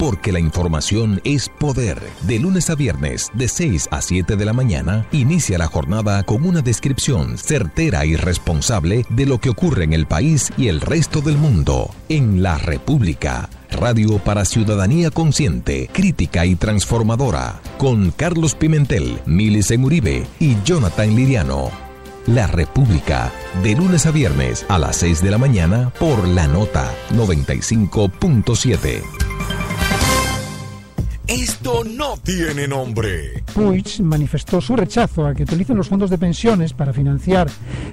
[SPEAKER 4] Porque la información es poder. De lunes a viernes, de 6 a 7 de la mañana, inicia la jornada con una descripción certera y responsable de lo que ocurre en el país y el resto del mundo. En la República. Radio para ciudadanía consciente, crítica y transformadora. Con Carlos Pimentel, Milicen Uribe y Jonathan Liriano. La República, de lunes a viernes a las 6 de la mañana por la nota 95.7.
[SPEAKER 10] Esto no tiene nombre.
[SPEAKER 1] Puig manifestó su rechazo a que utilicen los fondos de pensiones para financiar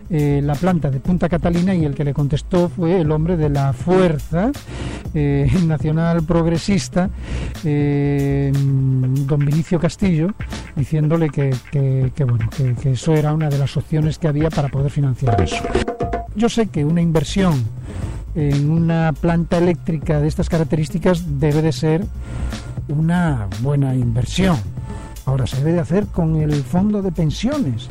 [SPEAKER 1] eh, la planta de Punta Catalina y el que le contestó fue el hombre de la fuerza eh, nacional progresista, eh, don Vinicio Castillo, diciéndole que, bueno, que eso era una de las opciones que había para poder financiar eso. Yo sé que una inversión en una planta eléctrica de estas características debe de ser una buena inversión. Ahora se debe de hacer con el fondo de pensiones.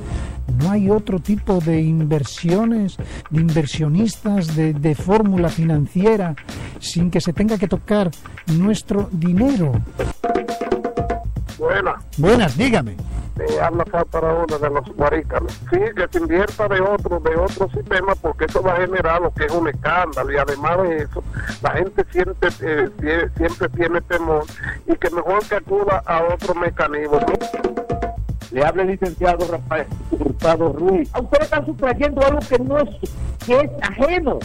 [SPEAKER 1] No hay otro tipo de inversiones, de inversionistas, de fórmula financiera, sin que se tenga que tocar nuestro dinero.
[SPEAKER 3] Buena.
[SPEAKER 1] Buenas, dígame.
[SPEAKER 3] Eh, habla para uno de los guarícanos. Sí, que se invierta de otro, de otro sistema, porque eso va a generar lo que es un escándalo. Y además de eso, la gente siempre, eh, sie- siempre tiene temor y que mejor que acuda a otro mecanismo. Le habla el licenciado Rafael Hurtado Ruiz. A ustedes están sustrayendo algo que no es, que es ajeno,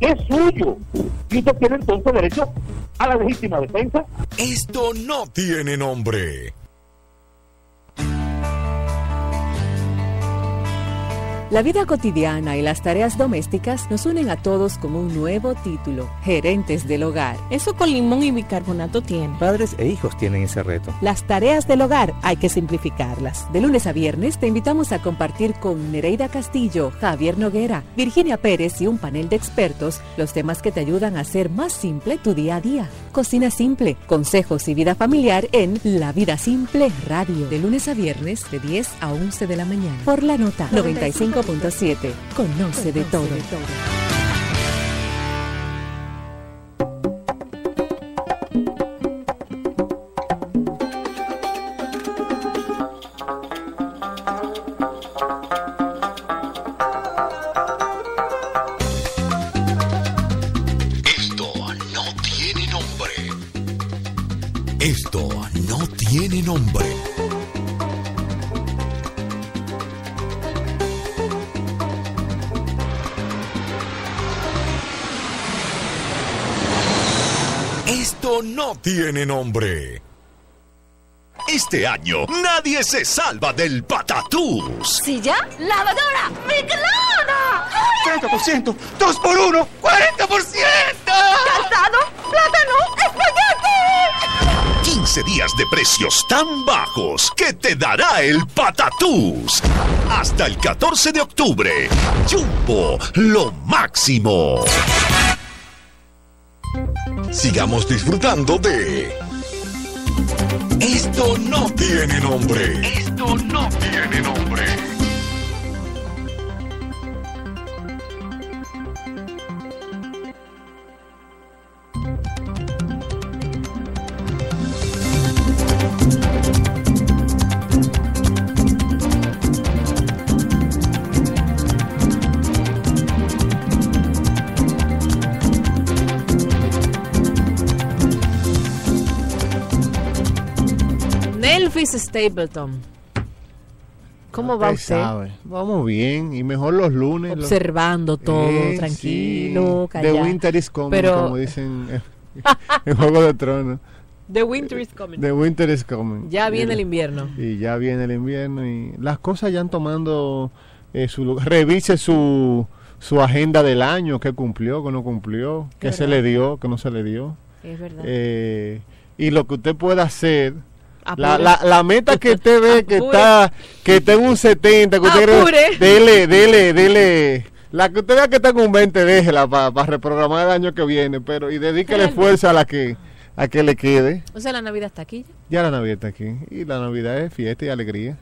[SPEAKER 3] es suyo. Y usted tiene entonces derecho a la legítima defensa.
[SPEAKER 10] Esto no tiene nombre.
[SPEAKER 5] La vida cotidiana y las tareas domésticas nos unen a todos con un nuevo título, gerentes del hogar.
[SPEAKER 29] Eso con limón y bicarbonato tiene.
[SPEAKER 30] Padres e hijos tienen ese reto.
[SPEAKER 5] Las tareas del hogar hay que simplificarlas. De lunes a viernes te invitamos a compartir con Nereida Castillo, Javier Noguera, Virginia Pérez y un panel de expertos los temas que te ayudan a hacer más simple tu día a día. Cocina simple, consejos y vida familiar en La Vida Simple Radio. De lunes a viernes de 10 a 11 de la mañana. Por la nota 95.7. Conoce de todo.
[SPEAKER 10] No tiene nombre.
[SPEAKER 15] Este año nadie se salva del patatús.
[SPEAKER 16] ¿Silla? ¡Lavadora! ¡Michelada!
[SPEAKER 27] 30%, 2 por 1, 40%.
[SPEAKER 16] ¡Calzado! ¡Plátano! ¡Espagueti!
[SPEAKER 15] 15 días de precios tan bajos que te dará el patatús. Hasta el 14 de octubre. Jumbo, lo máximo.
[SPEAKER 10] Sigamos disfrutando de. Esto no tiene nombre. Esto no tiene nombre.
[SPEAKER 6] Stapleton. ¿Cómo va usted?
[SPEAKER 9] sabe. Vamos bien, y mejor los lunes. los-
[SPEAKER 6] Observando todo,
[SPEAKER 9] Eh,
[SPEAKER 6] tranquilo,
[SPEAKER 9] sí. The winter is coming,
[SPEAKER 6] Pero-
[SPEAKER 9] como dicen en Juego de Tronos.
[SPEAKER 6] The winter is coming.
[SPEAKER 9] The winter is coming.
[SPEAKER 6] Ya viene
[SPEAKER 9] Y-
[SPEAKER 6] el invierno.
[SPEAKER 9] Y ya viene el invierno y las cosas ya han tomando eh, su lugar. Revise su, su agenda del año, qué cumplió, qué no cumplió, qué se le dio, qué no se le dio.
[SPEAKER 6] Es verdad.
[SPEAKER 9] Eh, y lo que usted pueda hacer. La, la, la meta que usted ve que
[SPEAKER 6] Apure.
[SPEAKER 9] está que está en un 70, que usted cree- dele, dele, dele. La que usted vea que está en un 20, déjela para reprogramar el año que viene, pero y dedíquele esfuerzo a la que a que le quede.
[SPEAKER 6] O sea, la Navidad está aquí.
[SPEAKER 9] Ya la Navidad está aquí. Y la Navidad es fiesta y alegría.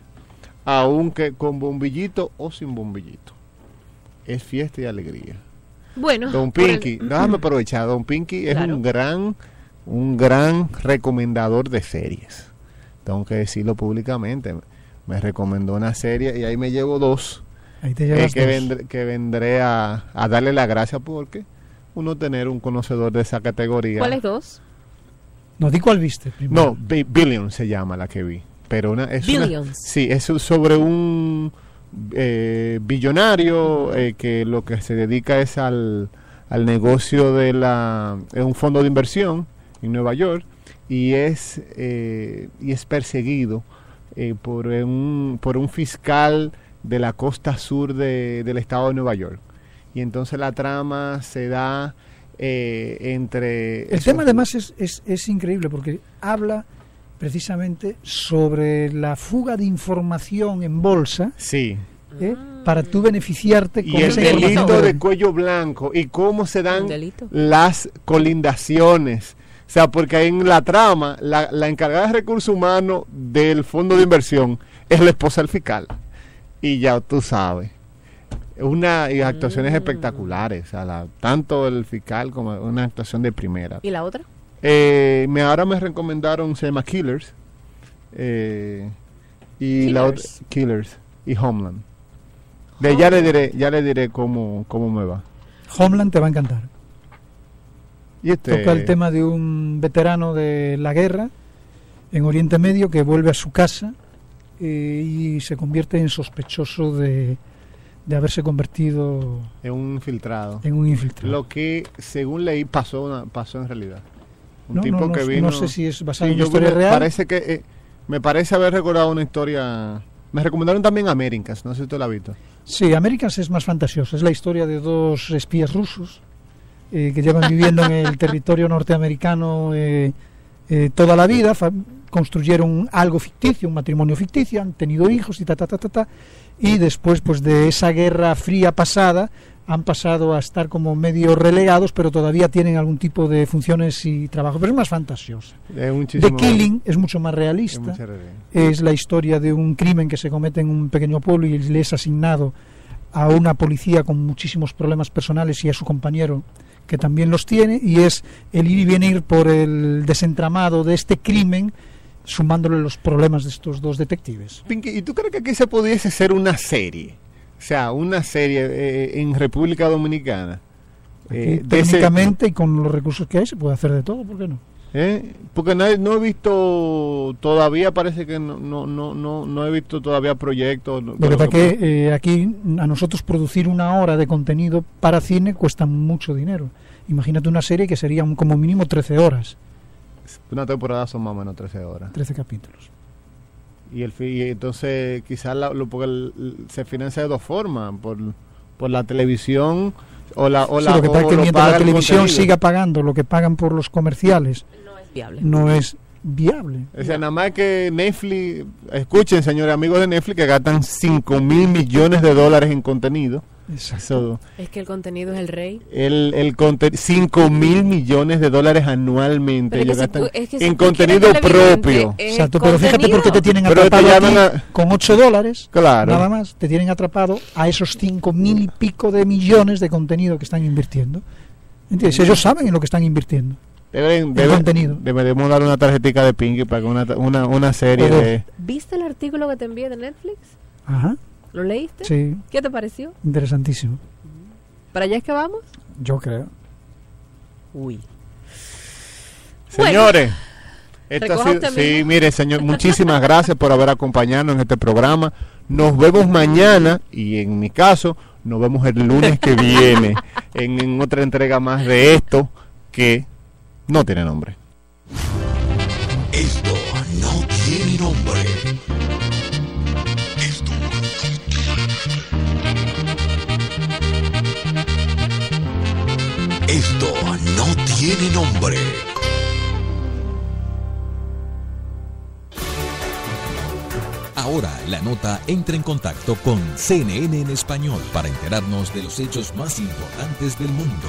[SPEAKER 9] Aunque con bombillito o sin bombillito. Es fiesta y alegría.
[SPEAKER 6] Bueno.
[SPEAKER 9] Don
[SPEAKER 6] el-
[SPEAKER 9] Pinky, déjame aprovechar. Don Pinky es
[SPEAKER 6] Claro.
[SPEAKER 9] un gran, un gran recomendador de series. Tengo que decirlo públicamente. Me recomendó una serie y ahí me llevo dos.
[SPEAKER 1] Ahí te
[SPEAKER 9] eh, que,
[SPEAKER 1] dos.
[SPEAKER 9] vendré, que vendré a, a darle la gracia porque uno tener un conocedor de esa categoría.
[SPEAKER 6] ¿Cuáles dos?
[SPEAKER 1] No, di cuál viste primero.
[SPEAKER 9] No, Bi- Billions se llama la que vi. Pero una, es una-
[SPEAKER 6] Billions.
[SPEAKER 9] sí, es sobre un eh, billonario eh, que lo que se dedica es al, al negocio de la... Es un fondo de inversión en Nueva York y es, eh, y es perseguido eh, por, un, por un fiscal de la costa sur de- del estado de Nueva York. Y entonces la trama se da eh, entre...
[SPEAKER 1] El tema además es, es, es increíble porque habla precisamente sobre la fuga de información en bolsa
[SPEAKER 9] Sí.
[SPEAKER 1] ¿eh? para tú beneficiarte
[SPEAKER 9] y
[SPEAKER 1] con
[SPEAKER 9] el
[SPEAKER 1] esa
[SPEAKER 9] delito de cuello blanco y cómo se dan las colindaciones. O sea, porque en la trama, la, la encargada de recursos humanos del fondo de inversión es la esposa del fiscal. Y ya tú sabes. Una, y actuaciones
[SPEAKER 6] Mm.
[SPEAKER 9] espectaculares. O sea, la- tanto el fiscal como una actuación de primera.
[SPEAKER 6] ¿Y la otra?
[SPEAKER 9] Eh, me, ahora me recomendaron, se llama Killers. eh, y la otra,
[SPEAKER 6] Killers.
[SPEAKER 9] Killers y Homeland. De ya le diré, ya le diré cómo, cómo me va.
[SPEAKER 1] Homeland te va a encantar.
[SPEAKER 9] Y este,
[SPEAKER 1] Toca el tema de un veterano de la guerra en Oriente Medio que vuelve a su casa eh, y se convierte en sospechoso de, de haberse convertido
[SPEAKER 9] es un infiltrado.
[SPEAKER 1] en un infiltrado.
[SPEAKER 9] Lo que, según leí, pasó, una, pasó en realidad. Un
[SPEAKER 1] No,
[SPEAKER 9] tipo
[SPEAKER 1] no, no
[SPEAKER 9] que vino.
[SPEAKER 1] no sé si es basado
[SPEAKER 9] Sí,
[SPEAKER 1] en una historia real.
[SPEAKER 9] Parece que, eh, me parece haber recordado una historia. Me recomendaron también Américas, no sé si usted la ha visto.
[SPEAKER 1] Sí, Americans es más fantasiosa. Es la historia de dos espías rusos eh, que llevan viviendo en el territorio norteamericano eh, eh, toda la vida. construyeron algo ficticio, un matrimonio ficticio, han tenido hijos y ta, ta, ta, ta, ta. Y después, pues de esa guerra fría pasada, han pasado a estar como medio relegados, pero todavía tienen algún tipo de funciones y trabajo. Pero es más fantasiosa.
[SPEAKER 9] Es
[SPEAKER 1] The Killing es mucho más
[SPEAKER 9] es
[SPEAKER 1] realista
[SPEAKER 9] mucha realidad.
[SPEAKER 1] es la historia de un crimen que se comete en un pequeño pueblo y le es asignado a una policía con muchísimos problemas personales y a su compañero que también los tiene y es el ir y venir por el desentramado de este crimen sumándole los problemas de estos dos detectives.
[SPEAKER 9] Pinky, ¿y tú crees que aquí se pudiese hacer una serie? O sea, una serie eh, en República Dominicana. eh, ese-
[SPEAKER 1] técnicamente y con los recursos que hay se puede hacer de todo, ¿por qué no?
[SPEAKER 9] ¿Eh? Porque no he, no he visto todavía, parece que no, no, no, no, no he visto todavía proyectos.
[SPEAKER 1] Lo que pasa
[SPEAKER 9] pero-
[SPEAKER 1] es que eh, aquí a nosotros producir una hora de contenido para cine cuesta mucho dinero. Imagínate una serie que sería un- como mínimo 13 horas,
[SPEAKER 9] Una temporada son más o menos 13 horas.
[SPEAKER 1] 13 capítulos.
[SPEAKER 9] Y, el, y entonces quizás la- lo, porque el- se financia de dos formas, por, por la televisión o la... O
[SPEAKER 1] Sí,
[SPEAKER 9] la
[SPEAKER 1] lo que pasa es que mientras la
[SPEAKER 9] el
[SPEAKER 1] televisión
[SPEAKER 9] contenido.
[SPEAKER 1] siga pagando lo que pagan por los comerciales,
[SPEAKER 6] Viable.
[SPEAKER 1] no es viable.
[SPEAKER 9] O sea, nada más que Netflix, escuchen señores amigos de Netflix que gastan 5 mil millones de dólares en contenido. Eso,
[SPEAKER 6] Es que el contenido es el rey.
[SPEAKER 9] el, el 5 mil millones de dólares anualmente
[SPEAKER 6] Pero
[SPEAKER 9] ellos
[SPEAKER 6] que si tú-
[SPEAKER 9] gastan
[SPEAKER 6] es que si
[SPEAKER 9] en contenido propio.
[SPEAKER 6] eh,
[SPEAKER 1] Exacto, pero fíjate
[SPEAKER 6] contenido.
[SPEAKER 1] por qué te tienen
[SPEAKER 9] Pero te
[SPEAKER 1] atrapado
[SPEAKER 9] a-
[SPEAKER 1] con 8 dólares,
[SPEAKER 9] Claro.
[SPEAKER 1] nada más, te tienen atrapado a esos 5 mil y pico de millones de contenido que están invirtiendo. ¿Entiendes? Ellos saben en lo que están invirtiendo.
[SPEAKER 9] Deben, deben-
[SPEAKER 1] contenido.
[SPEAKER 9] Deberíamos dar una tarjetita de Pinky para que una, una, una serie de...
[SPEAKER 6] ¿Viste el artículo que te envié de Netflix?
[SPEAKER 1] Ajá,
[SPEAKER 6] ¿Lo leíste?
[SPEAKER 1] sí,
[SPEAKER 6] ¿Qué te pareció?
[SPEAKER 1] interesantísimo.
[SPEAKER 6] ¿Para allá es que vamos?
[SPEAKER 1] Yo creo.
[SPEAKER 6] Uy.
[SPEAKER 9] Señores, Esto ha sido- sí, mire, señor, muchísimas gracias por haber acompañado en este programa. Nos vemos mañana y en mi caso, nos vemos el lunes que viene en, en otra entrega más de esto que no tiene nombre.
[SPEAKER 10] Esto no tiene nombre. Esto no tiene nombre.
[SPEAKER 4] Ahora la nota entra en contacto con CNN en español para enterarnos de los hechos más importantes del mundo.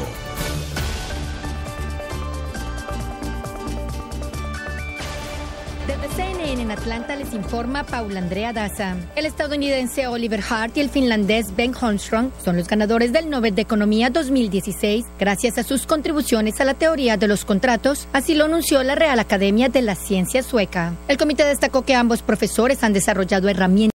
[SPEAKER 31] Atlanta les informa Paula Andrea Daza. El estadounidense Oliver Hart y el finlandés Ben Holmström son los ganadores del Nobel de Economía 2016 gracias a sus contribuciones a la teoría de los contratos, así lo anunció la Real Academia de la Ciencia Sueca. El comité destacó que ambos profesores han desarrollado herramientas